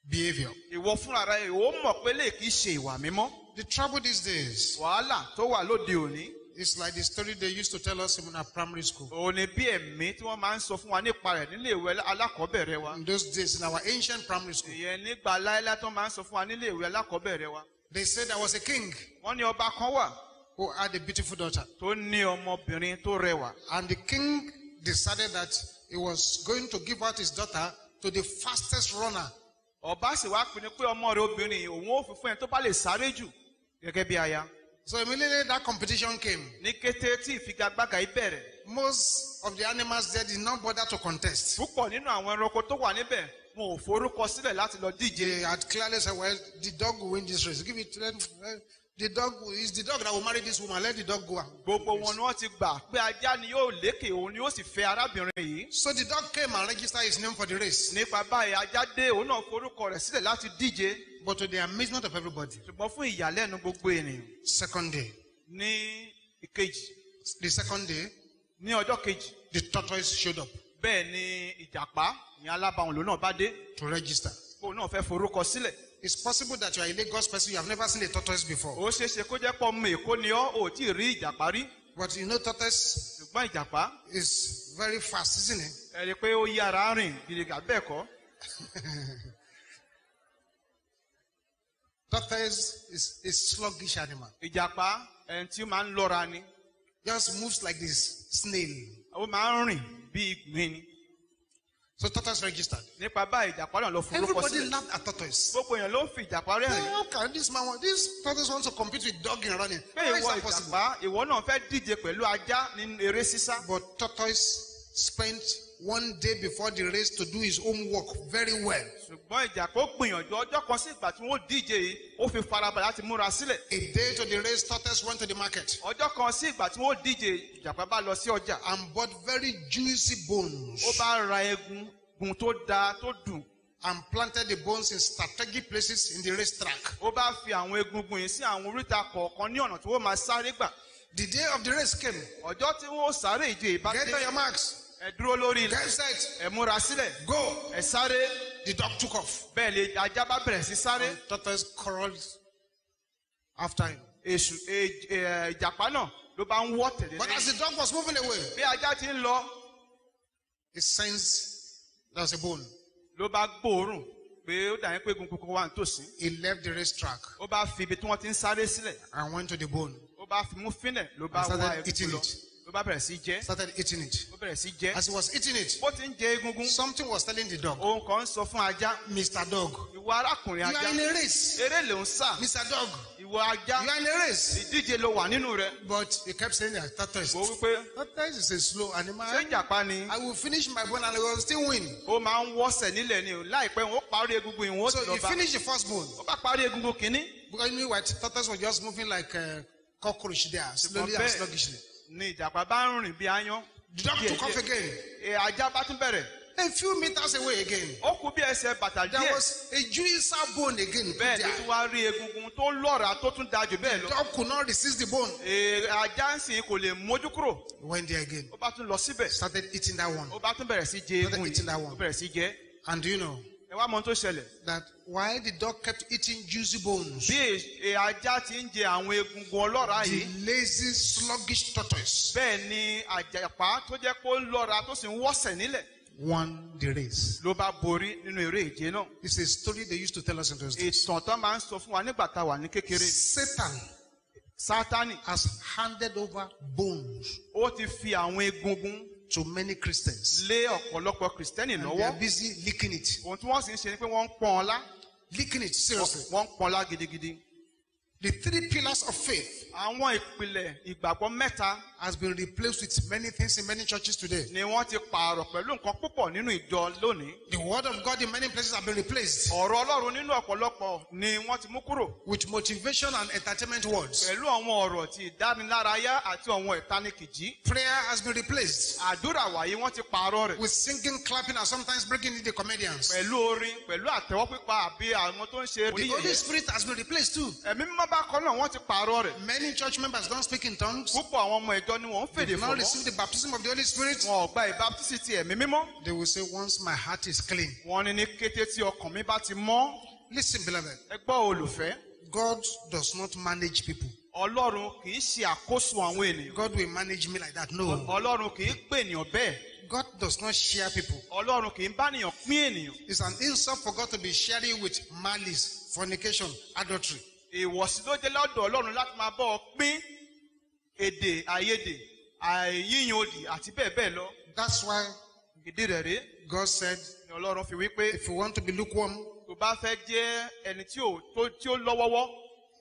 behavior. ìwọ fúnra rẹ ìwọ mọ̀ pé lè kìí ṣe ìwà mímọ́ The trouble these days wàhálà tó wà lóde òní is like the story they used to tell us in our primary school. òun bí ẹ̀mí tí wọ́n máa ń sọ fún wa nípa rẹ̀ nílé ìwé alákọ̀ọ́bẹ̀rẹ̀ wa In those days, in our ancient primary school, ìyẹn nígbà láéláé tó máa ń sọ fún wa nílé ìwé alákọ̀ọ́bẹ̀rẹ̀ wa they said there was a king wọ́n ní ọba kan wà who had a beautiful daughter. tó ní ọmọbìnrin tó rẹwà And the king decided that he was going to give out his daughter to the fastest runner. Ọba sì wá pinnu pé ọmọ rẹ̀ obìnrin òun ò fi fún ẹni tó bá lè sáré jù gẹ́gẹ́ bí aya So immediately that competition came. ní kété tí ìfigagbága yìí bẹ̀rẹ̀ Most of the animals there did not bother to contest. púpọ̀ nínú àwọn ẹranko tó wà níbẹ̀ wọn ò forúkọ sílẹ̀ láti lọ díje They had clearly said, well, the dog will win this race. Give it to them. The dog is the dog that will marry this woman. Let the dog go. and- gbogbo wọn ni wọ́n ti gbà pé ajá ni yóò lékè òun ni yóò sì fẹ́ arábìnrin yìí So the dog came and registered his name for the race. nípa báyìí ajá dé òun náà forúkọ rẹ̀ sílẹ̀ láti díje But to the amazement of everybody, ṣùgbọ́n fún ìyàlẹ́nu gbogbo ènìyàn second day, ní ìkejì the second day, ní ọjọ́ kejì the tortoise showed up bẹ́ẹ̀ ni ìjàpá ìyẹn alábàáhùn lòun náà bá dé to register. òun náà fẹ́ forúkọ sílẹ̀ It's possible that you are a Lagos person, you have never seen a tortoise before. ó ṣeé ṣe kó jẹ́ pọ̀ ọmọ èkó ni ọ́ ò tí ì rí ìjàpá rí But you know, tortoise ṣùgbọ́n ìjàpá is very fast, isn't it? ẹ rí i pé ó yára rìn gidiga bẹ́ẹ̀ kọ́ Tortoise is a sluggish animal. ìjàpá ẹni tí ó máa ń lọ́ra ni Just moves like this snail. ó máa ń rìn bí ìgbín ni So tortoise registered. nípa báyìí ìjàpá náà lọ forúkọ Everybody sílẹ̀ laughed at tortoise. gbogbo èèyàn ló ń fi ìjàpá rẹ́rìn How can this man want this tortoise wants to compete with dog in running? pé ìwọ ìjàpá ìwọ náà fẹ́ díje pẹ̀lú ajá nínú eré sísá But tortoise spent one day before the race to do his homework very well. ṣùgbọ́n ìjàpá ó gbìyànjú ọjọ́ kan sí ìgbà tí wọ́n díje yìí ó fi farabalẹ̀ láti múra sílẹ̀ A day to the race, tortoise went to the market ọjọ́ kan sí ìgbà tí wọ́n díje ìjàpá bá lọ sí ọjà and bought very juicy bones ó bá ra egun gun tó da tó dùn and planted the bones in strategic places in the racetrack. ó bá fi àwọn egungun yìí sí àwọn oríta kọ̀ọ̀kan ní ọ̀nà tí wọ́n máa sáré gbà The day of the race came. ọjọ́ tí wọ́n sáré ìje ìbá Get dé on your marks. Ẹ dúró lórí ilẹ̀ Get set. ẹ múra sílẹ̀ Go. ẹ sáré The dog took off. bẹ́ẹ̀ lè ajá bá bẹ̀rẹ̀ sí sáré And tortoise crawled after him. èṣù e- e- ìjàpá náà ló bá ń wọ́ tẹ̀lé But as the dog was moving away, bí ajá ti ń lọ he sensed there was a bone. ló bá gbóòórùn pé ó dà yín pé egungun kókó wà nítòsí He left the racetrack ó bá fi ibi tí wọ́n ti ń sáré sílẹ̀ and went to the bone. ó bá fi mú fínẹ̀ ló bá And started wá eating egungun lọ it. Ló bá bẹ̀rẹ̀ sí jẹ́ Started eating it. ó bẹ̀rẹ̀ sí jẹ́ As he was eating it, bó ti ń jẹ egungun something was telling the dog, òun kàn ń sọ fún ajá Mr. Dog, ìwọ arákùnrin you ajá are in a race. eré ló ń sà Mr. Dog, ìwọ ajá you are in a race. ìdíje ló wà nínú rẹ But he kept saying that tortoise. mo wípé Tortoise is a slow animal. ṣé ìjàpá ni I will finish my bone and I will still win. ó máa ń wọ́sẹ̀ nílẹ̀ ni o láìpẹ́ wọn ó parí egungun ìwọ̀n ó So sì lọ he finished the first bone. ó bá parí egungun kìíní Because you what? Tortoise was just moving like a cockroach there, slowly and sluggishly. Ni ìjàpá bá ń rìn bí aáyán The dog took off again. Ajá bá tún bẹ̀rẹ̀ A few meters away again. ó kú bí ẹsẹ̀ bàtà There díẹ̀ was a juicy bone again. bẹ́ẹ̀ ni there. tí wàá rí egungun tó lọ́ra tó tún da jù bẹ́ẹ̀ The lọ dog could not resist the bone. Ajá ń sìn kò lè mójú kúrò went there again. ó bá tún lọ síbẹ̀ Started eating that one. ó bá tún bẹ̀rẹ̀ sí jẹ Started egun eating yìí that one. ó bẹ̀rẹ̀ sí jẹ And do you know ẹ wá mọ tó ṣẹlẹ̀. That while the dog kept eating juicy bones, bí ẹ, ajá ti ń jẹ àwọn egungun ọlọ́ra the yìí. lazy, sluggish tortoise. Bẹ́ẹ̀ ni àjàpá tó jẹ́ pé ó ń lọ́ra tó sì ń wọ́sẹ̀ nílẹ̀ won the race. ló bá borí nínú eré ìje náà. It's a story they used to tell us in those days. ìtàn tán máa ń sọ fún wa nígbà tá a wà ní kékeré. Satan sátani has handed over bones. ó ti fi àwọn egungun to many Christians. lé ọ̀pọ̀lọpọ̀ kìrìsìtẹ́nì And they lọ́wọ́ are busy licking it. ohun tí wọ́n sì ń ṣe ni pé wọ́n ń pọ́n ọlá Licking it, seriously. wọ́n ń pọ́n ọlá gidigidi. The three pillars of faith àwọn ìpìlẹ̀ ìgbàgbọ́ mẹ́ta has been replaced with many things in many churches today. ni wọ́n ti pààrọ̀ pẹ̀lú nǹkan púpọ̀ nínú ìjọ lónìí. The word of God in many places have been replaced ọ̀rọ̀ ọlọ́run nínú ọ̀pọ̀lọpọ̀ ni wọ́n ti mú kúrò with motivation and entertainment words. pẹ̀lú àwọn ọ̀rọ̀ ti ìdánilárayá àti àwọn ìtanikìjí. Prayer has been replaced àdúrà wàyí wọ́n ti pààrọ̀ rẹ̀ with singing, clapping, and sometimes bringing in the comedians. pẹ̀lú orin pẹ̀lú àtẹ̀wọ́ pípa àbí àwọn tó ń ṣe The Holy oníyẹ̀yẹ́. Spirit has been replaced too. ẹ̀mí mímọ́ bá kọ́ náà wọ́n ti pààrọ̀ rẹ̀. Many church members don't speak in tongues. púpọ̀ àwọn ọmọ ìjọ ni wọ́n ń They fèdè do not fọ̀mọ́. receive the baptism of the Holy Spirit. wọn ò gba ìbátísì ti ẹ̀mí mímọ́. They will say, Once my heart is clean. wọ́n ní ní kété tí ọkàn mi bá ti mọ́. Listen, beloved, ẹ gbọ́ olùfẹ́. God does not manage people. ọlọ́run kì í ṣe àkóso àwọn ènìyàn. God will manage me like that. No. ọlọ́run kì í pè ènìyàn bẹ́ẹ̀. God does not share people. ọlọ́run kì í bá ènìyàn pín ènìyàn. It's an insult for God to be sharing with malice, fornication, adultery. Ìwọ̀sí ló jẹ́ lọ́dọ̀ ọlọ́run láti máa bọ́ ọ pín èdè àìyedè àìyíyan òdì àti bẹ́ẹ̀ bẹ́ẹ̀ lọ. That's why ìdí rẹ̀ rèé God said, ni ọlọ́run fi wí pé if you want to be lukewarm, tó bá fẹ́ jẹ́ ẹni tí ó lọ́wọ́wọ́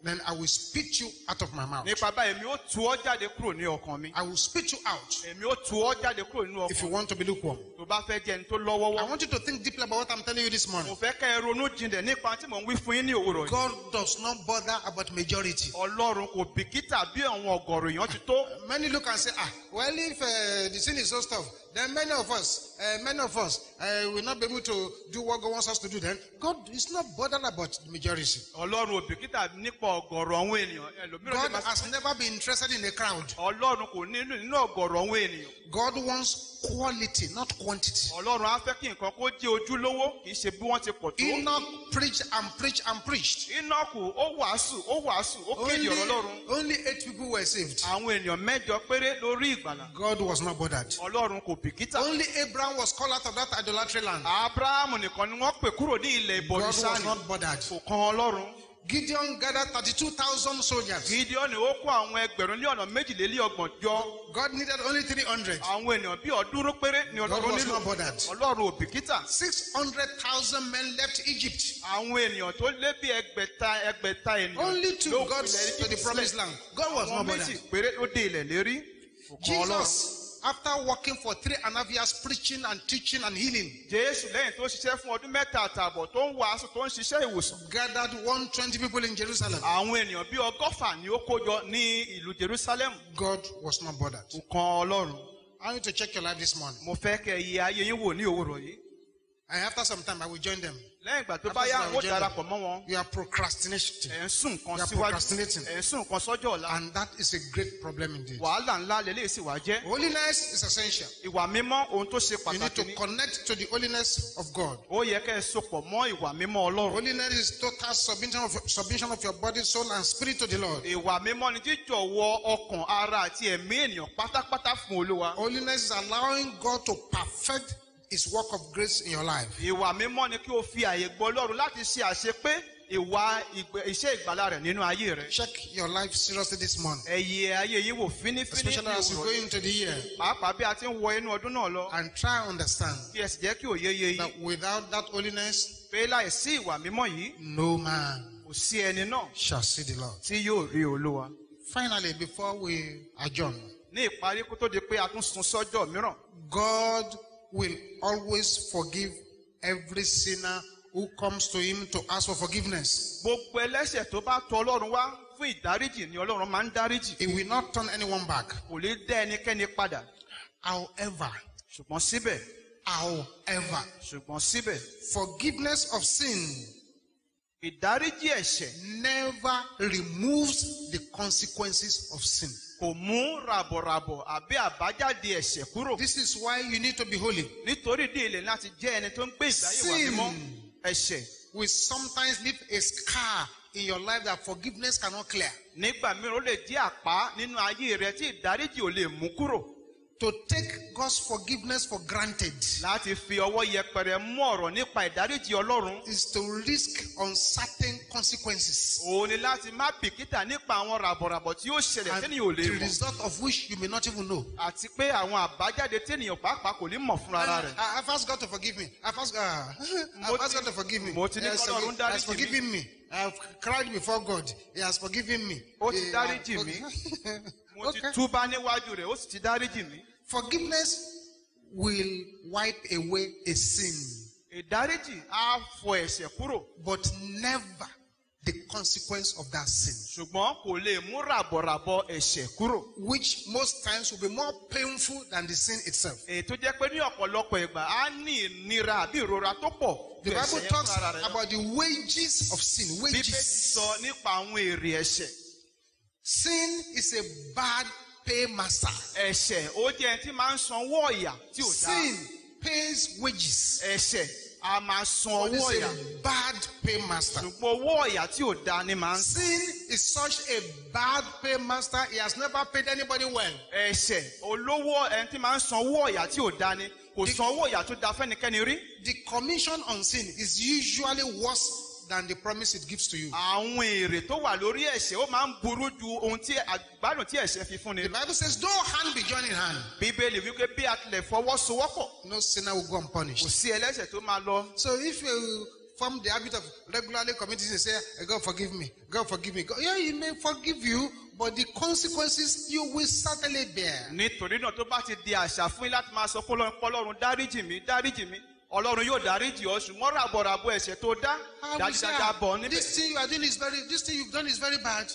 then I will spit you out of my mouth. nípa báyìí èmi ó tu ọ́ jáde kúrò ní ọkàn mi I will spit you out èmi ó tu ọ́ jáde kúrò nínú if you ọkàn want to be lukewarm. tó bá fẹ́ jẹ́ tó I lọ́wọ́wọ́ want you to think deeply about what I'm telling you this morning. mo fẹ́ kẹ́ ẹ ronú jinlẹ̀ nípa tí mò ń wí fún yín ní òwúrọ̀ yìí God does not bother about majority. ọlọ́run kò bìkítà bí àwọn ọ̀gọ̀rọ̀ èèyàn ti tó Many look and say, ah, well, if uh, the sin is so tough, then many of us, uh, many of us uh, will not be able to do what God wants us to do. Then God is not bothered about the majority. ọlọ́run ò bìkítà nípa ọ̀gọ̀rọ̀ àwọn ènìyàn God has never been interested in a crowd. ọlọ́run kò nínú nínú ọ̀gọ̀rọ̀ àwọn ènìyàn God wants quality, not quantity. ọlọ́run á fẹ́ kí nǹkan kó jẹ́ ojúlówó kì í ṣe bí wọ́n ti pọ̀ tó. Enoch preached and preached and preached. Enoch ó wàásù ó wàásù ó kéde ọ̀rọ̀ ọlọ́run only eight people were saved. àwọn ènìyàn mẹ́jọ péré lórí ìgbàlà God was not bothered. ọlọ́run kò bìkítà. Only Abraham was called out of that idolatry land. abrahamu nìkan ni wọ́n pè kúrò ní ilẹ̀ God was ìbọ̀rìṣà not bothered. kò kan ọlọ́run. Gideon gathered 32,000 soldiers. gideon ó kó àwọn ẹgbẹ̀rún ní ọ̀nà méjìlélọ́gbọ̀n jọ God needed only 300. àwọn ènìyàn bíi ọ̀ọ́dúnrún péré ni God ọlọ́run was nílò not bothered. ọlọ́run ò bìkítà. 600,000 men left Egypt. àwọn ènìyàn tó lé bí ẹgbẹ̀ta ẹgbẹ̀ta ènìyàn Only two ilẹ̀ to the promised land. God was àwọn not méjì bothered. péré ló dé ilẹ̀ lérí. Jesus, after working for three and a half years, preaching and teaching and healing, jésù lẹ́yìn tó ṣiṣẹ́ fún ọdún mẹ́ta àtààbọ̀ tó ń wàásù tó ń ṣiṣẹ́ ìwòsàn. gathered 120 people in Jerusalem. àwọn ènìyàn bíi ọgọ́fà ni ó kójọ ní ìlú jerusalem God was not bothered. kò kan ọlọ́run. I need to check your life this morning. mo fẹ́ kẹ́ iye ayé yín wò ní òwúrọ̀ yìí. And after some time, I will join them. Lẹ́yìn ìgbà tó bá yá ó darapọ̀ mọ́ wọn. You are procrastinating. ẹ̀ ń sún nǹkan You are síwájú procrastinating. ẹ̀ ń sún nǹkan sọ́jọ́ ọ̀la. And that is a great problem indeed. wàhálà ńlá lélẹ́yìí sì wá jẹ́. Holiness is essential. ìwà mímọ́ ohun tó ṣe You need pàtàkì to ni. connect to the holiness of God. ó yẹ kẹ́ ẹ sopọ̀ mọ́ ìwà mímọ́ ọlọ́run. Holiness is total submission of, submission of your body, soul, and spirit to the Lord. ìwà mímọ́ ni jíjọ̀wọ́ ọkàn ara àti ẹ̀mí ènìyàn pátápátá fún olúwa. Holiness is allowing God to perfect His work of grace in your life. ìwà mímọ́ ni kí o fi àyè gbọ́ ọlọ́run láti ṣe àṣepé ìwà iṣẹ́ ìgbàlá rẹ̀ nínú ayé rẹ̀. Check your life seriously this morning, ẹ̀yẹ ayé yìí wò fínífíní especially as you go yìí. into the year, pàápàá bí a ti ń wọ inú ọdún náà lọ. and try and understand kí ẹ sì jẹ́ kí òye yé that yín without that holiness, pé láìsí ìwà mímọ́ yìí no man kò sí ẹni náà shall see the Lord. tí yóò rí olúwa. Finally, before we adjourn, ní ìparí kó tó di pé a tún sun sọ́jọ́ mìíràn. God will always forgive every sinner who comes to Him to ask for forgiveness. gbogbo ẹlẹ́ṣẹ̀ tó bá tọ ọlọ́run wá fún ìdáríjì ni ọlọ́run máa ń dáríjì. He will not turn anyone back. kò lè dá ẹnikẹ́ni padà. However, ṣùgbọ́n síbẹ̀ however, ṣùgbọ́n síbẹ̀ forgiveness of sin ìdáríjì ẹ̀ṣẹ̀ never removes the consequences of sin. kò mú ràbọ̀ràbọ̀ àbí àbájáde ẹ̀ṣẹ̀ kúrò. This is why you need to be holy. nítorí ìdí èlé láti jẹ́ ẹni tó ń gbé ìgbáyé wà mímọ́ ẹ̀ṣẹ̀ We sometimes leave a scar in your life that forgiveness cannot clear. nígbà mìíràn ó lè jẹ́ àpá nínú ayé rẹ tí ìdáríjì ò lè mú kúrò To take God's forgiveness for granted láti fi ọwọ́ yẹpẹrẹ mú ọ̀rọ̀ nípa ìdáríjì ọlọ́run is to risk uncertain consequences. òun ni láti má bìkítà nípa àwọn ràbọ̀ràbọ̀ tí yóò ṣẹlẹ̀ And tẹ́nìyàn ò lè the mọ̀ result of which you may not even know. àti pé àwọn àbájáde tẹ́nìyàn pàápàá kò ní mọ̀ fúnra rẹ̀. I- I've asked God to forgive me. I've asked, uh, Mo I've asked ti- God to forgive me. mo ti ní has k'Ọlọ́run dáríjì has mí. forgiven me. I've cried before God. He has forgiven me. Ó ti dáríjì mí. mo ti túbá níwájú rẹ̀ ó sì ti dáríjì mí. Forgiveness will wipe away a sin, ìdáríjì á fọ ẹ̀ṣẹ̀ kúrò but never the consequence of that sin, ṣùgbọ́n kò lè mú ràbọ̀ràbọ̀ ẹ̀ṣẹ̀ kúrò. which most times will be more painful than the sin itself. èyí jẹ́ pé ní ọ̀pọ̀lọpọ̀ ìgbà á ní ìnira àbí ìrora tó pọ̀ The Bible talks fúnra rẹ̀ lọ. about the wages of sin. bíbélì Wages. sọ nípa àwọn èrè ẹ̀ṣẹ̀. Sin is a bad paymaster. ẹ̀ṣẹ̀ ó jẹ́ ẹni tí máa ń sanwó ọ̀yà tí ò dáa. Sin pays wages. ẹ̀ṣẹ̀ a máa san But owó it's ọ̀yà. a bad paymaster. ṣùgbọ́n owó ọ̀yà tí ò dáa ni máa ń. Sin is such a bad paymaster. He has never paid anybody well. ẹ̀ṣẹ̀ olówó ẹni tí máa ń san owó ọ̀yà tí ò dáa ni kò san owó ọ̀yà tó dáa fẹ́nikẹ́ni rí. The commission on sin is usually worse than the promise it gives to you. àwọn èrè tó wà lórí ẹ̀ṣẹ̀ ó máa ń burú ju ohun tí àgbádùn tí ẹ̀ṣẹ̀ fi fún ni. The Bible says, though hand be joined in hand, bíbélì wípé bí a tilẹ̀ fọwọ́sowọ́pọ̀ no sinner will go kò unpunished. sí ẹlẹ́ṣẹ̀ tó máa lọ. So if you form the habit of regularly committing sin, say, "Eh, God forgive me, God forgive me. God, yeah, He may forgive you, but the consequences you will certainly bear. nítorí náà tó bá ti di àṣà fún yín láti máa sọ fún ọlọ́run dáríjì mí dáríjì mí ọlọ́run yóò dáríjì ọ ṣùgbọ́n ràbọ̀ràbọ̀ ẹ̀ṣẹ̀ tó dá I dájúdájú bọ̀ "Ah, níbẹ̀. this thing you are doing is very, this thing you've done is very bad.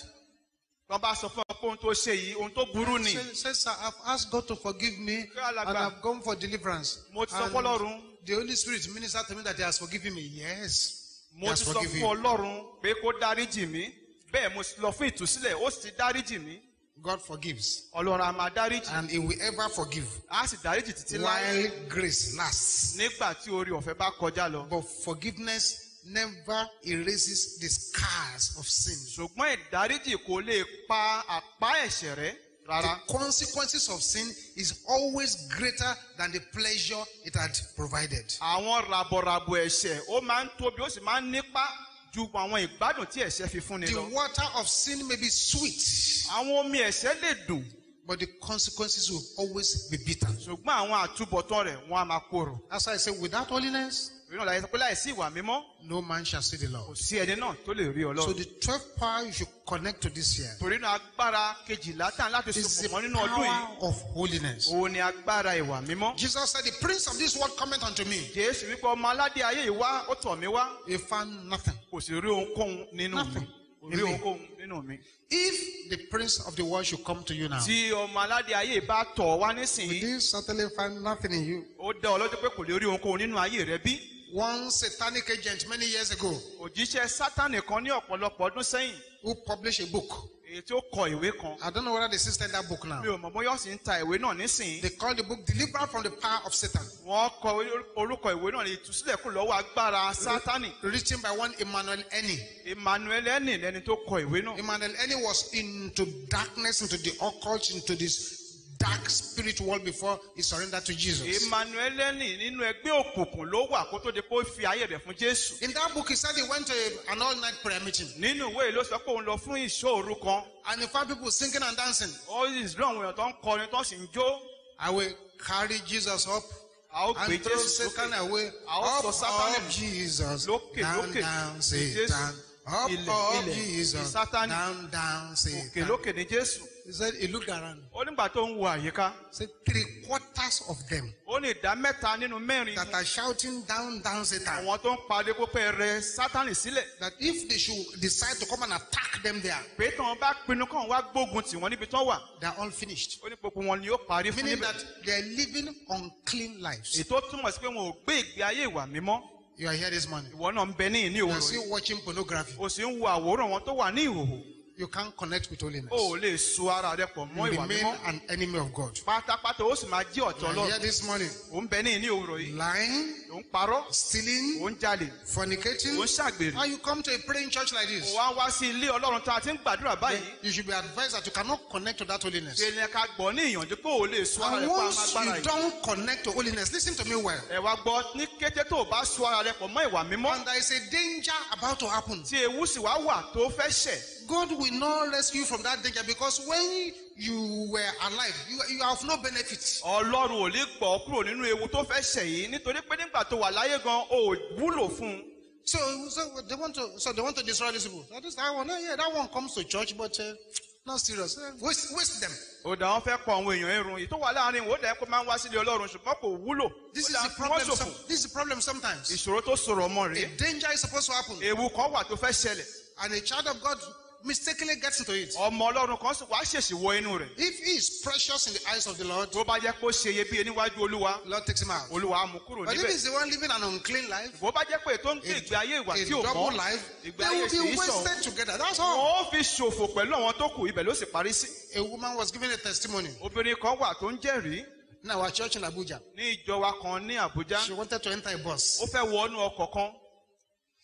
wọ́n bá sọ fún ọ pé ohun tó ṣe yìí ohun tó burú ni Say, say, sir, I've asked God to forgive me and I've gone for deliverance. mo ti sọ fún ọlọ́run The Holy Spirit ministered to me that He has forgiven me. Yes. He mo ti sọ fún you. ọlọ́run pé kó dáríjì mí bẹ́ẹ̀ mo lọ fún ìtúsílẹ̀ ó sì dáríjì mí God forgives. ọlọ́run a máa dáríjì And He will ever forgive a sì dáríjì títí láé while grace lasts. nígbà tí orí ọ̀fẹ́ bá kọjá lọ. But forgiveness never erases the scars of sin. ṣùgbọ́n ìdáríjì kò lè pa àpá ẹ̀ṣẹ̀ rẹ rárá. The consequences of sin is always greater than the pleasure it had provided. àwọn ràbọ̀ràbọ̀ ẹ̀ṣẹ̀ ó máa ń tóbi ó sì máa ń nípa ju àwọn ìgbádùn tí ẹ̀ṣẹ̀ fi fúnni The lọ. water of sin may be sweet, àwọn omi ẹ̀ṣẹ̀ lè dùn but the consequences will always be bitter. ṣùgbọ́n àwọn àtúbọ̀tán rẹ̀ wọ́n á máa korò. As I say, without holiness, ìrìnà láyé sọ pé láìsí ìwà mímọ́ no man shall see the kò Lord. sí ẹni náà tó lè rí So the 12th power you should connect to this year torí náà agbára kejìlá tàn láti is the sopọ̀ mọ́ nínú ọdún yìí power of holiness. òun ni agbára ìwà mímọ́. Jesus said, The prince of this world cometh unto me. jésù wípé ọmọ aládé ayé yìí wá ó tọ̀ mí wá He found nothing. kò sì rí ohunkóhun nínú mi Nothing. rí ohunkóhun nínú mi. If the prince of the world should come to you now, tí ọmọ aládé ayé bá tọ̀ wá will nísìnyí he certainly find nothing in you? ó dá ọ lọ́jọ́ pé kò lè rí ohunkóhun nínú ayé rẹ bí. One satanic agent many years ago òjíṣẹ́ sátánì kan ní ọ̀pọ̀lọpọ̀ ọdún sẹ́yìn who published a book. èyí tí ó kọ ìwé kan I don't know whether they still stand that book now. mi ò mọ̀ bóyá ó sì ń ta ìwé náà nísìnyí. They call the book Deliver from the Power of Satan, wọ́n kọ orúkọ ìwé náà ní ìtúsílẹ̀ kù lọ́wọ́ agbára sátánì. written by one Emmanuel Eni. emmanuel ẹni lẹni tó kọ ìwé náà. Emmanuel Eni was into darkness, into the occult, into this dark spirit world before he surrendered to Jesus. emmanuel ẹni nínú ẹgbẹ́ òkùnkùn ló wà kó tó di pé ó fi ayé rẹ̀ fún jésù. In that book, he said he went to a- an all-night prayer meeting nínú ìwé ló sọ pé òun lọ fún ìṣòro kan. and he found people singing and dancing. sì rí àwọn èèyàn tó ń kọrin tó sì ń jó. I will carry Jesus up a ó gbé and throw jésù Satan away. A ó sọ Up, Sátánì up, nù. Jesus. Lókè, Down, lókè. down, Jésù. Satan. Up, up. Jesus. Down, down, òkè Satan. lókè ní jésù. He said he looked around. ó nígbà tó ń wo àyíká. Said three quarters of them ó ní ìdá mẹ́ta nínú mẹ́rin that are shouting down, down, Satan. àwọn tó ń pàdé pópẹ́ rẹ sátánì sílẹ̀. That if they should decide to come and attack them there, pé tí wọn bá pinnu kàn wá gbógun tì wọn níbi tán wà. they are all finished. ó ní gbogbo wọn ni yóò parí fún Meaning níbẹ̀. that they are living unclean lives. ètò túmọ̀ sí pé wọn ò gbé ìgbé ayé ìwà mímọ́. You are here this morning. ìwọ náà ń bẹ ní ìní You are òwúrọ̀ still watching pornography. o sì ń wo àwòrán wọn tó wà ní ìhòòhò. You can't connect with holiness. o lè so ara rẹ pọ̀ mọ́ You ìwà remain mímọ́. an enemy of God. pátápátá ó sì máa jí ọ̀tọ̀ You are here lọ. this morning. ò ń bẹ ní ìní òwúrọ̀ yìí. Lying, ò ń parọ́. stealing, ò ń jalè. fornicating. ò ń ṣàgbèrè. And you come to a praying church like this. wá wá sí ilé ọlọ́run tó a ti ń gbàdúrà báyìí. You should be advised that you cannot connect to that holiness. ni ká gbọ́ ní ìyànjú pé ò lè so ara And rẹ pọ̀ once amágbára you yìí. don't connect to holiness, listen to me well. ẹ wá gbọ́ ní kété tó o bá so ara rẹ pọ̀ mọ́ ìwà mímọ́. And there is a danger about to happen. tí ewu sì wá wà tó fẹ́ ṣẹ̀. God will not rescue you from that danger because when you were alive, you, you have no benefit. ọlọ́run ò lè gbọ́ kúrò nínú ewu tó fẹ́ ṣẹ̀ yìí nítorí pé nígbà tó wà láyé gan ò wúlò fún un. So, so they want to, so they want to destroy these people. So this that one, yeah, that one comes to church, but uh, not serious. Eh, Waste, waste them. ó dà wọn fẹ́ pọ̀ àwọn èèyàn irun yìí tó wà láàárín wọn ó dà kó máa ń wá sílé ọlọ́run ṣùgbọ́n kò wúlò. This is the problem. Some, this is the problem sometimes. ìṣòro tó sọ̀rọ̀ ọmọ A rèé danger is supposed to happen, ewu kan wà tó fẹ́ ṣẹlẹ̀ and a child of God mistakenly gets into it. ọmọ ọlọ́run kan wá ṣèṣì wọ inú rẹ̀. If he is precious in the eyes of the Lord, tó bá jẹ́ pé ó ṣe iyebíye níwájú olúwa Lord takes him out. olúwa á mú kúrò But if níbẹ̀. he's the one living an unclean life, bó bá jẹ́ pé tó ń gbé a, ìgbé ayé ìwà a tí ò double mọ́ life, ìgbé they ayé will sì be í sàn. wasted together. That's all. wọn ó fi ṣòfò pẹ̀lú àwọn tó kù ibẹ̀ ló sì parí sí. A woman was giving a testimony obìnrin kan wà tó ń jẹ́rìí in our church in Abuja. ní ìjọ wa kan ní àbújá She wanted to enter a bus. ó fẹ́ wọnú ọkọ̀ kan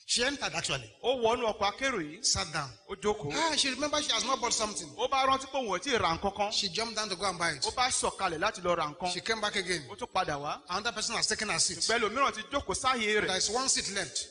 She entered actually, ó wọnú ọkọ̀ akérò yìí sat down. ó jókòó Ah, she remembered she has not bought something. ó bá rántí pé òun ò tí ì ra nǹkan kan She jumped down to go and buy it. ó bá sọ̀kalẹ̀ láti lọ ra nǹkan She came back again. ó tún padà wá Another person has taken her seat. pẹ̀lú mìíràn ti jókòó There rẹ̀ is one seat left.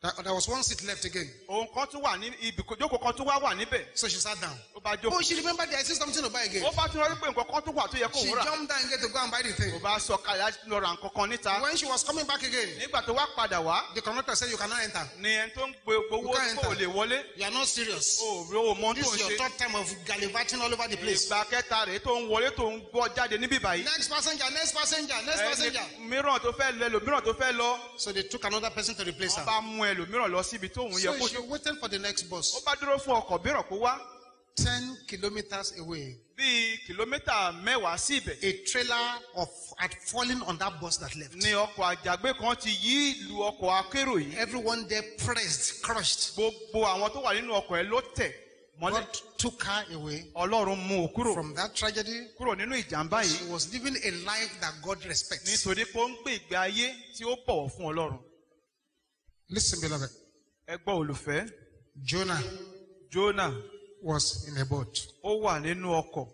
There there was one seat left again. òun kan tún wà ní ibi jókòó kan tún wá wà níbẹ̀ So she sat down. ó bá Oh, jókòó she remembered there is still something to buy again. ó bá tún rántí pé nǹkan kan tó wà tó yẹ kó She òun rà jumped down and get to go and buy the thing. kò bá sọ kalẹ̀ láti lọ ra nǹkan kan níta When she was coming back again, nígbà tó wá padà wá the conductor said, You cannot enter. ni ẹni tó ń gbowó enter. lè wọlé You are not serious. o ò mọ This tó ń is your ṣe third time of gallivanting all over the place. ìgbà kẹta rèé tó ń wọlé tó ń gbọ́ jáde níbí báyìí Next passenger, next passenger, next passenger. ẹni mìíràn tó fẹ́ lọ ẹlòmíràn tó fẹ́ lọ So they took another person to replace wọ́n her. bá mú ẹlòmíràn lọ síbi tóun yẹ So kó she waited for the next ó bus. bá dúró fún ọkọ̀ mìíràn kó wá 10 kilometers away. bíi kìlómítà mẹ́wàá sí ibẹ̀ A trailer of had fallen on that bus that left. ni ọkọ̀ àjàgbé kan ti yí lu ọkọ̀ akérò yìí Everyone there pressed, crushed. gbogbo àwọn tó wà nínú ọkọ̀ ẹ̀ ló tẹ̀ mọ́lẹ̀ God took her away ọlọ́run mú un kúrò from that tragedy. kúrò nínú ìjàmbá She yìí was living a life that God respects. nítorí pé ó ń gbé ìgbé ayé tí ó bọ̀wọ̀ fún ọlọ́run Listen, beloved. ẹ gbọ́ olùfẹ́ Jonah Jónà was in a boat ó wà nínú ọkọ̀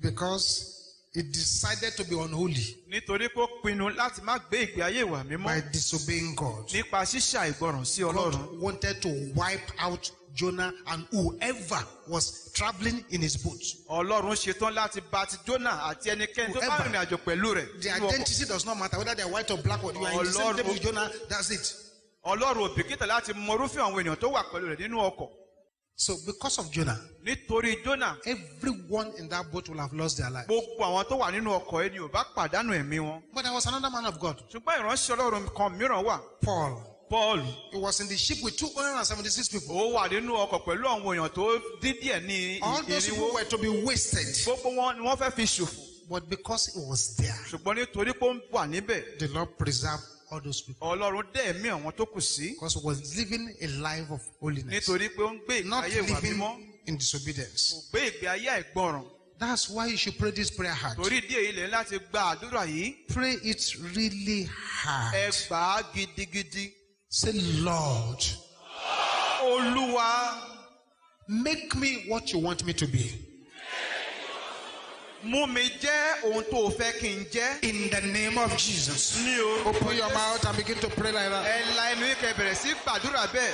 because he decided to be unholy nítorí pé ó pinnu láti má gbé ìgbé ayé ìwà mímọ́ by disobeying God. nípa ṣíṣà ìgbọràn sí ọlọ́run God wanted to wipe out Jonah and whoever was traveling in his boat. ọlọ́run ṣetán láti bá ti Jónà àti ẹnikẹ́ni tó bá rìnrìn àjò pẹ̀lú rẹ̀ The identity does not matter whether they're white or black or you are in the same table with Jonah. That's it. Ọlọ́run ò bìkítà láti mọ irúfẹ́ àwọn ènìyàn tó wà pẹ̀lú rẹ̀ nínú ọkọ̀ So because of Jonah, nítorí Jónà everyone in that boat will have lost their life. gbogbo àwọn tó wà nínú ọkọ̀ ẹni ò bá pàdánù ẹ̀mí wọn But there was another man of God, ṣùgbọ́n ìránṣẹ́ ọlọ́run kan mìíràn wà Paul. Paul He was in the ship with 276 people. ó wà nínú ọkọ̀ pẹ̀lú àwọn èèyàn tó dín díẹ̀ ní All those people were to be wasted. gbogbo wọn ni wọ́n fẹ́ fi ṣòfò But because he was there, ṣùgbọ́n nítorí pé ó wà níbẹ̀ the Lord preserved all those people. ọlọ́run dẹ́ ẹ̀mí àwọn tó kù sí Because he was living a life of holiness. nítorí pé ó ń gbé ìgbé Not ayé ìwà living mímọ́ in disobedience. kò gbé ìgbé ayé àìgbọràn That's why you should pray this prayer hard. torí díẹ̀ ilẹ̀ láti gba àdúrà yìí Pray it really ẹ hard. gbà á gidigidi Say, Lord, olúwa make me what you want me to be. Mú mi jẹ́ ohun tó o fẹ́ kí n jẹ́ In the name of Jesus. ní o Open your mouth and begin to pray like that. ẹ la ẹnu kẹ́ bẹ̀rẹ̀ sí gbàdúrà bẹ́ẹ̀.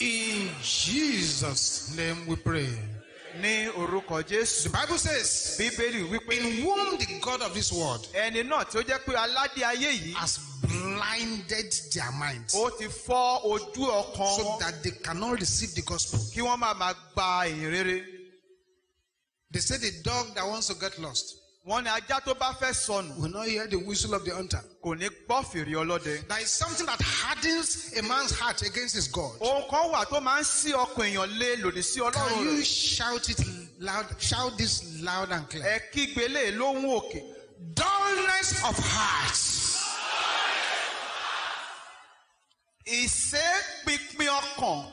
In Jesus' name we pray. Ní orúkọ jésù The Bible says, bíbélì wípé In whom the God of this world ẹni náà tí ó jẹ́ pé aládé ayé yìí has blinded their minds ó ti fọ́ ojú ọkàn so that they cannot receive the gospel. kí wọ́n máa máa gba ìyìn rere. They say the dog that wants to get lost ní ajá tó bá fẹ́ sọnù will not hear the whistle of the hunter. kò ní gbọ́ fèrè ọlọ́dẹ. There is something that hardens a man's heart against his God. ohun kan wà tó máa ń sí ọkàn èèyàn lé lòdì sí Can ọlọ́run you rẹ̀. shout it loud? Shout this loud and clear. ẹ kígbe lé lóhùn òkè. Dullness of heart. ìṣe pínpín ọkàn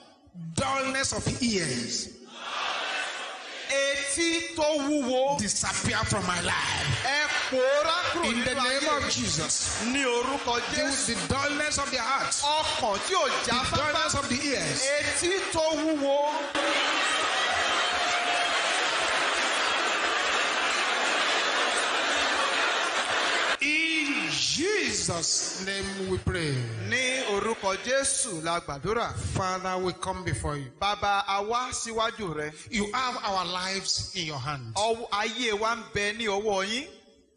Dullness of ears. Etí tó wúwo Disappear from my life. ẹ pòórá kúrò In the name of Jesus. ní orúkọ jésù. the dullness of the heart. ọkàn tí ò já The dullness of the ears. etí tó wúwo Jesus' name we pray. ní orúkọ jésù la gbàdúrà. Father, we come before you. bàbá a wá síwájú rẹ You have our lives in your hand. Ọwọ́- ayé wa ń bẹ ní ọwọ́ yín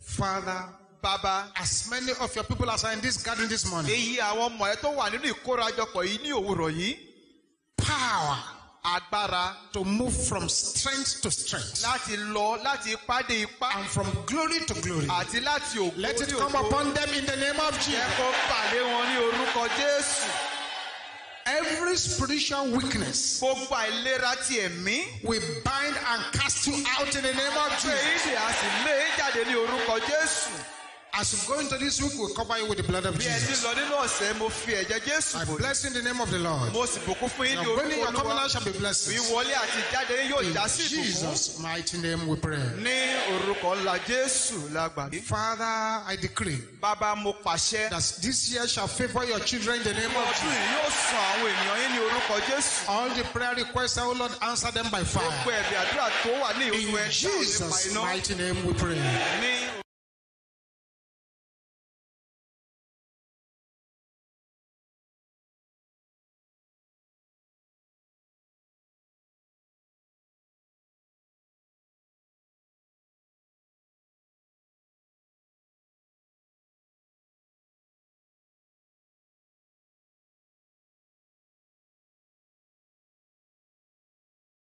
Father, bàbá. as many of your people as are in this garden this morning, èyí àwọn ọmọ ẹ tó wà nínú ìkórajọpọ̀ yìí ní òwúrọ̀ yìí power agbára to move from strength to strength láti lọ láti ipá dé ipá and from glory to glory. àti láti ògo Let it come upon them in the name of Jẹ́ Jesus. kó pàdé wọn ní orúkọ jésù. Every spiritual weakness, gbogbo àìlera ti ẹ̀mí. we bind and cast you out in the name of Jesus. ìdí a sì lé jáde ní orúkọ jésù. As you go into this week, we cover you with the blood of bí ẹ ti Jesus. lọ nínú ọ̀sẹ̀ mo fi ẹ̀jẹ̀ jésù I bò bless you in the name of the Lord. mo sì bùkún fún yín ní Your going and your orúkọ coming olúwa. out shall be blessed. ìwọlé àti ìjáde yín yóò In já sí ìbùkún. Jesus' mighty name we pray. ní orúkọ ńlá jésù la gbàgbé. Father, I decree bàbá mo pàṣẹ. that this year shall favor your children in the name of ọdún Jesus. yìí yóò sàn àwọn ènìyàn yín ní orúkọ jésù. All the prayer requests, oh Lord, answer them by gbogbo fire. ẹ̀bẹ̀ àdúrà tó wà ní In ìlú ẹ̀ Jesus' nípa iná. mighty name we pray. ní